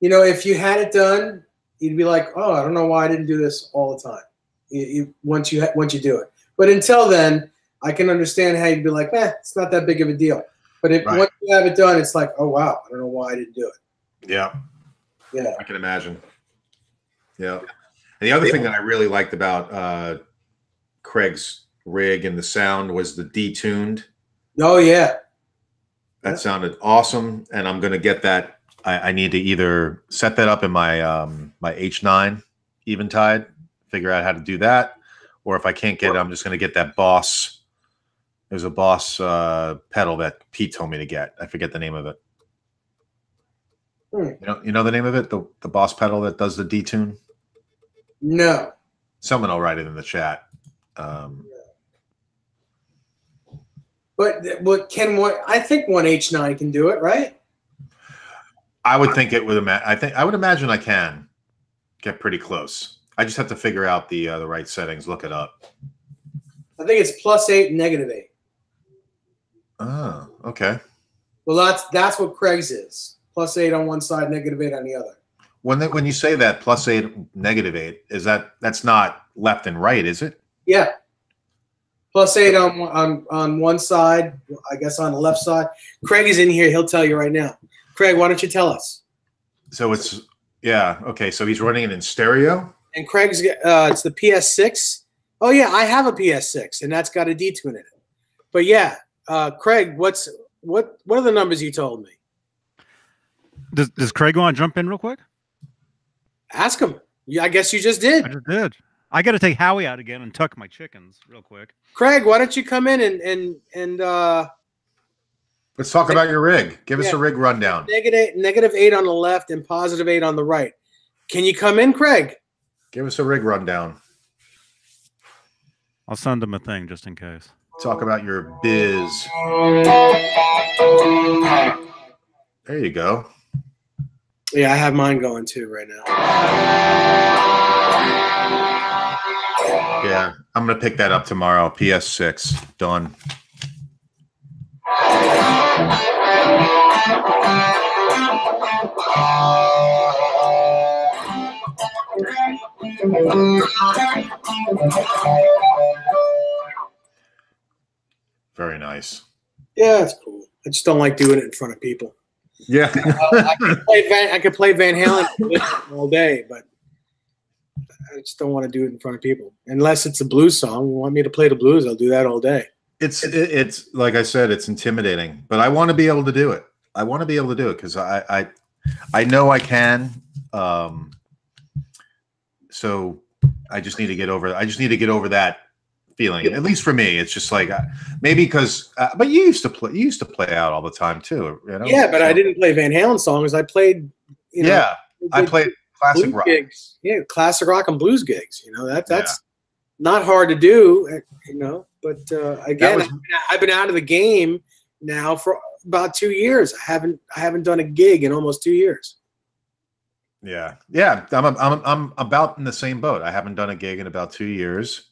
you know if you had it done, you'd be like, oh, I don't know why I didn't do this all the time. You, you once you once you do it, but until then, I can understand how you'd be like, eh, it's not that big of a deal. But if Right. once you have it done, it's like, oh wow, I don't know why I didn't do it. Yeah. Yeah. I can imagine. Yeah. And the other thing that I really liked about uh Craig's rig and the sound was the detuned. Oh yeah. That sounded awesome. And I'm gonna get that. I, I need to either set that up in my um my H9 Eventide, figure out how to do that, or if I can't get it, I'm just gonna get that boss. There's a boss uh pedal that Pete told me to get. I forget the name of it. Hmm. You know, you know the name of it? The the boss pedal that does the detune? No. Someone will write it in the chat. Um, But what can what I think one H nine can do it, right? I would think it would. Ima- I think I would imagine I can get pretty close. I just have to figure out the uh, the right settings. Look it up. I think it's plus eight negative eight. Oh, okay. Well that's that's what Craig's is. Plus eight on one side, negative eight on the other. When they, when you say that plus eight, negative eight, is that that's not left and right, is it? Yeah. Plus eight on one- on on one side, I guess on the left side. Craig is in here, he'll tell you right now. Craig, why don't you tell us? So it's yeah. Okay, so he's running it in stereo. and Craig's uh, it's the PS6. Oh yeah, I have a PS6, and that's got a detune in it. But yeah, uh, Craig, what's what? What are the numbers you told me? Does, does Craig want to jump in real quick? Ask him. Yeah, I guess you just did. I just did. I got to take Howie out again and tuck my chickens real quick. Craig, why don't you come in and and and uh, Let's talk about your rig. Give us a rig rundown. negative negative eight on the left and positive eight on the right? Can you come in, Craig? Give us a rig rundown. I'll send him a thing just in case. Talk about your biz. There you go. Yeah, I have mine going too right now. Yeah, I'm gonna pick that up tomorrow. PS6 done. Very nice. Yeah, it's cool. I just don't like doing it in front of people. Yeah. Uh, I could play Van, I could play Van Halen all day, but I just don't want to do it in front of people. Unless it's a blues song, you want me to play the blues, I'll do that all day. it's it's like I said, it's intimidating, but I want to be able to do it. I want to be able to do it because I, I I know I can. Um, so I just need to get over. I just need to get over that feeling. At least for me, it's just like uh, maybe because. Uh, but you used to play. You used to play out all the time too. You know? Yeah, but I didn't play Van Halen songs. I played, you know, yeah, I played classic rock. gigs. Yeah, classic rock and blues gigs. You know that that's not hard to do. uh, You know, but uh, again, was- I've, been, I've been out of the game now for about two years. I haven't I haven't done a gig in almost two years. Yeah, yeah. I'm I'm I'm about in the same boat. I haven't done a gig in about two years.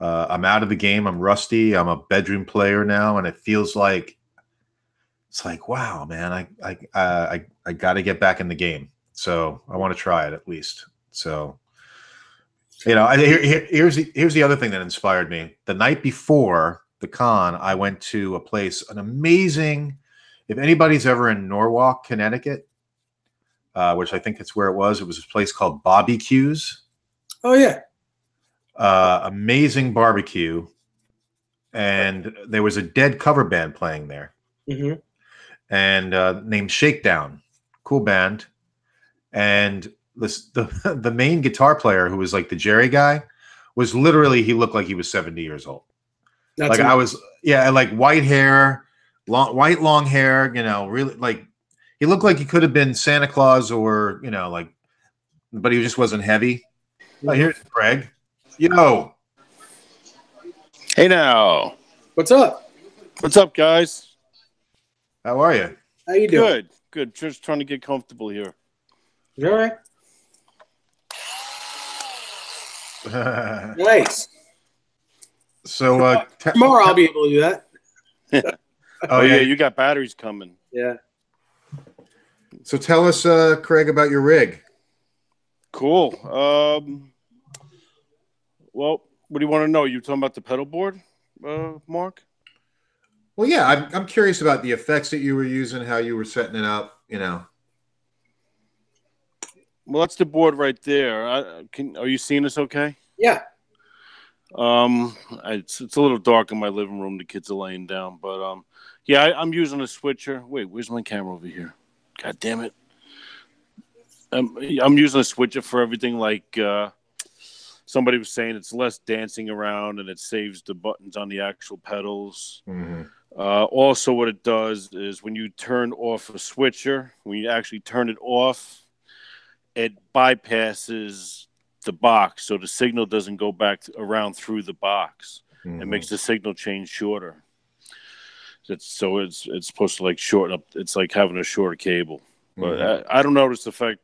Uh, I'm out of the game. I'm rusty. I'm a bedroom player now, and it feels like it's like wow, man. I I uh, I I got to get back in the game. So I want to try it at least. So you know, I, here, here- here's the here's the other thing that inspired me. The night before the con, I went to a place, an amazing. If anybody's ever in Norwalk, Connecticut, uh, which I think it's where it was. It was a place called Bobby Q's. Oh yeah, Uh, amazing barbecue. And there was a dead cover band playing there hmm and uh, named Shakedown. Cool band. And this, *laughs* the, the main guitar player, who was like the Jerry guy, was literally, he looked like he was 70 years old. that's like am- I was, yeah, like white hair, long, white long hair. You know, really like he looked like he could have been Santa Claus or you know, like, but he just wasn't heavy. Here's Greg. Yo, Hey now, What's up? what's up, guys? how are you? How you doing? Good, good. Just trying to get comfortable here. You all right? Nice. so, uh, te- Tomorrow I'll be able to do that. Oh, yeah. you got batteries coming. Yeah. so tell us, uh, Craig, about your rig. Cool. Um, well, what do you want to know? You talking about the pedal board, uh, Mark? Well, yeah, I'm, I'm curious about the effects that you were using, how you were setting it up. You know, Well, that's the board right there. I, can are you seeing this okay? Yeah. Um, I- it's it's a little dark in my living room. The kids are laying down, but um, yeah, I, I'm using a switcher. Wait, where's my camera over here? God damn it! Um, I'm using a switcher for everything. Like uh, somebody was saying, it's less dancing around and it saves the buttons on the actual pedals. Uh, also, what it does is when you turn off a switcher, when you actually turn it off, it bypasses the box, so the signal doesn't go back around through the box. It makes the signal chain shorter. It's, so it's it's supposed to like shorten up. It's like having a shorter cable. But Mhm. I, I don't notice the fact.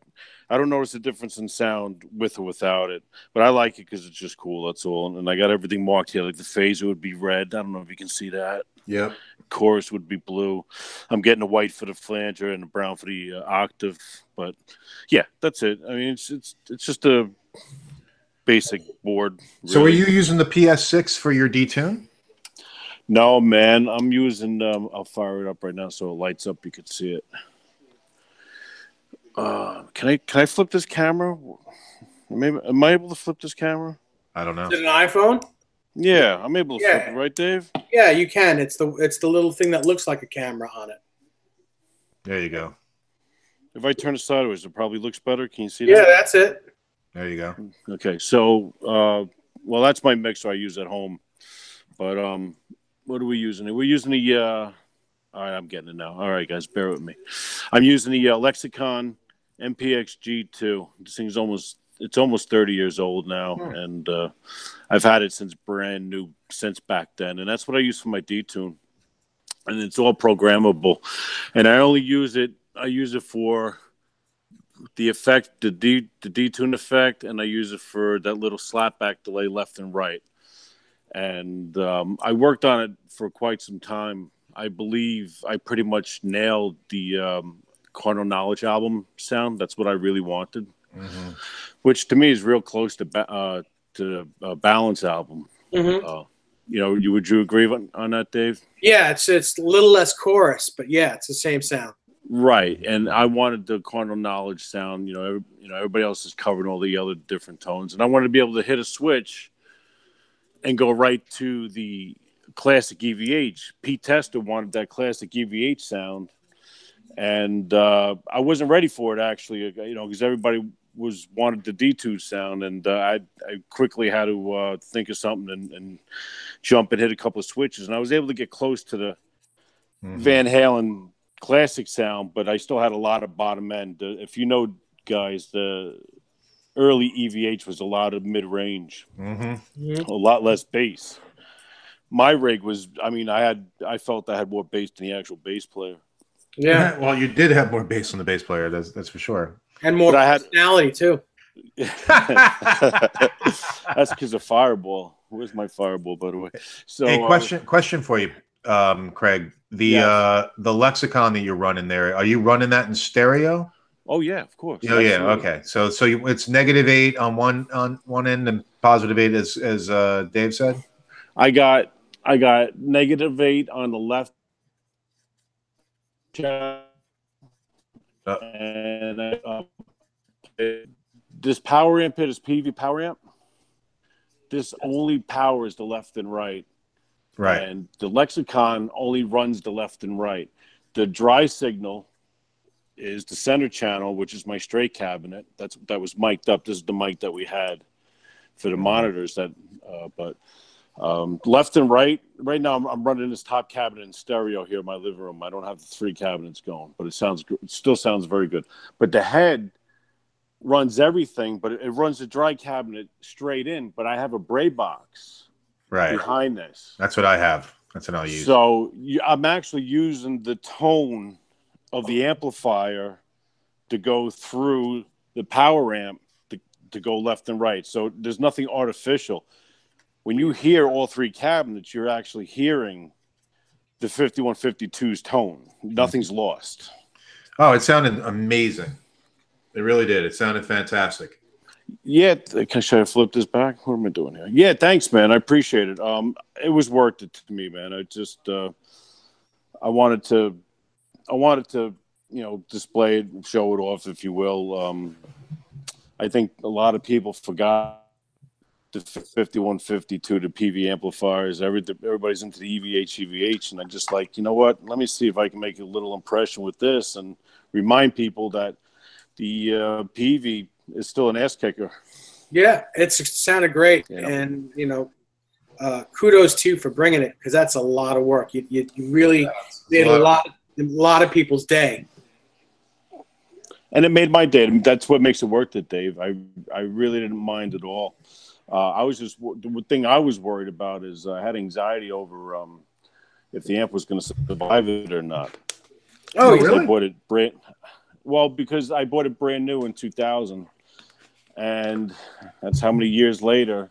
I don't notice the difference in sound with or without it. But I like it because it's just cool. That's all. And I got everything marked here. Like the phaser would be red. I don't know if you can see that. Yep. Chorus would be blue. I'm getting a white for the flanger and a brown for the uh, octave. But yeah, that's it. I mean, it's it's it's just a basic board. So, are you using the PS6 for your detune? No, man. I'm using. Um, I'll fire it up right now so it lights up. You can see it. Uh, can I can I flip this camera? Maybe am I able to flip this camera? I don't know. Is it an iPhone? Yeah, I'm able to Yeah. flip it, right, Dave? Yeah, you can. It's the it's the little thing that looks like a camera on it. There you go. If I turn it sideways, it probably looks better. Can you see that? Yeah, that's it. There you go. Okay, so uh, well, that's my mixer I use at home. But um, what are we using? We're using the. Uh, all right, I'm getting it now. All right, guys, bear with me. I'm using the uh, Lexicon MPX G2. This thing's almost it's almost 30 years old now, Hmm. and uh, I've had it since brand new since back then, and that's what I use for my detune. And it's all programmable, and I only use it. I use it for the effect, the D, the detune effect, and I use it for that little slapback delay left and right. And um, I worked on it for quite some time. I believe I pretty much nailed the um, Carnal Knowledge album sound. That's what I really wanted, Mhm. which to me is real close to ba- uh, to a Balance album. hmm Uh, you know, you would you agree on, on that, Dave? Yeah, it's it's a little less chorus, but yeah, it's the same sound. Right, and I wanted the carnal knowledge sound. You know, every, you know, everybody else is covering all the other different tones, and I wanted to be able to hit a switch and go right to the classic EVH. Pete Tester wanted that classic EVH sound, and uh, I wasn't ready for it actually. You know, because everybody was wanted the D2 sound, and uh, I, I quickly had to uh, think of something and, and jump and hit a couple of switches, and I was able to get close to the Mhm. Van Halen classic sound, but I still had a lot of bottom end. Uh, if you know, guys, the early EVH was a lot of mid range, Mhm. Mhm. a lot less bass. My rig was, I mean, I had, I felt I had more bass than the actual bass player. Yeah, *laughs* well, you did have more bass on the bass player. That's that's for sure. and more But I had- personality too. *laughs* That's because of Fireball. Where's my Fireball, by the way? So, hey, uh, question question for you, um, Craig. The Yes. uh, the lexicon that you're running there, are you running that in stereo? oh yeah, of course. Oh yeah, okay. So so you, it's negative eight on one on one end and positive eight, as as uh, Dave said. I got I got negative eight on the left Uh. and this power amp hit is PV power amp. This only powers the left and right, Right. and the lexicon only runs the left and right. The dry signal is the center channel, which is my straight cabinet. That's that was mic'd up. This is the mic that we had for the monitors. That, uh, but um, left and right. Right now, I'm, I'm running this top cabinet in stereo here in my living room. I don't have the three cabinets going, but it sounds good. It still sounds very good. But the head runs everything, but it, it runs the dry cabinet straight in. But I have a Bray box Right. behind this. That's what I have. That's what I'll use. So you, I'm actually using the tone of the amplifier to go through the power amp to, to go left and right. So there's nothing artificial. When you hear all three cabinets, you're actually hearing the 5152's tone. Nothing's lost. oh, it sounded amazing. It really did. It sounded fantastic. Yeah, can should I flip this back? What am I doing here? Yeah, thanks, man. I appreciate it. Um, it was worth it to me, man. I just, uh, I wanted to, I wanted to, you know, display it, show it off, if you will. Um, I think a lot of people forgot the 5152, the PV amplifiers. Every, everybody's into the EVH, EVH, and I just like, you know what? Let me see if I can make a little impression with this and remind people that the uh, PV is still an ass kicker. Yeah, it's it sounded great, Yeah. and you know, uh, kudos to you for bringing it because that's a lot of work. You, you, you really made a lot a lot of people's day. and it made my day. That's what makes it worth it, Dave. I I really didn't mind at all. Uh, I was just the thing I was worried about is I had anxiety over um, if the amp was going to survive it or not. Oh, Because really? I bought it brand well because I bought it brand new in 2000, and that's how many years later.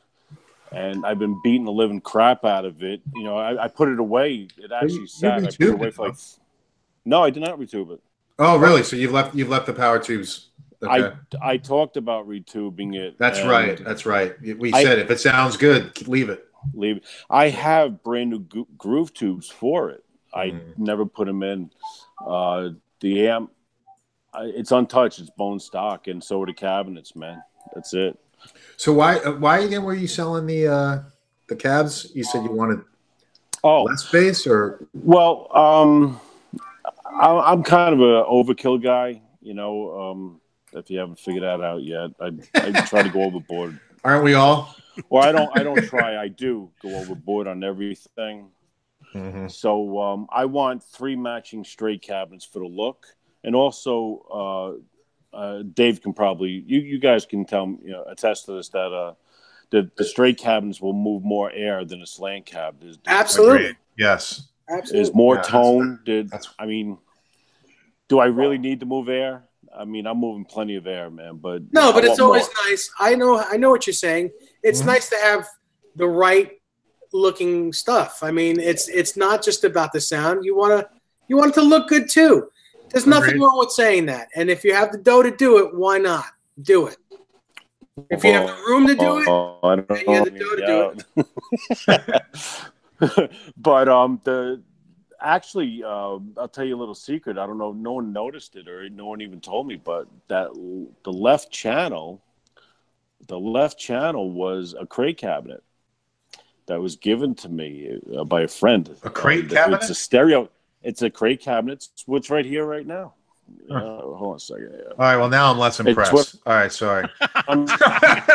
And I've been beating the living crap out of it. You know, I, I put it away. It actually you sat. I put it away for like. No, I did not retube it. Oh, really? So you've left you've left the power tubes. Okay. I I talked about retubing it. That's right. That's right. We I- said if it sounds good, leave it. Leave. I have brand new groove tubes for it. I Mm. never put them in. Uh, the amp, it's untouched. It's bone stock, and so are the cabinets, man. That's it. So why uh, why again were you selling the uh the cabs? You said you wanted Oh, less space or Well, um, I, I'm kind of a overkill guy. You know, um, if you haven't figured that out yet, I, I try to go overboard. *laughs* aren't we all? Well, I don't. I don't try. I do go overboard on everything. Mhm. So um, I want three matching straight cabinets for the look, and also uh, uh, Dave can probably you you guys can tell you know, attest to this that uh, the the straight cabinets will move more air than a slant cab. There's, there's- Absolutely. Agreed. Yes. there's Absolutely. more Yeah, that's- tone. There- that's- I mean, do I really need to move air? I mean, I'm moving plenty of air, man. But No, but I it's always more. nice. I know. I know what you're saying. It's Mhm. nice to have the right looking stuff. I mean, it's it's not just about the sound. You want to you want it to look good too. There's nothing Agreed. wrong with saying that. And if you have the dough to do it, why not do it? If you have the room to do it, Oh, I don't then you have the dough to Yeah. *laughs* but um, the actually, uh, I'll tell you a little secret. I don't know. No one noticed it, or no one even told me. But that the left channel, the left channel was a crate cabinet that was given to me uh, by a friend. A crate Uh, cabinet? It's a stereo. It's a crate cabinet. It's what's right here, right now. Huh. Uh, hold on a second. Yeah. All right. Well, now I'm less impressed. what- All right. Sorry. *laughs* *laughs*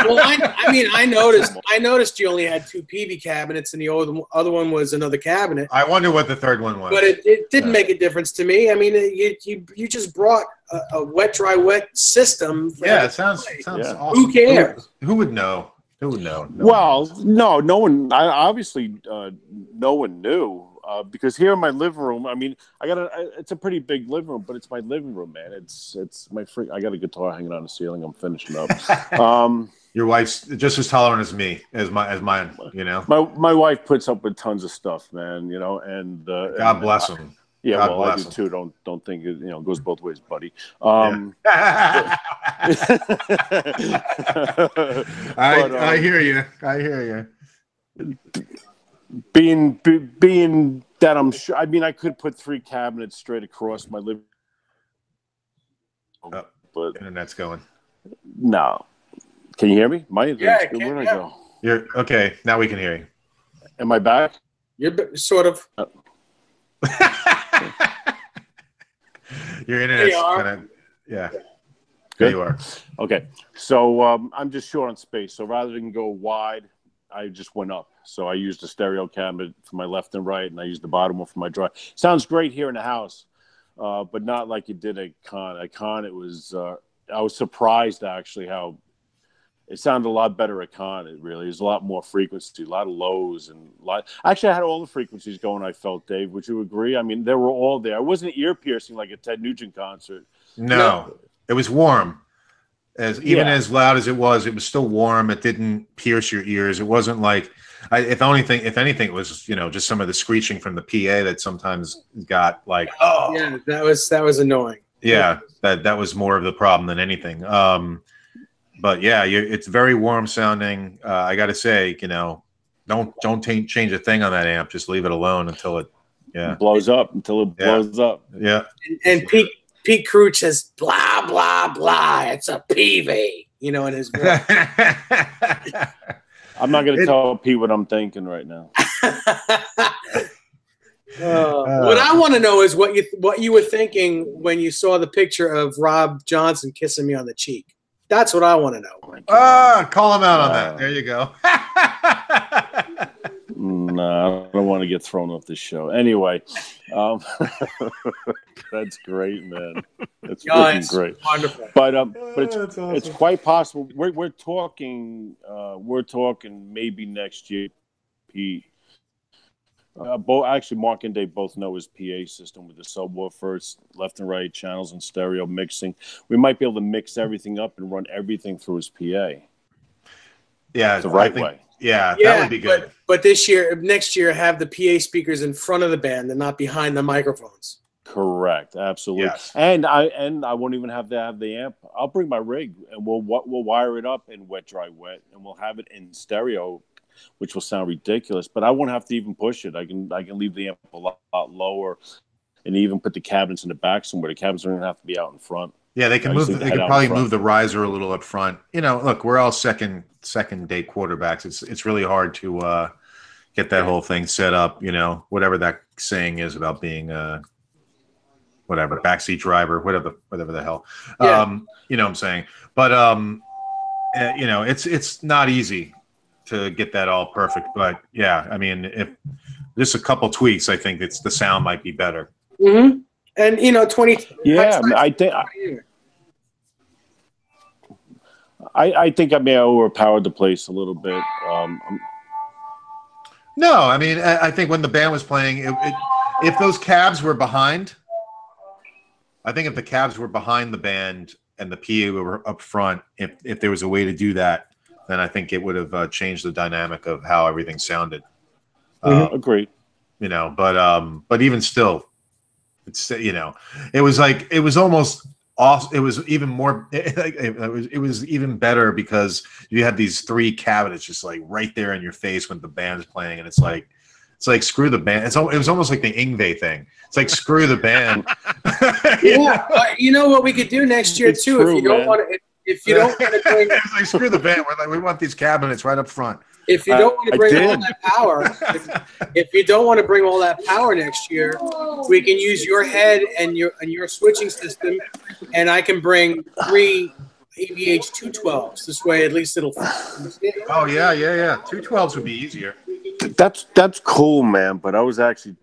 Well, I, I mean, I noticed. I noticed you only had two PV cabinets, and the other other one was another cabinet. I wonder what the third one was. But it, it didn't Yeah. make a difference to me. I mean, you you, you just brought a, a wet, dry, wet system. yeah, it sounds place. sounds Yeah. awesome. Who cares? Who, who would know? Who would know? No Well, no, no one. I obviously uh, no one knew uh, because here in my living room. I mean, I got a. It's a pretty big living room, but it's my living room, man. It's it's my free. I got a guitar hanging on the ceiling. I'm finishing up. *laughs* um, Your wife's just as tolerant as me, as my as mine. You know. my my wife puts up with tons of stuff, man. You know, and uh, God and bless I- him. yeah, God well, I do him. too. Don't don't think it. You know, goes both ways, buddy. Um, *laughs* *laughs* I, but, I um, hear you. I hear you. Being be, being that I'm sure. I mean, I could put three cabinets straight across my living. Oh. But Internet's going. no, can you hear me? My Yeah, I internet's good. can, Where'd yeah. I go? You're okay. Now we can hear you. Am I back? You're sort of. *laughs* Your internet's you are. kind of yeah. There Good. you are. Okay, so um, I'm just short on space. So rather than go wide, I just went up. So I used a stereo cabinet for my left and right, and I used the bottom one for my drive. Sounds great here in the house, uh, but not like it did at con. At con, it was. Uh, I was surprised actually how it sounded a lot better at con. It really is a lot more frequency, a lot of lows, and a lot. Actually, I had all the frequencies going. I felt, Dave. Would you agree? I mean, they were all there. It wasn't ear piercing like a Ted Nugent concert. No, it was warm. As even Yeah. as loud as it was, it was still warm. It didn't pierce your ears. It wasn't like, I, if anything, if anything, it was you know just some of the screeching from the PA that sometimes got like, oh, Yeah, that was that was annoying. yeah, that that was more of the problem than anything. Um, but yeah, you, it's very warm sounding. Uh, I got to say, you know, don't don't ta- change a thing on that amp. Just leave it alone until it, yeah, blows up until it Yeah. blows up. yeah. And, and Pete Pete Crouch says blah blah blah. It's a PV, you know, in his *laughs* voice. I'm not going to It- tell Pete what I'm thinking right now. *laughs* Uh, what I want to know is what you what you were thinking when you saw the picture of Rob Johnson kissing me on the cheek. That's what I want to know. Oh my God. Ah, call him out on that. Uh, There you go. *laughs* no, I don't want to get thrown off the show. Anyway, um, *laughs* that's great, man. That's Yeah, freaking it's great. wonderful. But um, but it's That's it's quite possible. We're we're talking uh, we're talking maybe next year, Pete. Uh, both actually, Mark and Dave both know his PA system with the subwoofers, left and right channels, and stereo mixing. We might be able to mix everything up and run everything through his PA yeah, the I right think- way. Yeah, Yeah, that would be good. But, but this year, next year, have the PA speakers in front of the band and not behind the microphones. Correct, absolutely. Yes. And I and I won't even have to have the amp. I'll bring my rig and we'll we'll wire it up in wet, dry, wet, and we'll have it in stereo, which will sound ridiculous. But I won't have to even push it. I can I can leave the amp a lot, lot lower, and even put the cabinets in the back somewhere. The cabinets don't even have to be out in front. Yeah, they can I move. just They head could probably move the riser a little up front. You know, look, we're all second second day quarterbacks. It's it's really hard to uh, get that whole thing set up. You know, whatever that saying is about being uh, whatever backseat driver, whatever whatever the hell. Yeah. Um, you know what I'm saying? But um, uh, you know, it's it's not easy to get that all perfect. But yeah, I mean, if just a couple tweaks, I think it's the sound might be better. hmm And you know, twenty. Yeah, I think I, I think I may have overpowered the place a little bit. Um, No, I mean, I I think when the band was playing, it, it, if those cabs were behind, I think if the cabs were behind the band and the PA were up front, if if there was a way to do that, then I think it would have uh, changed the dynamic of how everything sounded. Uh, agreed. you know, but um, but even still, it's you know, it was like it was almost off. It was even more. *laughs* It, it was it was even better because you had these three cabinets just like right there in your face when the band's playing, and it's like. It's like screw the band. It's it was almost like the Yngwie thing. It's like screw the band. *laughs* Yeah, uh, you know what we could do next year It's too. if true, you don't want to, if, if you don't want to *laughs* bring, it's like screw the band. We're like we want these cabinets right up front. if you Uh, don't want to bring all that power, if, if you don't want to bring all that power next year, we can use your head and your and your switching system, and I can bring three EVH two twelves. This way, at least it'll. Oh yeah, yeah, yeah. Two twelves would be easier. That's that's cool, man. But I was actually,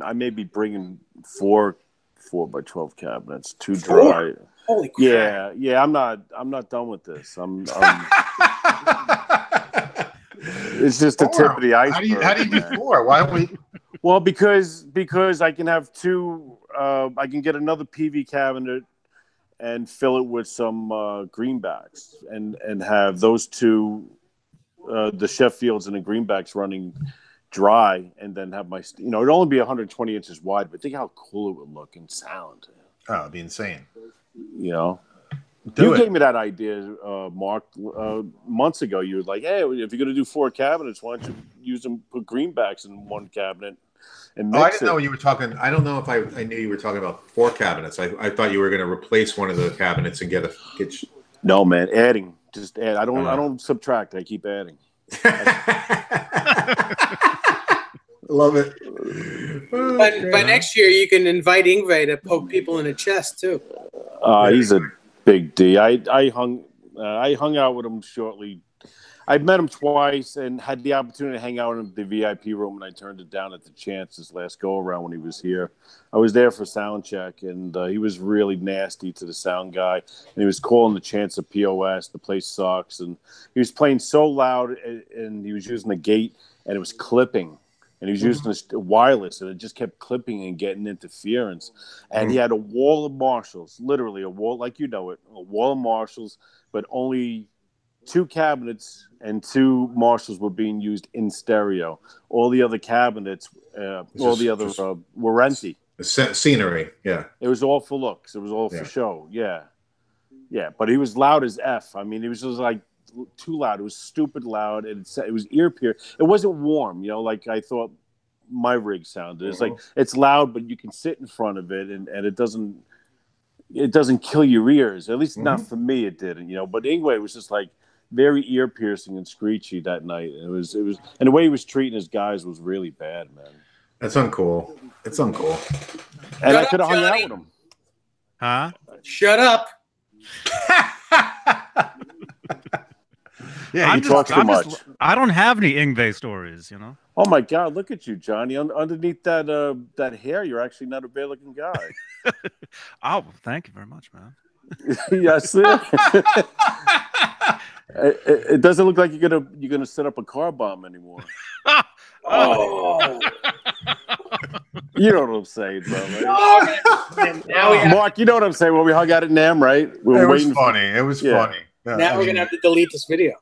I may be bringing four four by twelve cabinets. Too Four? Dry. Holy crap! Yeah, yeah. I'm not. I'm not done with this. I'm. I'm *laughs* it's just the tip of the iceberg. How do you how do you do four? Why don't we? Well, because because I can have two. Uh, I can get another Peavey cabinet and fill it with some uh, greenbacks, and and have those two, uh, the Sheffields and the greenbacks running dry, and then have my. You know, it'd only be 120 inches wide, but think how cool it would look and sound. Oh, it'd be insane. You know, Do you it. gave me that idea, uh, Marc, uh, months ago. You were like, "Hey, if you're going to do four cabinets, why don't you use them? Put greenbacks in one cabinet and Oh, I didn't it." know you were talking. I don't know if I, I knew you were talking about four cabinets. I, I thought you were going to replace one of the cabinets and get a get. No, man, adding. Just add. I don't. I Uh-huh. don't subtract. I keep adding. *laughs* Love it. But by next year, you can invite Yngwie to poke people in the chest too. Uh, he's a big D. I I hung. Uh, I hung out with him shortly. I met him twice and had the opportunity to hang out in the VIP room, and I turned it down at the chance this last go around when he was here. I was there for sound check, and uh, he was really nasty to the sound guy, and he was calling the chance of POS. The place sucks, and he was playing so loud, and, and he was using the gate, and it was clipping. And he was using this wireless, and it just kept clipping and getting interference. And he had a wall of Marshalls, literally a wall, like you know it, a wall of Marshalls, but only two cabinets and two Marshalls were being used in stereo. All the other cabinets, uh, all just- the other just- uh, were empty. Scenery. Yeah. It was all for looks. It was all Yeah. for show. Yeah, yeah. But he was loud as f. I mean, he was just like too loud. It was stupid loud, and it, it was ear piercing. It wasn't warm, you know, like I thought my rig sounded. It's like uh-huh. it's loud, but you can sit in front of it, and, and it doesn't it doesn't kill your ears. At least not mm-hmm. for me, it didn't. You know. But anyway, it was just like very ear piercing and screechy that night. It was it was, and the way he was treating his guys was really bad, man. That's uncool. It's uncool. And I could have hung out with him. Huh? Shut up! *laughs* Yeah, I'm you just, talk too I'm just- much. I don't have any Yngwie stories, you know. Oh my God! Look at you, Johnny. Un- underneath that uh, that hair, you're actually not a bad looking guy. *laughs* *laughs* Oh, thank you very much, man. *laughs* yes. it, it, it doesn't look like you're gonna you're gonna set up a car bomb anymore. Oh, You know what I'm saying, bro? Right? oh now we have, Marc, you know what I'm saying. When we hung out at NAMM, right? We it were was waiting. funny. It was Yeah. funny. Yeah, now I we're mean- gonna have to delete this video.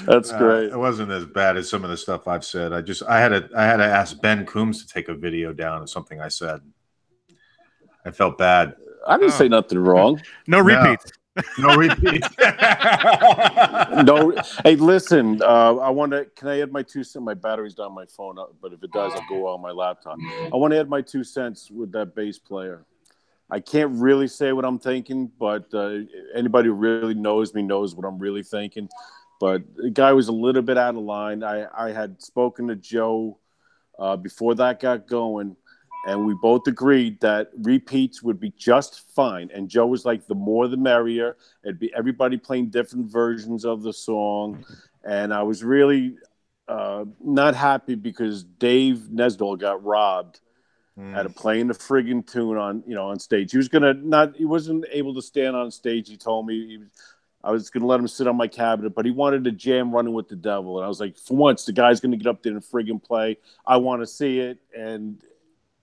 That's Uh, great. it wasn't as bad as some of the stuff I've said. I just I had to I had to ask Ben Coombs to take a video down of something I said. I felt bad. I didn't say nothing wrong. *laughs* No No. repeats. *laughs* No repeat. no, hey, listen. Uh, I want to. Can I add my two cents? My battery's down my phone, uh, but if it does, I'll go on my laptop. I want to add my two cents with that bass player. I can't really say what I'm thinking, but uh, anybody who really knows me knows what I'm really thinking. But the guy was a little bit out of line. I, I had spoken to Joe uh, before that got going, and we both agreed that repeats would be just fine. And Joe was like, the more the merrier. It'd be everybody playing different versions of the song. And I was really uh, not happy because Dave Nesdall got robbed at a playing the friggin' tune on you know on stage. He was gonna not he wasn't able to stand on stage. He told me he was, I was gonna let him sit on my cabinet, but he wanted to jam running with the devil. And I was like, for once, the guy's gonna get up there and friggin' play. I want to see it, and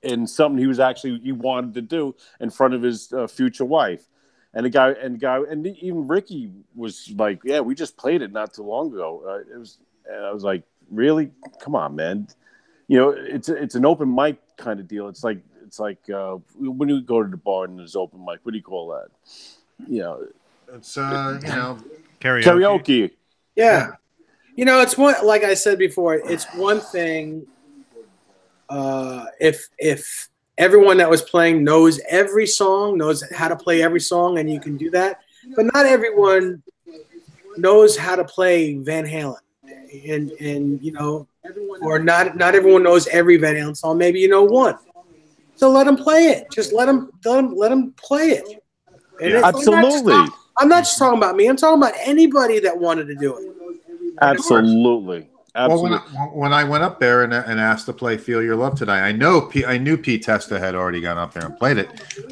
and something he was actually he wanted to do in front of his uh, future wife. And the guy and the guy and even Ricky was like, yeah, we just played it not too long ago. Uh, it was and I was like, really? Come on, man. You know, it's it's an open mic kind of deal. It's like it's like uh, when you go to the bar and there's open mic. What do you call that? You know, it's uh, you know, Karaoke. karaoke. Yeah. You know, it's one like I said before, it's one thing uh if if everyone that was playing knows every song, knows how to play every song and you can do that. But not everyone knows how to play Van Halen. And and you know, or not not everyone knows every Van Halen song. Maybe you know one. So let them play it. Just let them let them, let them play it. And Yeah. it's- I'm not just Absolutely. I'm not just talking about me. I'm talking about anybody that wanted to do it. Absolutely. Well, when Absolutely. I, when I went up there and, and asked to play "Feel Your Love Tonight," I know P, I knew Pete Testa had already gone up there and played it.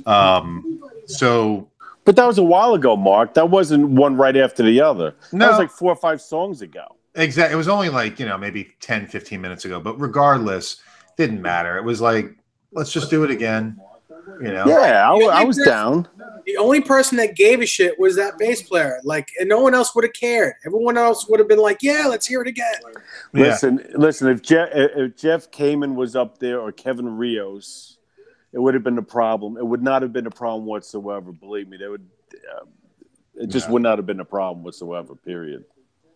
Um, so But that was a while ago, Marc. That wasn't one right after the other. That was like four or five songs ago. Exactly, it was only like you know maybe 10, 15 minutes ago. But regardless, didn't matter. It was like let's just do it again. You know, Yeah, I, I was down. The only person that gave a shit was that bass player. Like, and no one else would have cared. Everyone else would have been like, "Yeah, let's hear it again." Yeah. Listen, listen. If Jeff, if Jeff Kamen was up there or Kevin Rios, it would have been a problem. It would not have been a problem whatsoever. Believe me, they would. Uh, it just Yeah. would not have been a problem whatsoever. Period.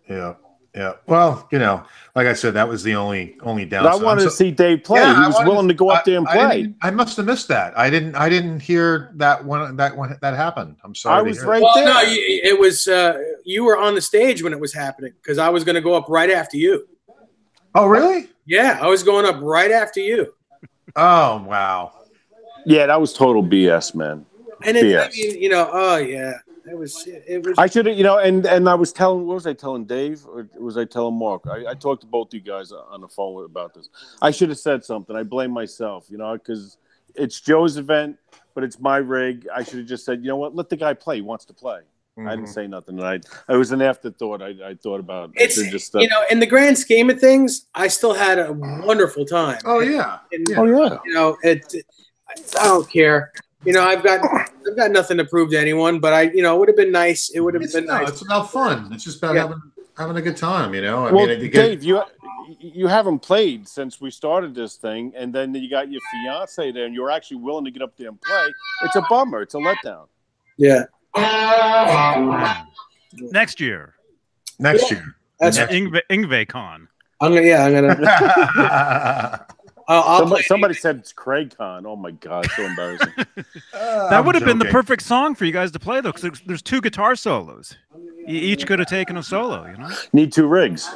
yeah, yeah. Well, you know, like I said, that was the only only But downside. I wanted I'm to see Dave play. Yeah, he I was wanted willing to go up there and I, play. didn't- I must have missed that. I didn't. I didn't hear that one. That one that happened. I'm sorry. I to was hear right Well, there. no, you, it was uh, you were on the stage when it was happening because I was going to go up right after you. Oh, really? Yeah, I was going up right after you. Oh, wow. yeah, that was total BS, man. And it, I mean, you know, oh yeah, it was. It was. I should have, you know, and and I was telling, what was I telling Dave, or was I telling Marc? I, I talked to both you guys on the phone about this. I should have said something. I blame myself, you know, because it's Joe's event, but it's my rig. I should have just said, you know what, let the guy play. He wants to play. I Mm-hmm. didn't say nothing. And I, was an afterthought. I, I thought about. I it's just uh, you know, in the grand scheme of things, I still had a wonderful time. Oh, yeah. And, oh yeah, you know, it. I don't care. You know, I've got I've got nothing to prove to anyone, but I, you know, it would have been nice. It would have It's, been no, nice. it's about fun. It's just about Yeah. having having a good time, you know? I well, mean, you Dave, you you haven't played since we started this thing, and then you got your fiance there, and you're actually willing to get up there and play. It's a bummer. It's a letdown. Yeah, Next year. next year. that's. At Yngwie, Yngwie Con. I'm gonna. Yeah, I'm gonna. *laughs* I'll, I'll Somebody, somebody said it's Craig Con. Oh my god, so embarrassing. *laughs* That would have been the perfect song for you guys to play, though, because there's, there's two guitar solos. E- Each could have taken a solo, you know? Need two rigs.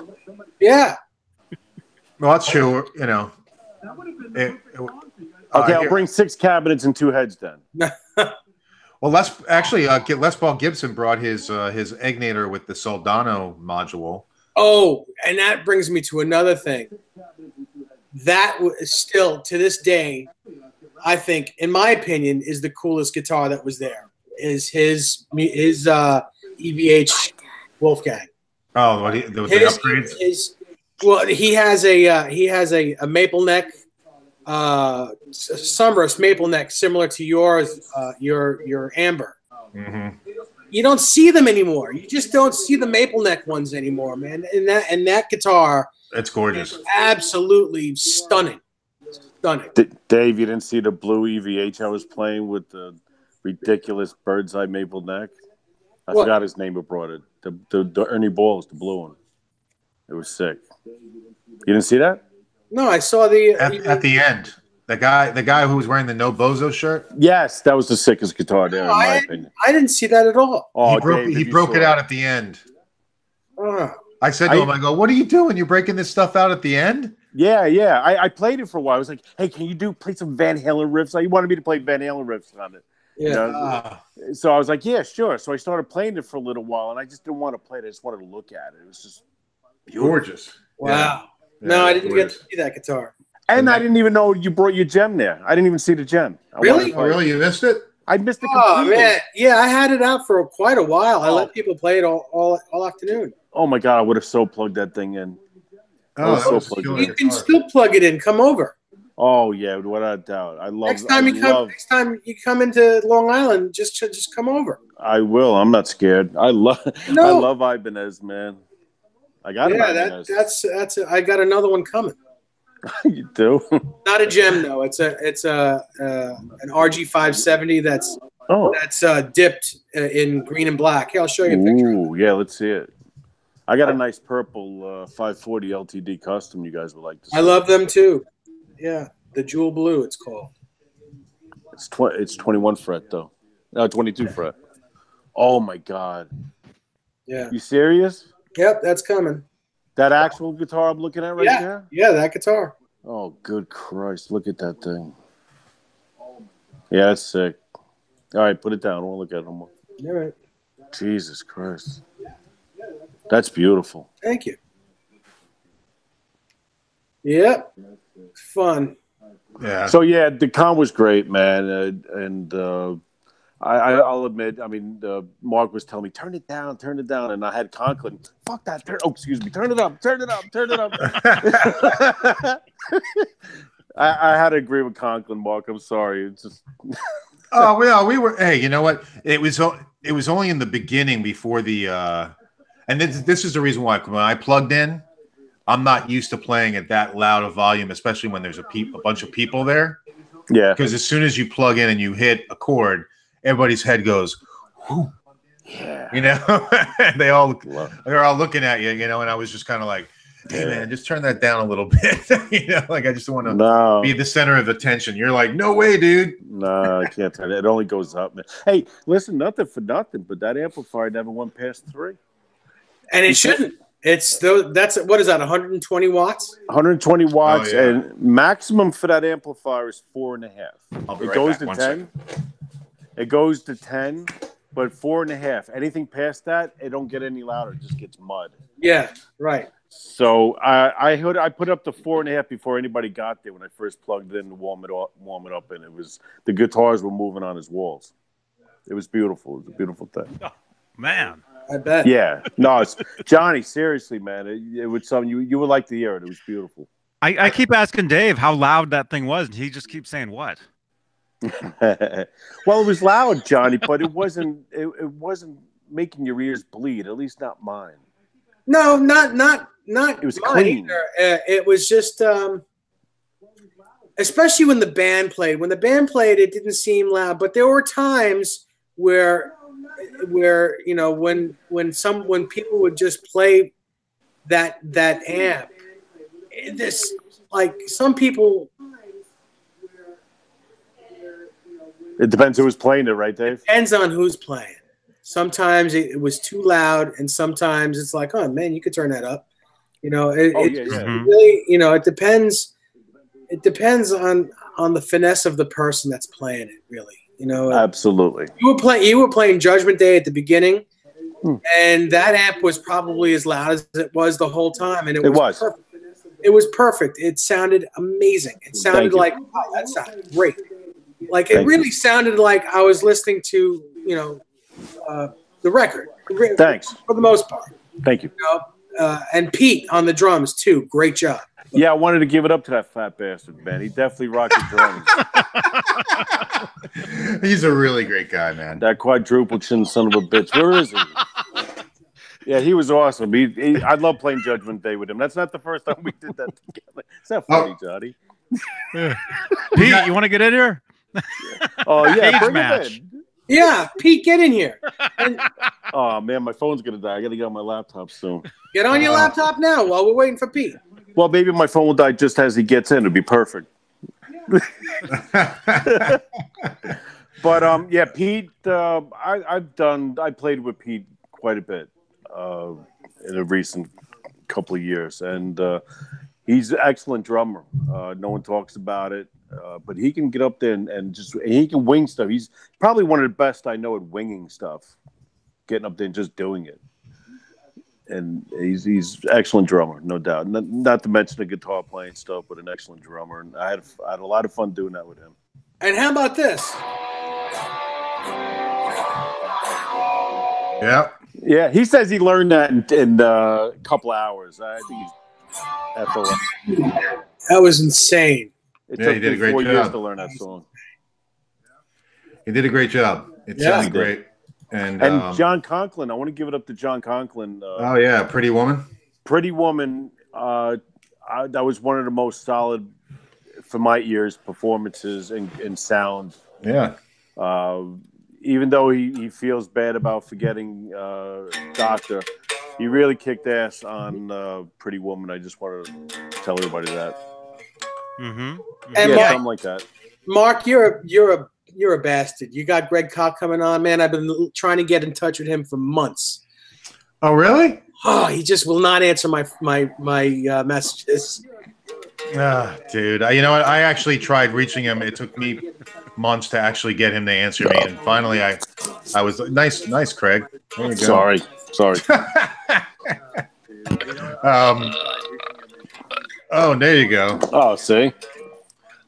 Yeah, Well, that's true. You know, it, it- Okay, uh, I'll here- bring six cabinets and two heads then. *laughs* Well, Les actually, uh, get- Les Paul Gibson brought his uh, his Egnater with the Soldano module. Oh, and that brings me to another thing. That w- is still to this day, I think, in my opinion, is the coolest guitar that was there. Is his his uh, EVH Wolfgang. Oh, what he, there was the upgrades. his well, he has a uh, he has a, a maple neck, uh, sunburst maple neck similar to yours, uh, your your amber. Mhm. you don't see them anymore. You just don't see the maple neck ones anymore, man. And that and that guitar It's gorgeous. is absolutely stunning, stunning. D- Dave, you didn't see the blue EVH I was playing with the ridiculous bird's eye maple neck? I What? forgot his name who brought it. The, the the Ernie Balls, the blue one. It was sick. You didn't see that? No, I saw the. Uh, at, at the end, the guy, the guy who was wearing the No Bozo shirt, Yes, that was the sickest guitar there, in my I- opinion. I didn't see that at all. Oh, he broke, Dave, he broke it out at the end. Oh, I said to I- him, I go, "What are you doing? You're breaking this stuff out at the end?" Yeah, yeah. I, I played it for a while. I was like, "Hey, can you do play some Van Halen riffs?" He wanted me to play Van Halen riffs on it. yeah. You know? Ah, So I was like, "Yeah, sure." So I started playing it for a little while, and I just didn't want to play it. I just wanted to look at it. It was just beautiful. gorgeous. Wow. Yeah, no, I didn't get to see that guitar. And I didn't even know you brought your gem there. I didn't even see the gem. I Really? Oh, really? You missed it? I missed it Oh man, yeah, I had it out for quite a while. I Oh. let people play it all all, all afternoon. Oh my god, I would have so plugged that thing in. Oh, so plugged You can still plug it in. Come over Oh yeah, without a doubt. I love. next time I you come. love- Next time you come into Long Island, just just come over. I will. I'm not scared. I love. No. I love Ibanez, man. I got yeah, that, that's that's. I got another one coming. *laughs* you do. Not a gem though. It's a it's a uh, an RG 570 that's Oh. that's uh, dipped uh, in green and black. Here, I'll show you a picture. Ooh, yeah. Let's see it. I got a nice purple uh, 540 LTD custom. You guys would like to. See. I love them too. Yeah, the jewel blue. It's called. It's tw- It's 21 fret though. No, 22 fret. Oh my god. Yeah. You serious? Yep, that's coming. That actual guitar I'm looking at right Yeah. there? Yeah, that guitar. Oh, good Christ. Look at that thing. Yeah, that's sick. All right, put it down. I won't look at it no more. All right. Jesus Christ. That's beautiful. Thank you. Yep. Fun. Yeah. So, yeah, the con was great, man. Uh, and uh, I, I, I'll admit, I mean, uh, Marc was telling me, turn it down, turn it down. And I had Conklin, fuck that. Turn, oh, excuse me. Turn it up, turn it up, turn it up. *laughs* I, I had to agree with Conklin, Marc. I'm sorry. It's just, *laughs* Oh well, we were. Hey, you know what? It was. It was only in the beginning before the. And this, this is the reason why when I plugged in, I'm not used to playing at that loud a volume, especially when there's a peop, a bunch of people there. yeah. Because as soon as you plug in and you hit a chord, everybody's head goes, Whew, Yeah. you know. *laughs* they all they're all looking at you, you know. And I was just kind of like, Hey Yeah. man, just turn that down a little *laughs* bit, *laughs* you know. Like I just want to No. be the center of attention. You're like, no way, dude. No, I can't. It only goes up, man. Hey, listen, nothing for nothing, but that amplifier never went past three. And it shouldn't. It's though that's what is that 120 watts? 120 watts, Oh, yeah. and maximum for that amplifier is four and a half. I'll be It right goes back. to One 10. It goes to 10, but four and a half. Anything past that, it don't get any louder. It just gets mud. Yeah, right. So I I heard I put up the four and a half before anybody got there when I first plugged it in to warm it up, warm it up, and it was the guitars were moving on his walls. It was beautiful. It was a beautiful thing. *laughs* Man. I bet. Yeah, no, it's Johnny. Seriously, man, it, it was something you you would like to hear it. It was beautiful. I, I keep asking Dave how loud that thing was, and he just keeps saying what? *laughs* well, it was loud, Johnny, but it wasn't. It, it wasn't making your ears bleed. At least not mine. No, not not not. It was mine clean. either. Uh, it was just, um, especially when the band played. When the band played, it didn't seem loud, but there were times where, where you know, when when some when people would just play that that amp, this like some people It depends who was playing it, right, Dave? depends on who's playing. Sometimes it, it was too loud, and sometimes it's like, oh man, you could turn that up. You know, it, Oh it- yeah, yeah. Mhm. really, you know, it depends. It depends on on the finesse of the person that's playing it. Really, you know, Absolutely. you were playing you were playing Judgment Day at the beginning, Hmm. and that amp was probably as loud as it was the whole time, and it, It was, was. perfect. It was perfect. It sounded amazing. It sounded you. like wow, that sounded great. Like it Thank you. really sounded like I was listening to you know uh, the record Thanks. for the most part. Thank you. You know? uh, and Pete on the drums too. Great job. Yeah, I wanted to give it up to that fat bastard, man. He definitely rocked the drums. *laughs* He's a really great guy, man. that quadruple chin son of a bitch. Where is he? Yeah, he was awesome. He, he, I love playing Judgment Day with him. That's not the first time we did that together. Is that funny, Johnny? *laughs* Pete, you want to get in here? *laughs* Oh yeah, Cage bring match. him in. Yeah, Pete, get in here. And Oh man, my phone's gonna die. I gotta get on my laptop soon. get on your Uh, laptop now while we're waiting for Pete. Well, maybe my phone will die just as he gets in. It'd be perfect. *laughs* But um, yeah, Pete. Uh, I, I've done. I played with Pete quite a bit uh, in a recent couple of years, and uh, he's an excellent drummer. Uh, no one talks about it, uh, but he can get up there and, and just he can wing stuff. He's probably one of the best I know at winging stuff, getting up there and just doing it. And he's he's excellent drummer, no doubt. Not, not to mention the guitar playing stuff, but an excellent drummer. And I had I had a lot of fun doing that with him. And how about this? yeah. Yeah, he says he learned that in, in uh, a couple hours. I think he's after a- That was insane. it Yeah, took he did a great four years job. to learn that song. He did a great job. It Yeah. sounded great. And, And um, John Conklin, I want to give it up to John Conklin. Uh, oh yeah, Pretty Woman. Pretty Woman, uh, I, that was one of the most solid, for my ears, performances and, and sound. Yeah. Uh, even though he, he feels bad about forgetting uh, Doctor, he really kicked ass on uh, Pretty Woman. I just want to tell everybody that. Mm-hmm. And yeah, Marc, something like that. Marc, you're a you're a you're a bastard. You got Greg Koch coming on, man. I've been trying to get in touch with him for months. Oh really? Oh, he just will not answer my my my uh, messages. Ah, dude. I, you know what? I actually tried reaching him. It took me months to actually get him to answer me, and finally, I, I was nice, nice, Craig. There you. Sorry, sorry. *laughs* *laughs* Um. Oh, there you go. Oh, see,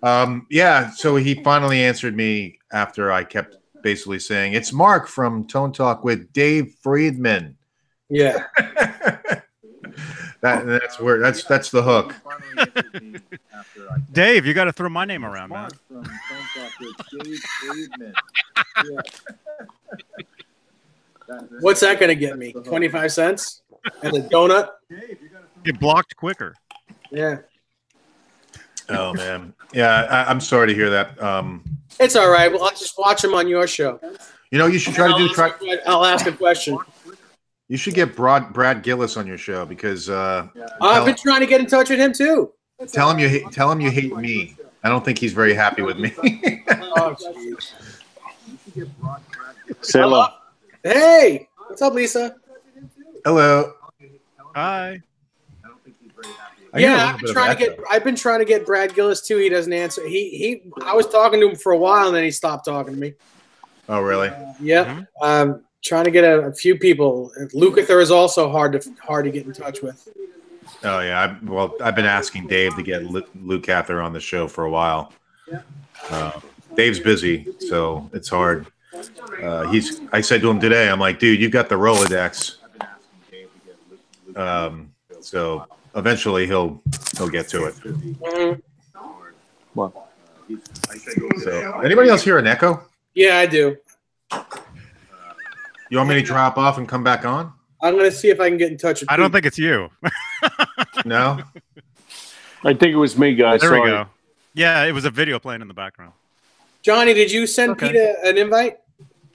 Um, yeah, so he finally answered me after I kept basically saying, It's Marc from Tone Talk with Dave Friedman. Yeah, *laughs* That that's where that's that's the hook. *laughs* Dave, you got to throw my name around, man. what's that gonna get me? Twenty five cents and a donut. Get blocked quicker. Yeah, Oh man. Yeah, I, I'm sorry to hear that. Um, it's all right. Well, I'll just watch him on your show. you know, you should try to do I'll try ask a que- I'll ask a question. you should get Brad Brad Gillis on your show because uh I've been trying to get in touch with him too. tell him you hate tell him you hate me. I don't think he's very happy with me. Oh, *laughs* say hello. hey, what's up, Lisa? Hello. Hi. I yeah, I've been trying to get. I've been trying to get Brad Gillis too. He doesn't answer. He he. I was talking to him for a while, and then he stopped talking to me. Oh really? Yep. Mhm. Um, trying to get a, a few people. Lukather is also hard to hard to get in touch with. Oh yeah. I, well, I've been asking Dave to get Lu- Lukather on the show for a while. Uh, Dave's busy, so it's hard. Uh, he's. I said to him today, I'm like, dude, you've got the Rolodex. Um, so eventually he'll he'll get to it. Mhm. So anybody else hear an echo? Yeah, I do. You want me to drop off and come back on? I'm gonna see if I can get in touch with. I don't Pete. think it's you. *laughs* No. I think it was me, guys. There Sorry. we go. Yeah, it was a video playing in the background. Johnny, did you send Okay. Pete a, an invite?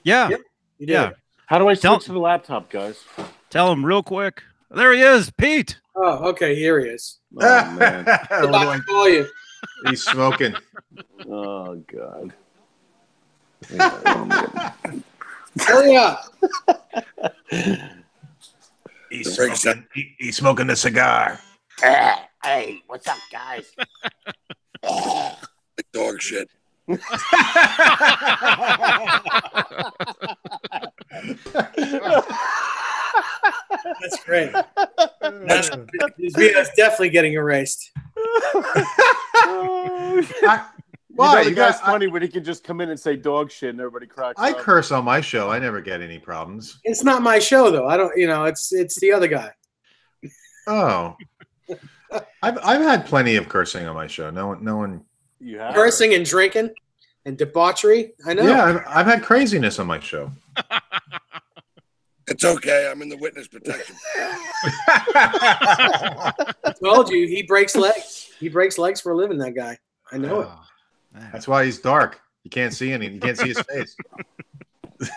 Yeah. Yep. You did. Yeah. How do I switch Tell- to the laptop, guys? Tell him real quick. There he is, Pete. Oh, okay. Here he is. Oh man. What do I- to call you. He's smoking. oh god. *laughs* Hurry up. He's smoking. He, he's smoking the cigar. Uh, hey, what's up, guys? *laughs* dog shit. *laughs* That's great. That's, his video definitely getting erased. I, You why? know You guy's got- funny when he can just come in and say dog shit and everybody cracks I up. curse on my show. I never get any problems. It's not my show though. I don't. You know, it's it's the other guy. Oh, I've I've had plenty of cursing on my show. No one, no one. You have Cursing and drinking and debauchery. I know. Yeah, I've, I've had craziness on my show. *laughs* It's okay. I'm in the witness protection. I told you he breaks legs. He breaks legs for a living. That guy. I know it. Oh, man. That's why he's dark. You can't see any. You can't see his face. *laughs*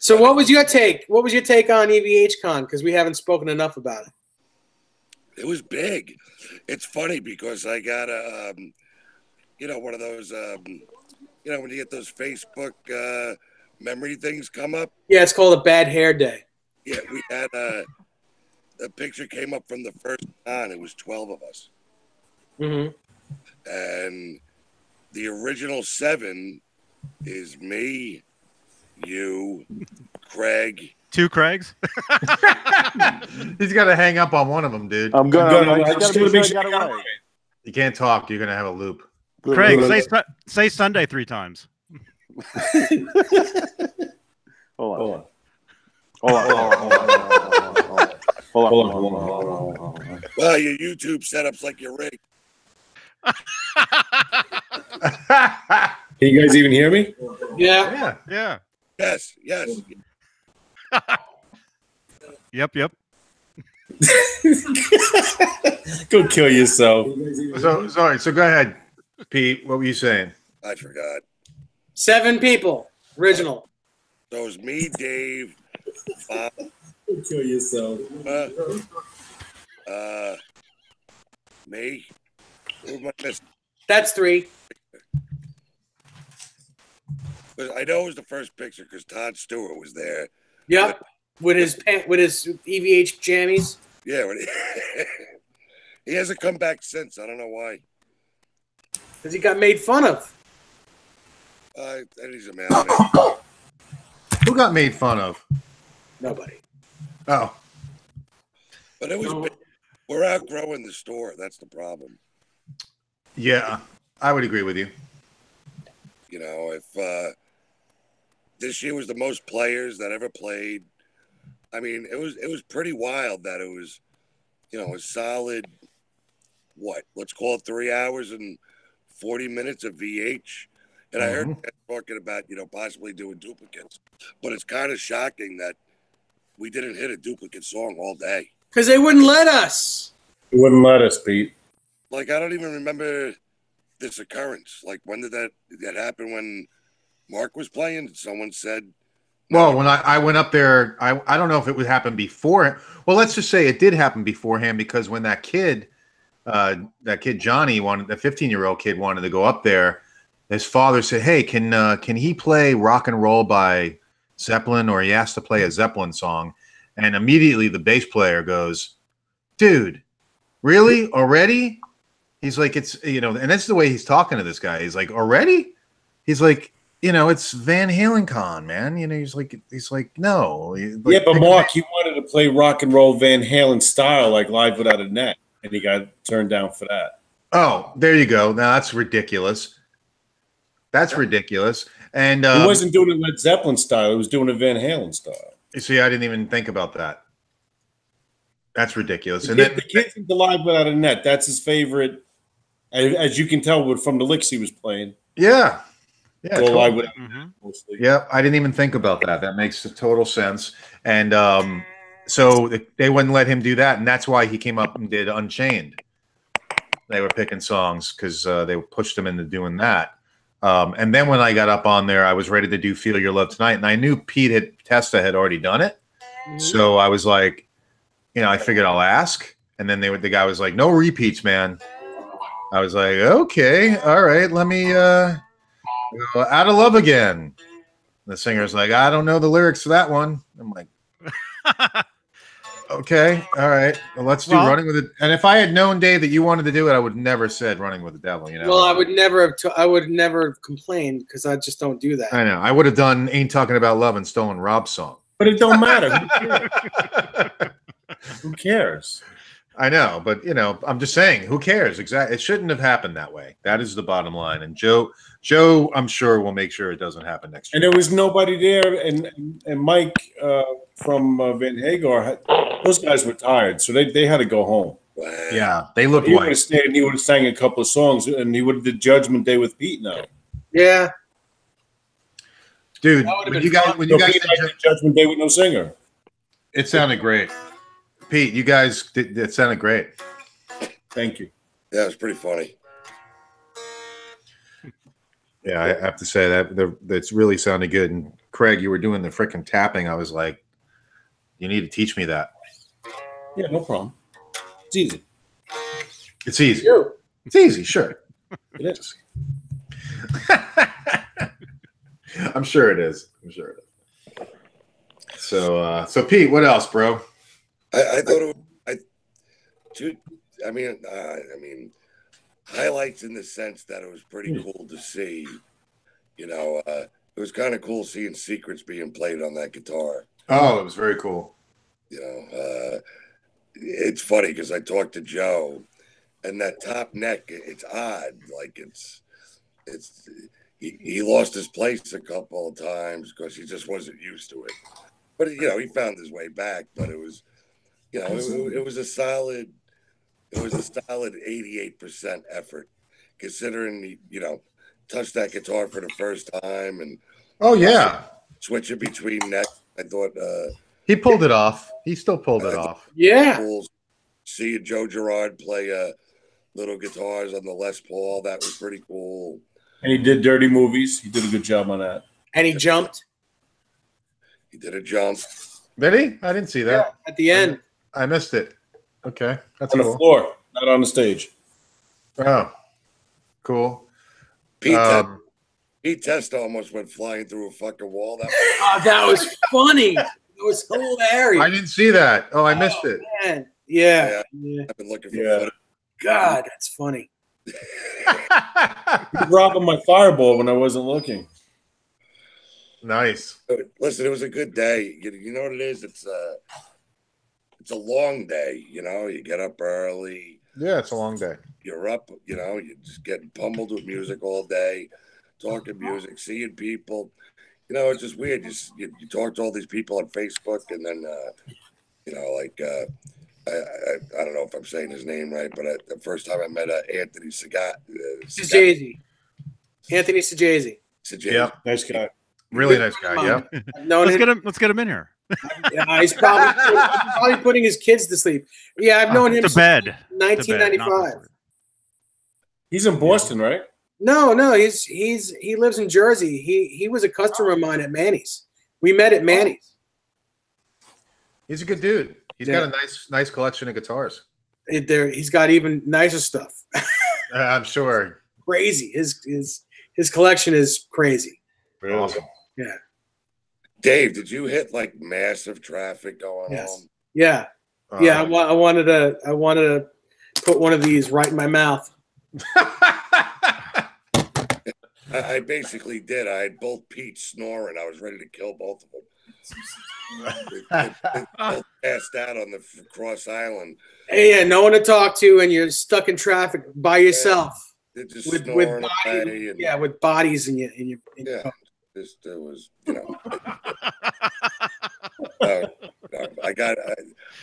So, what was your take? What was your take on EVH Con? Because we haven't spoken enough about it. It was big. It's funny because I got a, um, you know, one of those, um, you know, when you get those Facebook uh, memory things come up. Yeah, it's called a bad hair day. Yeah, we had uh, a picture came up from the first con. It was twelve of us, Mm-hmm. and the original seven is me, you, Craig. Two Craigs. *laughs* He's got to hang up on one of them, dude. I'm I'm gonna. gonna- I, I I just gotta wanna make make sure sure got I it got right. You can't talk. You're gonna have a loop. Good Craig, luck. say Su- say Sunday three times. *laughs* Hold on. Hold on. Well, your YouTube setup's like your rig. Can you guys even hear me? Yeah. yeah. yeah. Yes, yes. Yep. Yep. Go kill yourself. So sorry. So go ahead, Pete. What were you saying? I forgot. Seven people. Original. So it was me, Dave, Bob, Go kill yourself. uh, uh, me. Who am I? That's three. But I know it was the first picture because Todd Stewart was there. Yep. With his pant, with his EVH jammies. Yeah, when he, *laughs* he hasn't come back since. I don't know why. Because he got made fun of. Uh, and he's a man. *coughs* Who got made fun of? Nobody. Oh, But it was big. we're outgrowing the store. That's the problem. yeah. I would agree with you. You know, if uh, this year was the most players that ever played, I mean, it was it was pretty wild that it was, you know, a solid what? Let's call it three hours and forty minutes of VH. And I heard Mhm. talking about you know possibly doing duplicates, but it's kind of shocking that we didn't hit a duplicate song all day. Because they wouldn't let us. You wouldn't let us, Pete. Like I don't even remember this occurrence. Like when did that that happen? When Marc was playing, someone said, Well, when I, I went up there, I, I don't know if it would happen before. Well, let's just say it did happen beforehand because when that kid, uh, that kid Johnny wanted, the 15 year old kid wanted to go up there, his father said, "Hey, can uh, can he play rock and roll by Zeppelin, or he has to play a Zeppelin song?" And immediately the bass player goes, "Dude, really already?" He's like, "It's you know," and that's the way he's talking to this guy. He's like, "Already?" He's like, you know, it's Van Halen con, man. You know, he's like, he's like, no. Like, yeah, but Marc, he wanted to play rock and roll Van Halen style, like live without a net, and he got turned down for that. Oh, there you go. Now that's ridiculous. That's ridiculous. And he um, wasn't doing it Led Zeppelin style; he was doing it Van Halen style. you see, I didn't even think about that. That's ridiculous. The And kid, then, the kid's into live without a net. That's his favorite, as, as you can tell from the licks he was playing. yeah, yeah, Go live totally. without Mhm. Yeah, I didn't even think about that. That makes total sense. And um, so they wouldn't let him do that, and that's why he came up and did Unchained. They were picking songs because uh, they pushed him into doing that. Um, and then when I got up on there, I was ready to do "Feel Your Love Tonight," and I knew Pete had Testa had already done it, so I was like, you know, I figured I'll ask. And then they were, the guy was like, "No repeats, man." I was like, "Okay, all right, let me." Uh, go, out of love again. The singer's like, I don't know the lyrics to that one. I'm like, *laughs* okay, all right, well, let's do Well- running with it. And if I had known, Dave, that you wanted to do it, I would never said running with the devil. You know, Well, I would never have. T- I would never have complained because I just don't do that. I know. I would have done "Ain't Talking About Love" and stolen Rob's song. But it don't matter. Who cares? Who cares? *laughs* I know, but you know, I'm just saying, who cares? Exactly. It shouldn't have happened that way. That is the bottom line. And Joe, Joe, I'm sure will make sure it doesn't happen next year. And there was nobody there, and and Mike uh, from uh, Van Hagar, those guys were tired, so they, they had to go home. Yeah, they looked. He would have stayed and he would have sang a couple of songs, and he would have did Judgment Day with Pete now. Yeah. Dude, That would've when you guys, when you So guys did might Ju- do Judgment Day with no singer. It sounded great. Pete, you guys did it sounded great. Thank you. Yeah, it was pretty funny. Yeah, I have to say that that's really sounded good. And Craig, you were doing the freaking tapping. I was like, you need to teach me that. Yeah, no problem. It's easy. It's easy. You. It's easy, sure. It is. *laughs* I'm sure it is. I'm sure it is. So, uh, so Pete, what else, bro? I, I thought it was, I, dude, I mean, uh, I mean, highlights in the sense that it was pretty cool to see. You know, uh, it was kind of cool seeing secrets being played on that guitar. Oh, it was very cool. You know, uh, it's funny because I talked to Joe, and that top neck, it's odd. Like it's, it's. He, he lost his place a couple of times because he just wasn't used to it. But you know, he found his way back. But it was, you know, it, it was a solid. It was a solid eighty-eight percent effort, considering he, you know, touched that guitar for the first time and Oh yeah, switch it between necks. I thought uh, he pulled it off. He still pulled it off. Yeah. cool. Seeing Joe Gerard play uh, little guitars on the Les Paul, that was pretty cool. And he did dirty movies. He did a good job on that. And he jumped He did a jump. Did he? I didn't see that. at the end. I missed it. Okay, that's On the floor, not on the stage. Oh, cool. Pete, Um, Pete Testa almost went flying through a fucking wall. That *laughs* Oh, that was funny. It was hilarious. I didn't see that. Oh, I missed it. Man. Yeah. yeah. I've been looking for Yeah. footage. God, that's funny. *laughs* He dropping my fireball when I wasn't looking. nice. Listen, it was a good day. You, you know what it is? It's a, it's a long day. You know, you get up early. Yeah, it's a long day. You're up. You know, you're just getting pummeled with music all day, talking music, seeing people. You know, it's just weird. You, you, you talk to all these people on Facebook, and then, uh, you know, like uh, I, I I don't know if I'm saying his name right, but I, the first time I met uh, Anthony Sagat, uh, Sagat, Anthony Sajazi. Sagat- Yep. Nice guy. Really nice guy. Yeah. I've Let's get him. Let's get him in here. Yeah, he's probably, *laughs* probably putting his kids to sleep. Yeah, I've known him to since bed. To bed, 1995. He's in Boston, right? No, no, he's he's he lives in Jersey. He he was a customer of mine at Manny's. We met at Manny's. He's a good dude. He's Yeah. got a nice, nice collection of guitars. It- there, he's got even nicer stuff. *laughs* Uh, I'm sure. crazy. His his his collection is crazy. Awesome. Dave, did you hit like massive traffic going Yes. on? Yeah, yeah. I, Um, wa- I wanted to I wanted to put one of these right in my mouth. *laughs* *laughs* I, basically did. I had both Pete snoring. I was ready to kill both of them. *laughs* Passed out on the cross island. Hey, yeah, no one to talk to, and you're stuck in traffic by yourself just with with body. And, yeah, with bodies in your in your. In Yeah. Just it was, you know. No, *laughs* no, I got. I,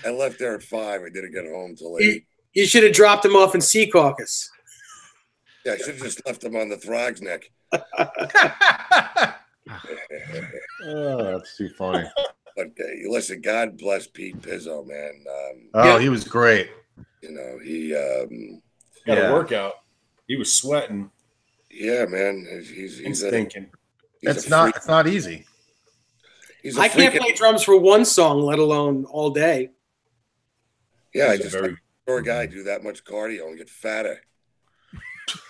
I left there at five. I didn't get home till You, eight. you should have dropped him off in Secaucus. Yeah, I should have just left him on the Throgs Neck. *laughs* *laughs* oh, that's too funny. But uh, listen, God bless Pete Pizzo, man. Um, Oh, Yeah. he was great. you know, he, um, Got Yeah. a workout. He was sweating yeah, man. He's he's, he's a, stinking. He's It's not. It's not easy. He's a I can't play drums for one song, let alone all day. Yeah, I He's a just very saw a guy do that much cardio and get fatter.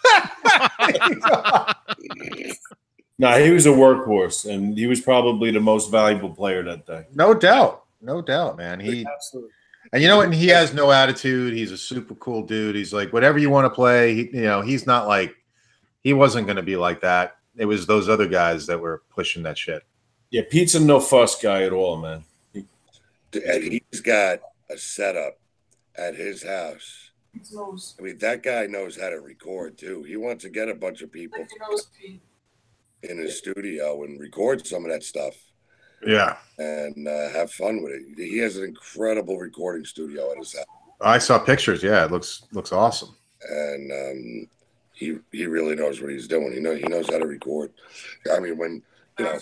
*laughs* No, he was a workhorse, and he was probably the most valuable player that day. no doubt. No doubt, man. He Absolutely. and you know what? And he has no attitude. He's a super cool dude. He's like whatever you want to play. He, you know, he's not like he wasn't going to be like that. It was those other guys that were pushing that shit. Yeah, Pete's a no fuss guy at all, man. And he's got a setup at his house. I mean, that guy knows how to record too. He wants to get a bunch of people in his studio and record some of that stuff Yeah, and uh, have fun with it. He has an incredible recording studio at his house, I saw pictures. Yeah, it looks looks awesome. and um, he he really knows what he's doing. He know he knows how to record. I mean, when you know,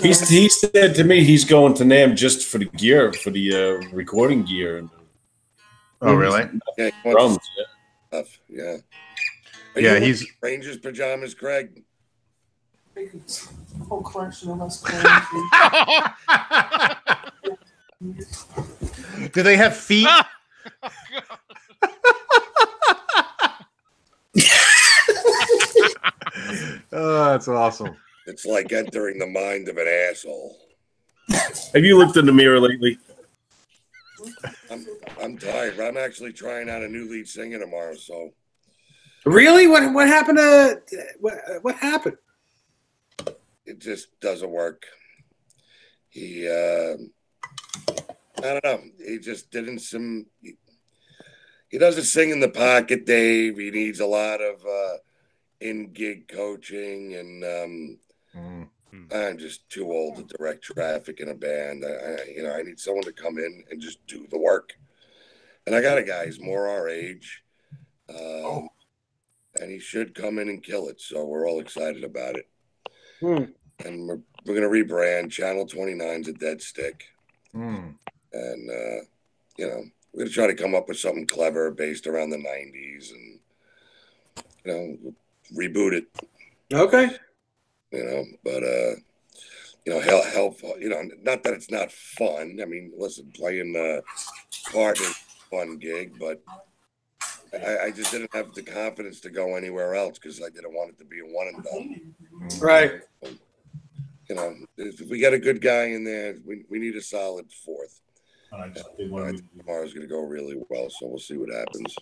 He's, he said to me he's going to NAMM just for the gear, for the uh, recording gear and Oh, really? yeah, drums. Yeah. stuff. Yeah, Are Yeah, you he's Rangers pajamas, Craig. Whole collection of us. *laughs* Do they have feet? oh, *laughs* *laughs* that's awesome. It's like entering the mind of an asshole. Have you looked in the mirror lately? I'm I'm tired. I'm actually trying out a new lead singer tomorrow, so Really? What what happened to what what happened? it just doesn't work. He, uh, I don't know. He just didn't some. He, he doesn't sing in the pocket, Dave. He needs a lot of uh, in gig coaching, and um, Mm. I'm just too old to direct traffic in a band. I, I, you know, I need someone to come in and just do the work. And I got a guy. He's more our age, um, and he should come in and kill it. So we're all excited about it. Hmm. And we're we're gonna rebrand. Channel 29's a dead stick, Mm. and uh, you know, we're gonna try to come up with something clever based around the 90s, and you know, reboot it. Okay. you know but uh you know help help you know not that it's not fun i mean listen playing uh partner fun gig but I, I just didn't have the confidence to go anywhere else because i didn't want it to be a one and done Right. you know if we got a good guy in there we, we need a solid fourth I just did I one think tomorrow's going to go really well so we'll see what happens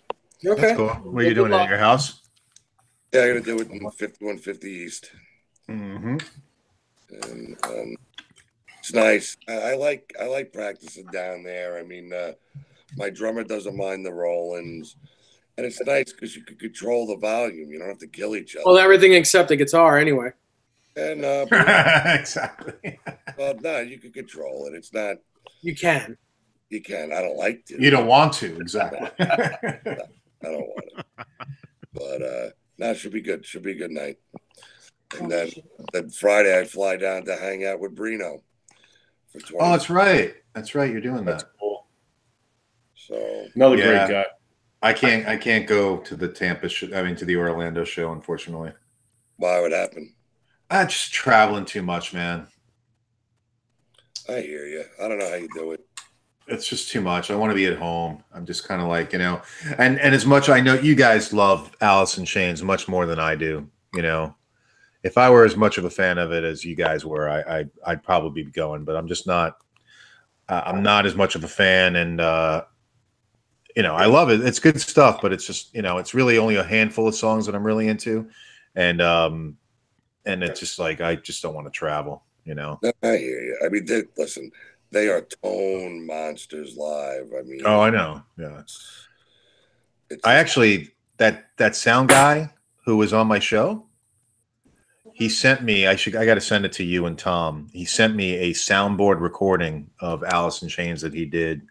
Okay. That's cool. What are you doing at your house? yeah i'm going to do it in 5150 east Mm-hmm. and um, it's nice. I, I like I like practicing down there. I mean, uh, my drummer doesn't mind the rollings, and it's nice because you can control the volume. You don't have to kill each other. Well, everything except the guitar, anyway. and uh, *laughs* exactly. well, no, you can control it. It's not You can. You can. I don't like to. You don't want to, exactly. *laughs* I don't want it. But uh, no, it should be good. Should be a good night. And then then Friday I fly down to hang out with Brino for 20. oh, that's right. That's right. You're doing That's that. cool. so Another Yeah. great guy. I can't. I can't go to the Tampa. Show, I mean, to the Orlando show, unfortunately. why would happen? I'm just traveling too much, man. I hear you. I don't know how you do it. It's just too much. I want to be at home. I'm just kind of like you know, and and as much I know you guys love Alice in Chains much more than I do. You know, if I were as much of a fan of it as you guys were, I, I I'd probably be going. But I'm just not. Uh, I'm not as much of a fan, and uh, you know, I love it. It's good stuff, but it's just you know, it's really only a handful of songs that I'm really into, and um, and it's just like I just don't want to travel. You know. I hear you. I mean, listen, they are tone monsters live. I mean, Oh, I know. Yeah. it's, it's I actually that that sound guy who was on my show. He sent me. I should. I got to send it to you and Tom. He sent me a soundboard recording of Alice in Chains that he did.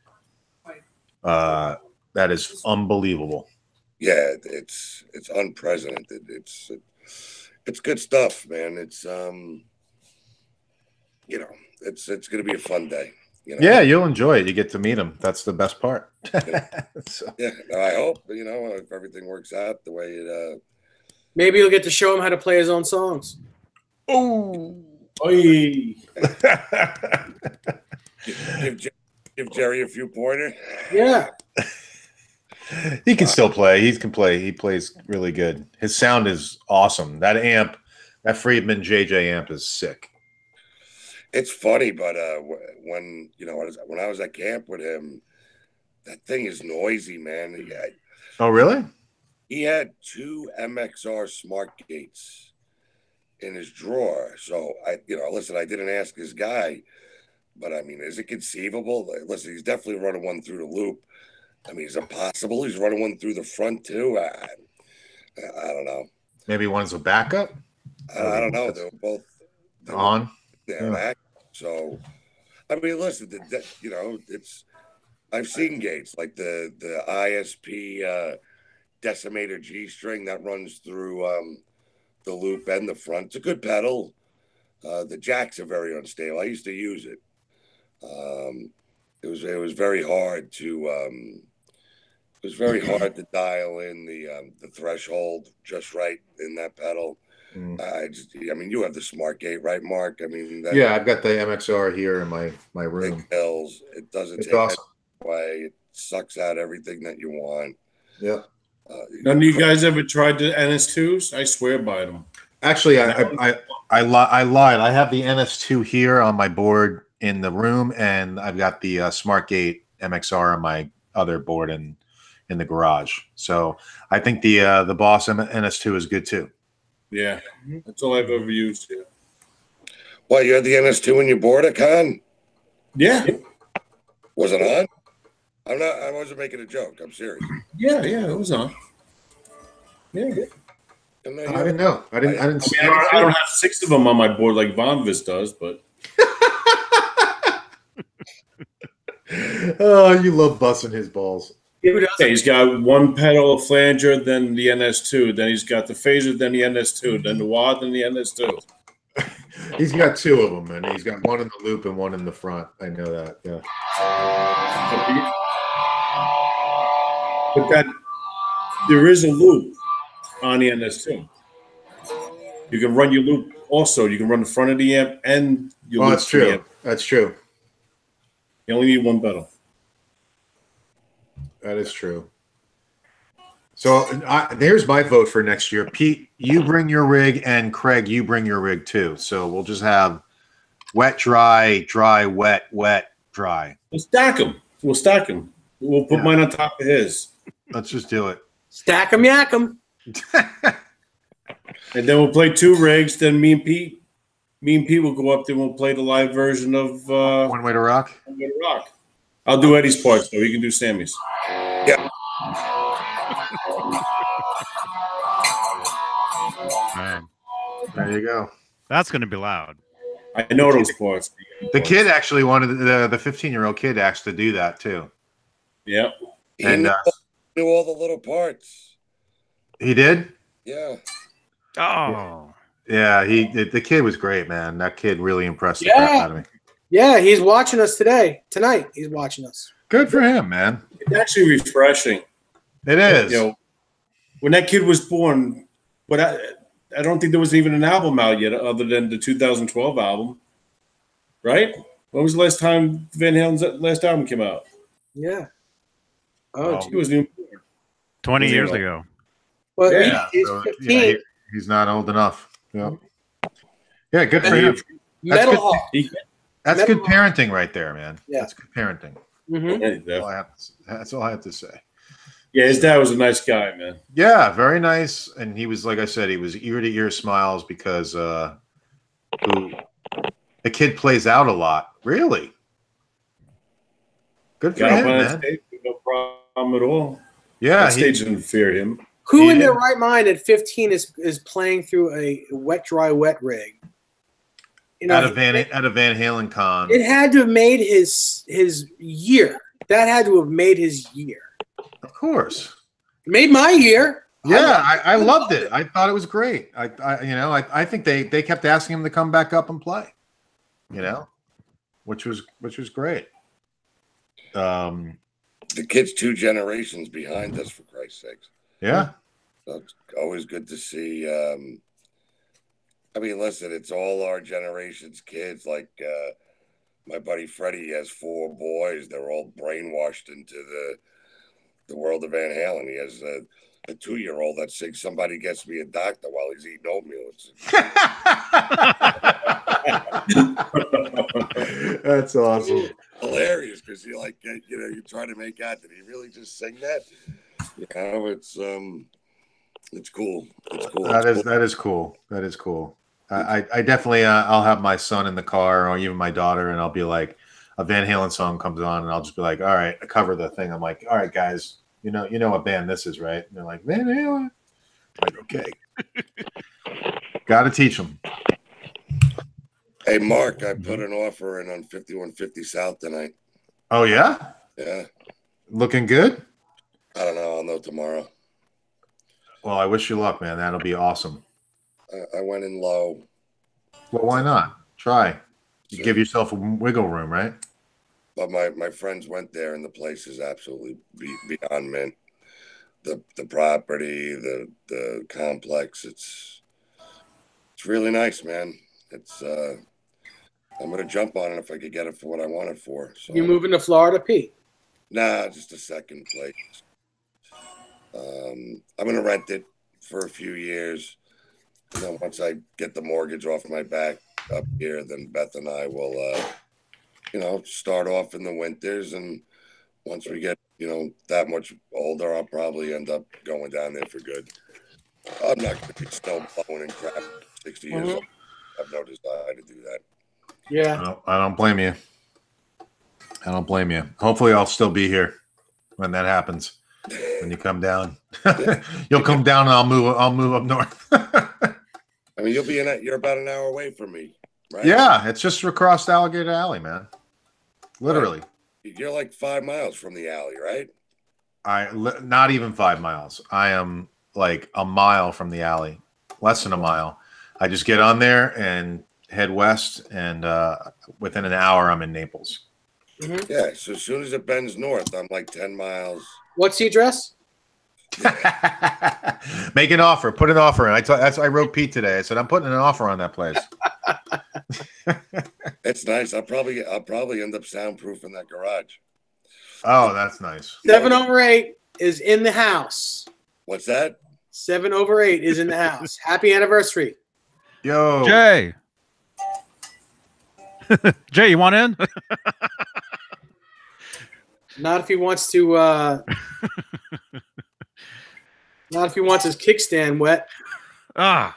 Uh, that is unbelievable. yeah, it's it's unprecedented. It's it's good stuff, man. It's um, you know, it's it's gonna be a fun day. You know? Yeah, you'll enjoy it. You get to meet him. That's the best part. *laughs* So- yeah. I hope you know if everything works out the way it. uh Maybe you'll get to show him how to play his own songs. Oi. Give, give, give Jerry a few pointers. Yeah. he can still play. He can play. He plays really good. His sound is awesome. That amp, that Friedman JJ amp is sick. It's funny, but uh, when you know when I was- when I was at camp with him, that thing is noisy, man. Had, Oh, really? he had two MXR smart gates in his drawer. So I, you know, listen, I didn't ask this guy, but I mean, is it conceivable? Listen, he's definitely running one through the loop. I mean, is it possible he's running one through the front too? I, I, don't know. Maybe one's a backup I, I don't know. They were both they on. Yeah. So, I mean, listen, the, the, you know, it's I've seen gates like the the ISP uh, decimator G string that runs through um, the loop and the front. It's a good pedal. Uh, the jacks are very unstable. I used to use it. Um, it was it was very hard to um, it was very hard to dial in the um, the threshold just right in that pedal. Mm. I just, I mean, you have the smart gate, right, Mark? I mean, that Yeah, I've got the MXR here in my my room. big bills. It doesn't It's take awesome. away. It sucks out everything that you want. Yeah. Uh, None of you guys ever tried the NS2s? I swear by them. Actually, I I I, I, li- I lied. I have the NS2 here on my board in the room, and I've got the uh, SmartGate MXR on my other board in in the garage. So I think the uh, the Boss M- NS2 is good too. Yeah, mm-hmm. that's all I've ever used. Yeah. Well, you had the NS2 in your board at con? Yeah, Was it on? I'm not, I wasn't making a joke. I'm serious. yeah, yeah. It was on. Yeah. And I didn't know. I didn't. I didn't. I, see mean, I, don't, I don't have six of them on my board like Von Vis does, but *laughs* oh, you love busting his balls. Who doesn't? yeah, he's got one pedal flanger, then the NS2, then he's got the phaser, then the NS2, then the wah, then the NS2. *laughs* He's got two of them, and he's got one in the loop and one in the front. I know that. Yeah. But that there is a loop on the NS2. You can run your loop also. You can run the front of the amp and your Oh, loop that's to the true. amp. That's true. You only need one pedal. That is true. So I, there's my vote for next year. Pete, you bring your rig, and Craig, you bring your rig too. So we'll just have wet, dry, dry, wet, wet, dry. We'll stack them. We'll stack them. We'll put Yeah. mine on top of his. Let's just do it. Stack 'em, yak 'em. *laughs* And then we'll play two rigs. Then me and Pete, me and Pete will go up there. and We'll play the live version of uh, One way to rock. One Way to Rock. I'll do Eddie's parts though. He can do Sammy's. Man, There you go. that's going to be loud. I know those parts. The kid actually wanted the the 15 year old kid asked to do that too, Yep. he and knew, uh, knew all the little parts. he did. Yeah. Oh, Yeah, he the, the kid was great, man. That kid really impressed the Yeah. crap out of me. Yeah, he's watching us today. Tonight, he's watching us. Good for him, man. It's actually refreshing. It is. You know, when that kid was born, but I, I don't think there was even an album out yet, other than the 2012 album, right? When was the last time Van Halen's uh, last album came out? Yeah. Oh, gee. He was new. 20 years Zero. ago. well, he- he's so, 15. yeah, he- he's not old enough. Yeah. Yeah, good for him. That's Metal good. Hawk. He, That's good parenting right there, man. Yeah. That's good parenting. Mhm. That's all I have to, that's all I have to say. yeah, his dad was a nice guy, man. Yeah, very nice. And he was, like I said, he was ear to ear smiles because uh, who the kid plays out a lot. Really, good for Got him, man. stage, no problem at all. Yeah, that he, stage didn't fear him. Who He in their right mind at 15 is is playing through a wet, dry, wet rig? You know, at a Van at a Van Halen con. it had to have made his his year. That had to have made his year. Of course. Made my year. Yeah, I, I loved it. I thought it was great. I, I you know, I, I think they they kept asking him to come back up and play. You know, which was which was great. Um, The kid's two generations behind us, for Christ's sakes. yeah, So it's always good to see. Um, I mean, listen, it's all our generation's kids. Like uh, my buddy Freddie has four boys. They're all brainwashed into the the world of Van Halen. He has a, a two year old that sings "Somebody Gets Me a Doctor" while he's eating oatmeal. *laughs* That's awesome. hilarious because you like you know you're trying to make out did he really just sing that? You know, it's um, it's cool. It's cool. That It's is cool. that is cool. That is cool. I I, I definitely uh, I'll have my son in the car or even my daughter, and I'll be like, a Van Halen song comes on, and I'll just be like, all right, I cover the thing. I'm like, all right, guys, you know you know what band this is, right? And they're like, Van Halen. I'm like, okay, *laughs* got to teach them. Hey, Mark, I put an offer in on 5150 South tonight. Oh yeah, Yeah. looking good. I don't know. I'll know tomorrow. Well, I wish you luck, man. That'll be awesome. I, I went in low. Well, why not? Try. You give yourself a wiggle room, right? But my, my friends went there, and the place is absolutely be, beyond mint. The the property, the the complex. It's It's really nice, man. It's uh, I'm gonna jump on it if I could get it for what I want it for. So You moving to Florida, Pete? Nah, just a second place. Um, I'm gonna rent it for a few years, and then once I get the mortgage off my back up here, then Beth and I will, uh, you know, start off in the winters, and once we get, you know, that much older, I'll probably end up going down there for good. I'm not gonna be snow blowing and crap. Sixty years Mhm. old. I have no desire to do that. Yeah. I don't, I don't blame you. I don't blame you. Hopefully, I'll still be here when that happens. When you come down, *laughs* you'll come down, and I'll move. I'll move up north. *laughs* I mean, you'll be in. A, you're about an hour away from me, right? yeah, it's just across Alligator Alley, man. Literally, You're like five miles from the alley, right? I not even five miles. I am like a mile from the alley, less than a mile. I just get on there and head west, and uh, within an hour, I'm in Naples. Yeah. So as soon as it bends north, I'm like ten miles. What's the address? *laughs* Make an offer. Put an offer in. I t- that's I wrote Pete today. I said I'm putting an offer on that place. *laughs* It's nice. I'll probably I'll probably end up soundproofing that garage. Oh, that's nice. Seven over eight is in the house. What's that? Seven over eight is in the house. *laughs* Happy anniversary. Yo, Jay. Jay, you want in? Not if he wants to. uh Not if he wants his kickstand wet. ah,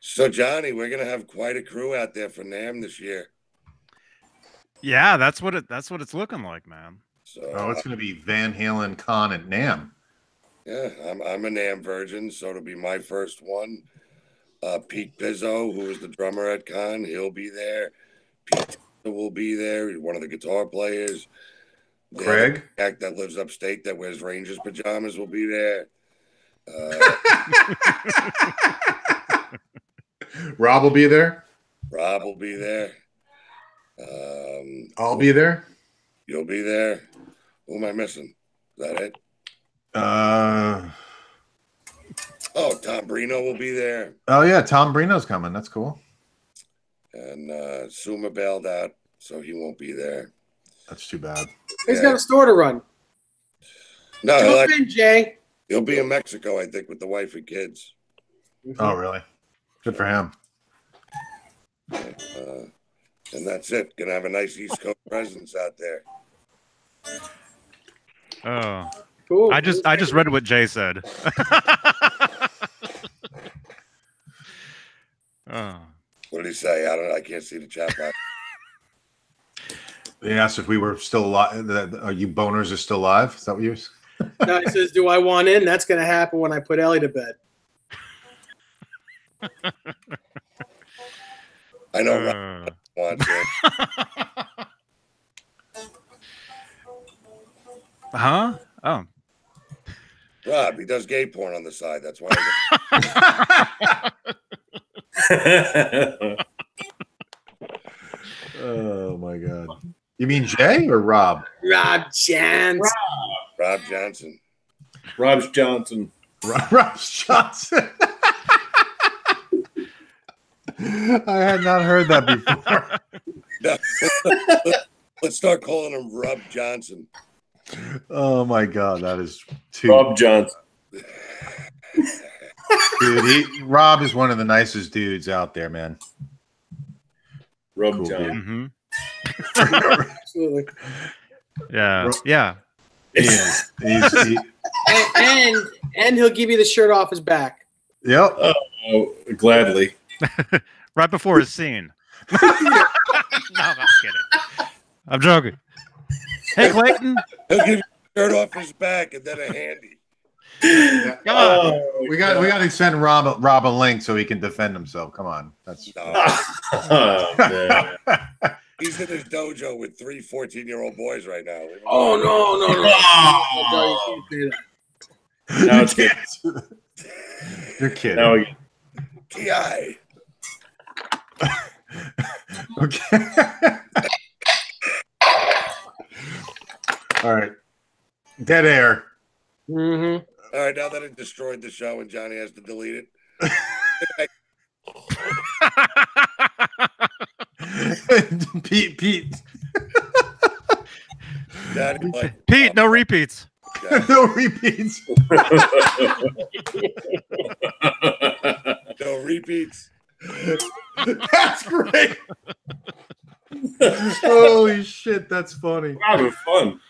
So Johnny, we're gonna have quite a crew out there for NAMM this year. yeah, that's what it. That's what it's looking like, man. So Oh, it's going to be Van Halen, Con, and NAMM. yeah, I'm I'm a NAMM virgin, so it'll be my first one. Uh, Pete Pizzo, who is the drummer at Con, he'll be there. Pete will be there. He's one of the guitar players. The Craig? act that lives upstate that wears Rangers pajamas will be there. Uh, *laughs* Rob will be there. Rob will be there. Um, I'll be there. You'll be there. Who am I missing? Is that it? Uh, Oh, Tom Brino will be there. oh yeah, Tom Brino's coming. That's cool. And uh, Suma bailed out, so he won't be there. That's too bad. He's Yeah. got a store to run. No, Jump act- in, Jay. he'll be in Mexico, I think, with the wife and kids. Oh really? Good for him. Uh, and that's it. Gonna have a nice East Coast presence out there. Oh, Cool. I just I just read what Jay said. *laughs* oh. What did he say? I don't. I can't see the chat box. They asked if we were still alive. that- Are you boners are still alive? Is that what you? No, he *laughs* says, "Do I want in?" That's going to happen when I put Ellie to bed. *laughs* I know Rob Uh, wants it. *laughs* huh? Oh. Rob, he does gay porn on the side. That's why. Oh my god. You mean Jay or Rob? Rob Chance. Rob Johnson. Rob's Johnson. Rob, *laughs* Rob Johnson. *laughs* I had not heard that before. *laughs* Let's start calling him Rob Johnson. Oh my god, that is too. Rob Johnson. Dude, he, Rob is one of the nicest dudes out there, man. Rob Cool, Johnson. Mm-hmm. Absolutely. Yeah. Ro- Yeah. He is. He's, he, *laughs* And, and and he'll give you the shirt off his back. yep. Oh, gladly. *laughs* Right before his scene. *laughs* no, I'm kidding. I'm joking. Hey, Clayton. He'll give you a shirt off his back and then a handy. Come on. Oh, We got we got to send Rob Rob a link so he can defend himself. Come on, that's No, oh, man. He's in his dojo with three 14 year old boys right now. Oh no, no, no! Oh. no you can't say that. Now it's good. You're kidding. Now we Ti. *laughs* okay. *laughs* All right. Dead air. Mm-hmm. All right, now that it destroyed the show and Johnny has to delete it. *laughs* *laughs* Pete, Pete, Johnny, like, *laughs* Pete, *laughs* no repeats. no repeats. no repeats. That's great. Holy shit, that's funny. Having fun.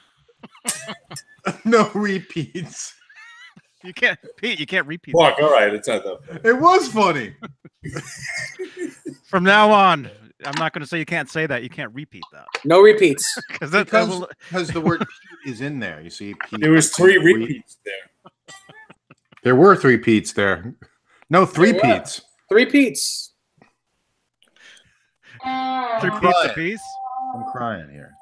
No repeats. You can't, Pete. You can't repeat. Fuck, all right, it's not that. It was funny. From now on, I'm not going to say you can't say that. You can't repeat that No repeats. *laughs* because that, that Because, will, because the word Pete is in there. You see, Pete. There was three repeats there. There were three Pete's there. No, three There. Pete's. Three Pete's. three Right. pizza piece. I'm crying here.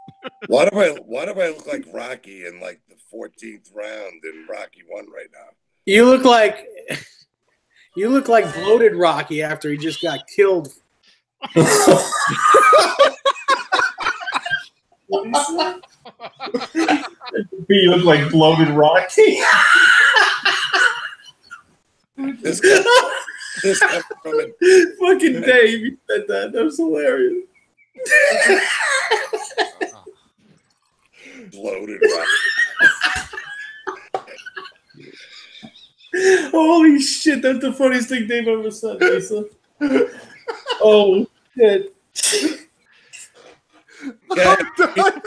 Why do I why do I look like Rocky in like the 14th round in Rocky One right now? You look like *laughs* you look like bloated Rocky after he just got killed. You look like bloated Rocky. This guy, this guy from Fucking Dave, you said that. That was hilarious. bloated Rocky. Holy shit, that's the funniest thing Dave ever said, Lisa. Oh shit. Yeah, *laughs* I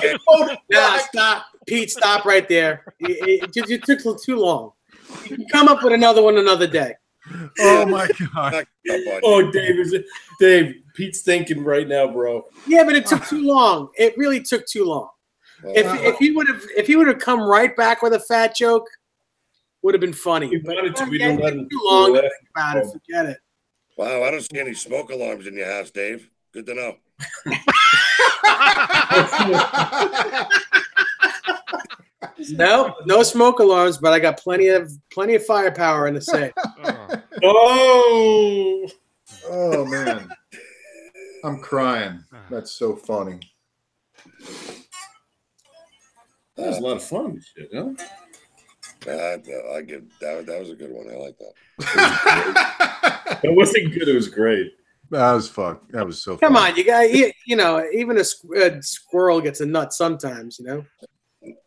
can't- *laughs* Nah, stop, Pete. Stop right there. It, it, it took too long. You can come up with another one another day. Oh my god. knock up on Oh. Dave is Dave. Pete's thinking right now, bro. Yeah, but it took too long. It really took too long. If if he would have if he would have come right back with a fat joke, would have been funny. He But wanted to, we didn't let him too long. laugh. Think about it. Forget it. Wow, I don't see any smoke alarms in your house, Dave. Good to know. *laughs* No, no smoke alarms, but I got plenty of plenty of firepower in the safe. Oh, Oh, oh man. I'm crying. That's so funny. that was a lot of fun. Shit, huh? Uh, I give that. That was a good one. I like that. *laughs* It, wasn't good. It was great. That was fuck. That was so. Come funny. on, you got you, you know even a, squ- a squirrel gets a nut sometimes. You know,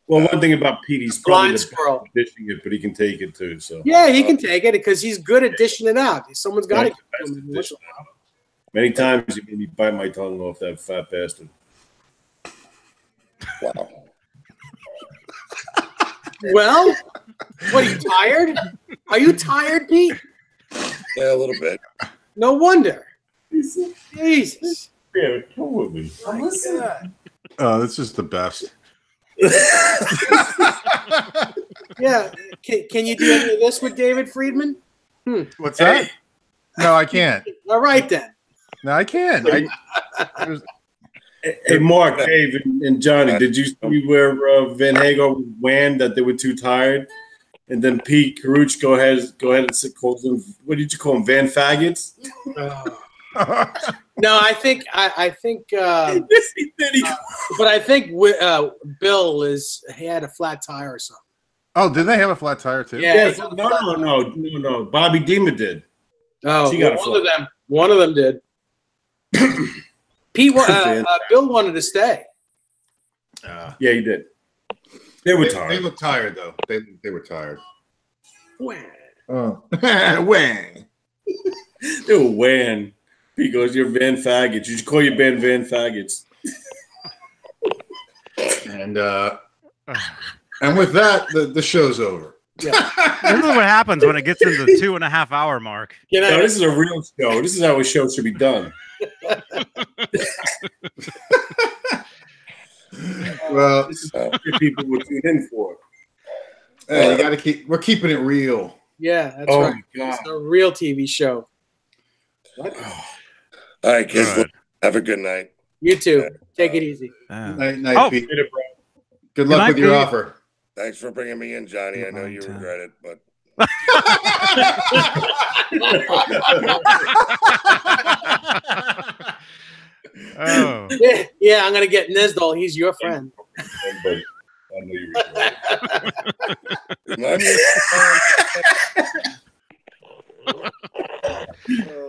Well, one thing about Pete, he's blind squirrel. dishing it, but he can take it too. So Yeah, he can take it because he's good at dishing it out. Someone's got to. best at dishing it out. Many times he made me bite my tongue off that fat bastard. Wow. Well, what are you tired? Are you tired, Pete? Yeah, a little bit. No wonder. Jesus. Yeah, come with me. Oh I'm listening. Oh, this is the best. *laughs* Yeah. Can, can you do any of this with David Friedman? Hmm. What's that? No, I can't. All right then. No, I can't. I, there's- Hey, Mark, Dave, and, and Johnny, did you see where uh, Van Hago wan that they were too tired? And then Pete Caruch go ahead, go ahead and sit- calls them. What did you call them? Van faggots? No, I think I, I think, uh, Yes, *laughs* he did. He- but I think uh, Bill is he had a flat tire or something. oh, did they have a flat tire too? Yeah. Yes, no, no, no, no, no. Bobby Dima did. Oh, She got a one flat. of them. One of them did. *clears throat* Pete, *laughs* uh, uh, Bill wanted to stay. Uh, Yeah, he did. They were they, they tired. look tired though. They they were tired. Wah. Oh, *laughs* when? *laughs* They were wan. Pete goes, "You're Van faggots. You should call your band Van faggots." And uh, and with that, the, the show's over. *laughs* This is what happens when it gets into the two and a half hour mark. You know, No, this is a real show. This is how a show should be done. *laughs* *laughs* Well, This is what people would tune in for. hey, you got to keep. We're keeping it real. yeah, that's oh right. my! It's a real TV show. Oh. All right, kids. All right. Have a good night. You too. Take it easy. Yeah. Night, night, Oh. Pete. Later, bro. Good Good luck night, with your Pete. offer. Thanks for bringing me in, Johnny. I know you time. regret it, but oh, *laughs* Yeah, yeah, I'm gonna get Nesdall. He's your friend. I know you regret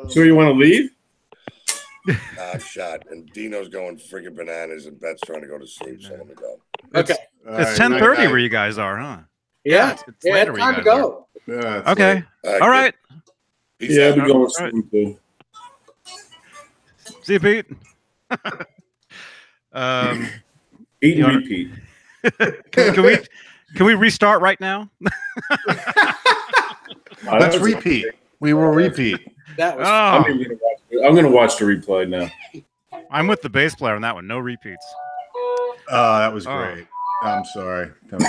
So you want to leave? *laughs* uh, shot, and Dino's going friggin' bananas, and Bet's trying to go to sleep. So let me go. Okay. All It's right, ten thirty night. where you guys are, huh? Yeah. It's, it's Yeah, later it's time to go. Yeah, Okay. late. All right, All good. right. Peace Yeah, out. we going All soon too. See you, Pete. *laughs* um, Eat and repeat. *laughs* can, can we can we restart right now? Let's repeat. We will repeat. That was I'm, Oh, gonna watch, I'm gonna watch the replay now. I'm with the bass player on that one. No repeats. Oh, that was Oh. great. I'm sorry. That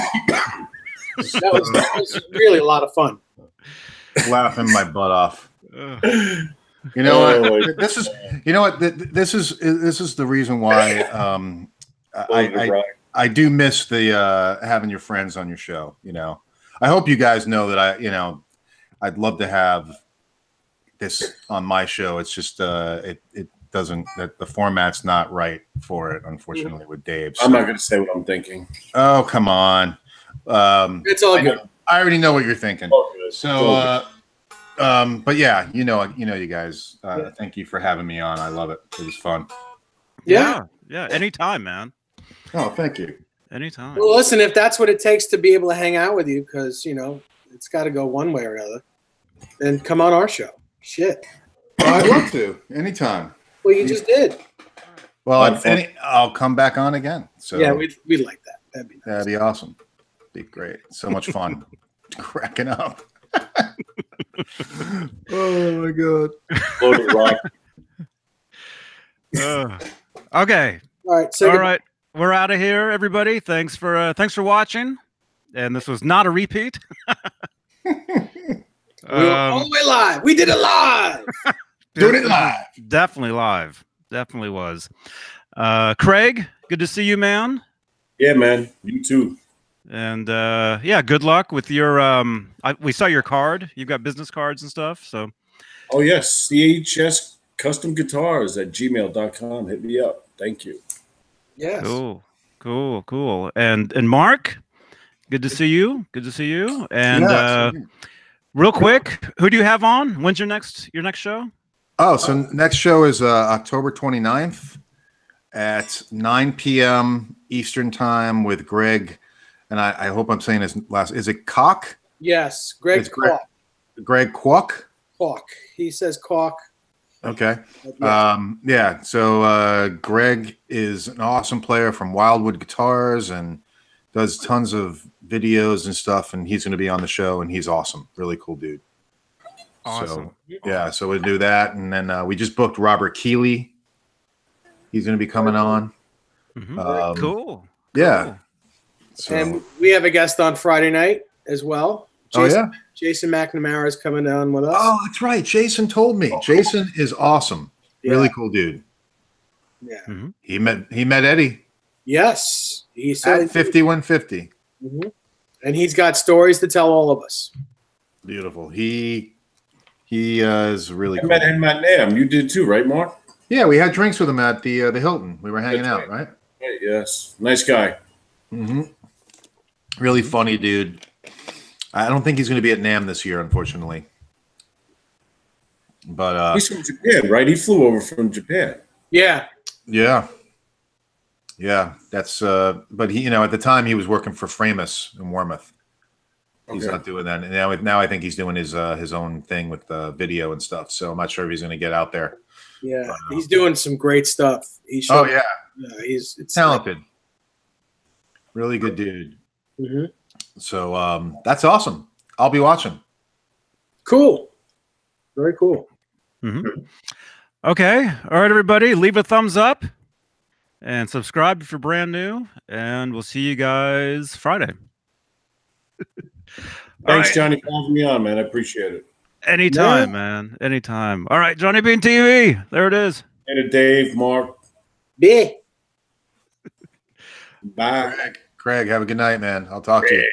was that was, that was really a lot of fun. laughing my butt off. You know Oh, what? This is you know what? Th- th- This is this is the reason why um, I, I I do miss the uh, having your friends on your show. You know, I hope you guys know that I you know I'd love to have this on my show. It's just uh, it it doesn't that the format's not right for it, unfortunately, with Dave. I'm not gonna say what I'm thinking. oh come on. Um, It's all I, good. know- I already know what you're thinking. All good. So, All uh, um, but yeah, you know, you know, you guys. Uh, Thank you for having me on. I love it. It was fun. Yeah. yeah. Anytime, man. Oh, thank you. Anytime. Well, listen, if that's what it takes to be able to hang out with you, because you know it's got to go one way or another, then come on our show. Shit. Well, I'd love to anytime. Well, you just did. Well, I'd, any, I'll come back on again. So yeah, we we like that. That'd be nice. that'd be awesome. Be great. So much fun. *laughs* Cracking up. *laughs* oh my god. Load rock. Ugh. okay. All right. So All right. We're out of here, everybody. Thanks for uh, thanks for watching. And this was not a repeat. *laughs* We were all the way live. We did it live. *laughs* Doing it live. Definitely live. Definitely was. Uh, Craig, good to see you, man. Yeah, man. You too. And uh, yeah, good luck with your. Um, I, we saw your card. You've got business cards and stuff. So Oh yes, CHS custom guitars at gmail.com. Hit me up. Thank you. Yes. cool, cool, cool. And and Mark, good to see you. Good to see you. And Yeah, uh, so- real quick, who do you have on? When's your next your next show? Oh, so next show is uh, October 29th at 9 p.m. Eastern time with Greg. And I, I hope I'm saying his last. Is it Cock? Yes. Greg It's Greg- Kwok. Greg Kwok? Kwok. He says Kwok. Okay. yeah. Um, yeah. So uh, Greg is an awesome player from Wildwood Guitars and does tons of videos and stuff. And he's going to be on the show, and he's awesome. Really cool dude. Awesome. So, yeah. So we'll do that, and then uh, we just booked Robert Keeley. He's going to be coming on. Mhm. Um, cool. Yeah. Cool. So, and we have a guest on Friday night as well. oh Jason, yeah. Jason McNamara is coming on with us. Oh, that's right. Jason told me. Jason is awesome. Really cool dude. Yeah. He met he met Eddie Yes. He said at 5150. Mhm. And he's got stories to tell all of us. Beautiful. He he uh, is really I cool. met him at NAMM. You did too, right, Mark? Yeah, we had drinks with him at the uh, the Hilton. We were hanging That's out, right? Right, yes. Nice guy. Mm-hmm. Really funny dude. I don't think he's going to be at NAMM this year, unfortunately. But uh, He's from Japan, right? He flew over from Japan. Yeah. yeah, yeah, that's. Uh, but he, you know, at the time he was working for Framus in Warmoth. He's Okay. not doing that and now. Now I think he's doing his uh, his own thing with the video and stuff. So I'm not sure if he's going to get out there. Yeah. He's doing some great stuff. He Oh yeah, yeah. He's it's talented, really good dude. Mhm. So um, that's awesome. I'll be watching. Cool. Very cool. Mhm. Okay. All right, everybody, leave a thumbs up and subscribe if you're brand new. And we'll see you guys Friday. *laughs* Thanks, right. Johnny, for having me on, man. I appreciate it. Anytime, man. Anytime. All right, Johnny Beane TV. There it is. Later, Dave, Mark. Yeah. *laughs* Bye. Craig, Craig, have a good night, man. I'll talk to you. Yeah,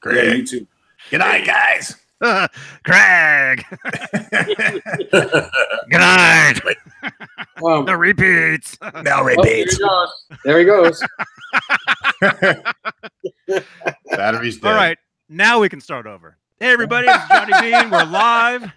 Craig. you too. Good night, guys. *laughs* Craig. *laughs* Good night. Um, No repeats. *laughs* No oh, there he goes. There he goes. Battery's dead. All right. Now we can start over. Hey, everybody. It's Johnny Beane. We're live.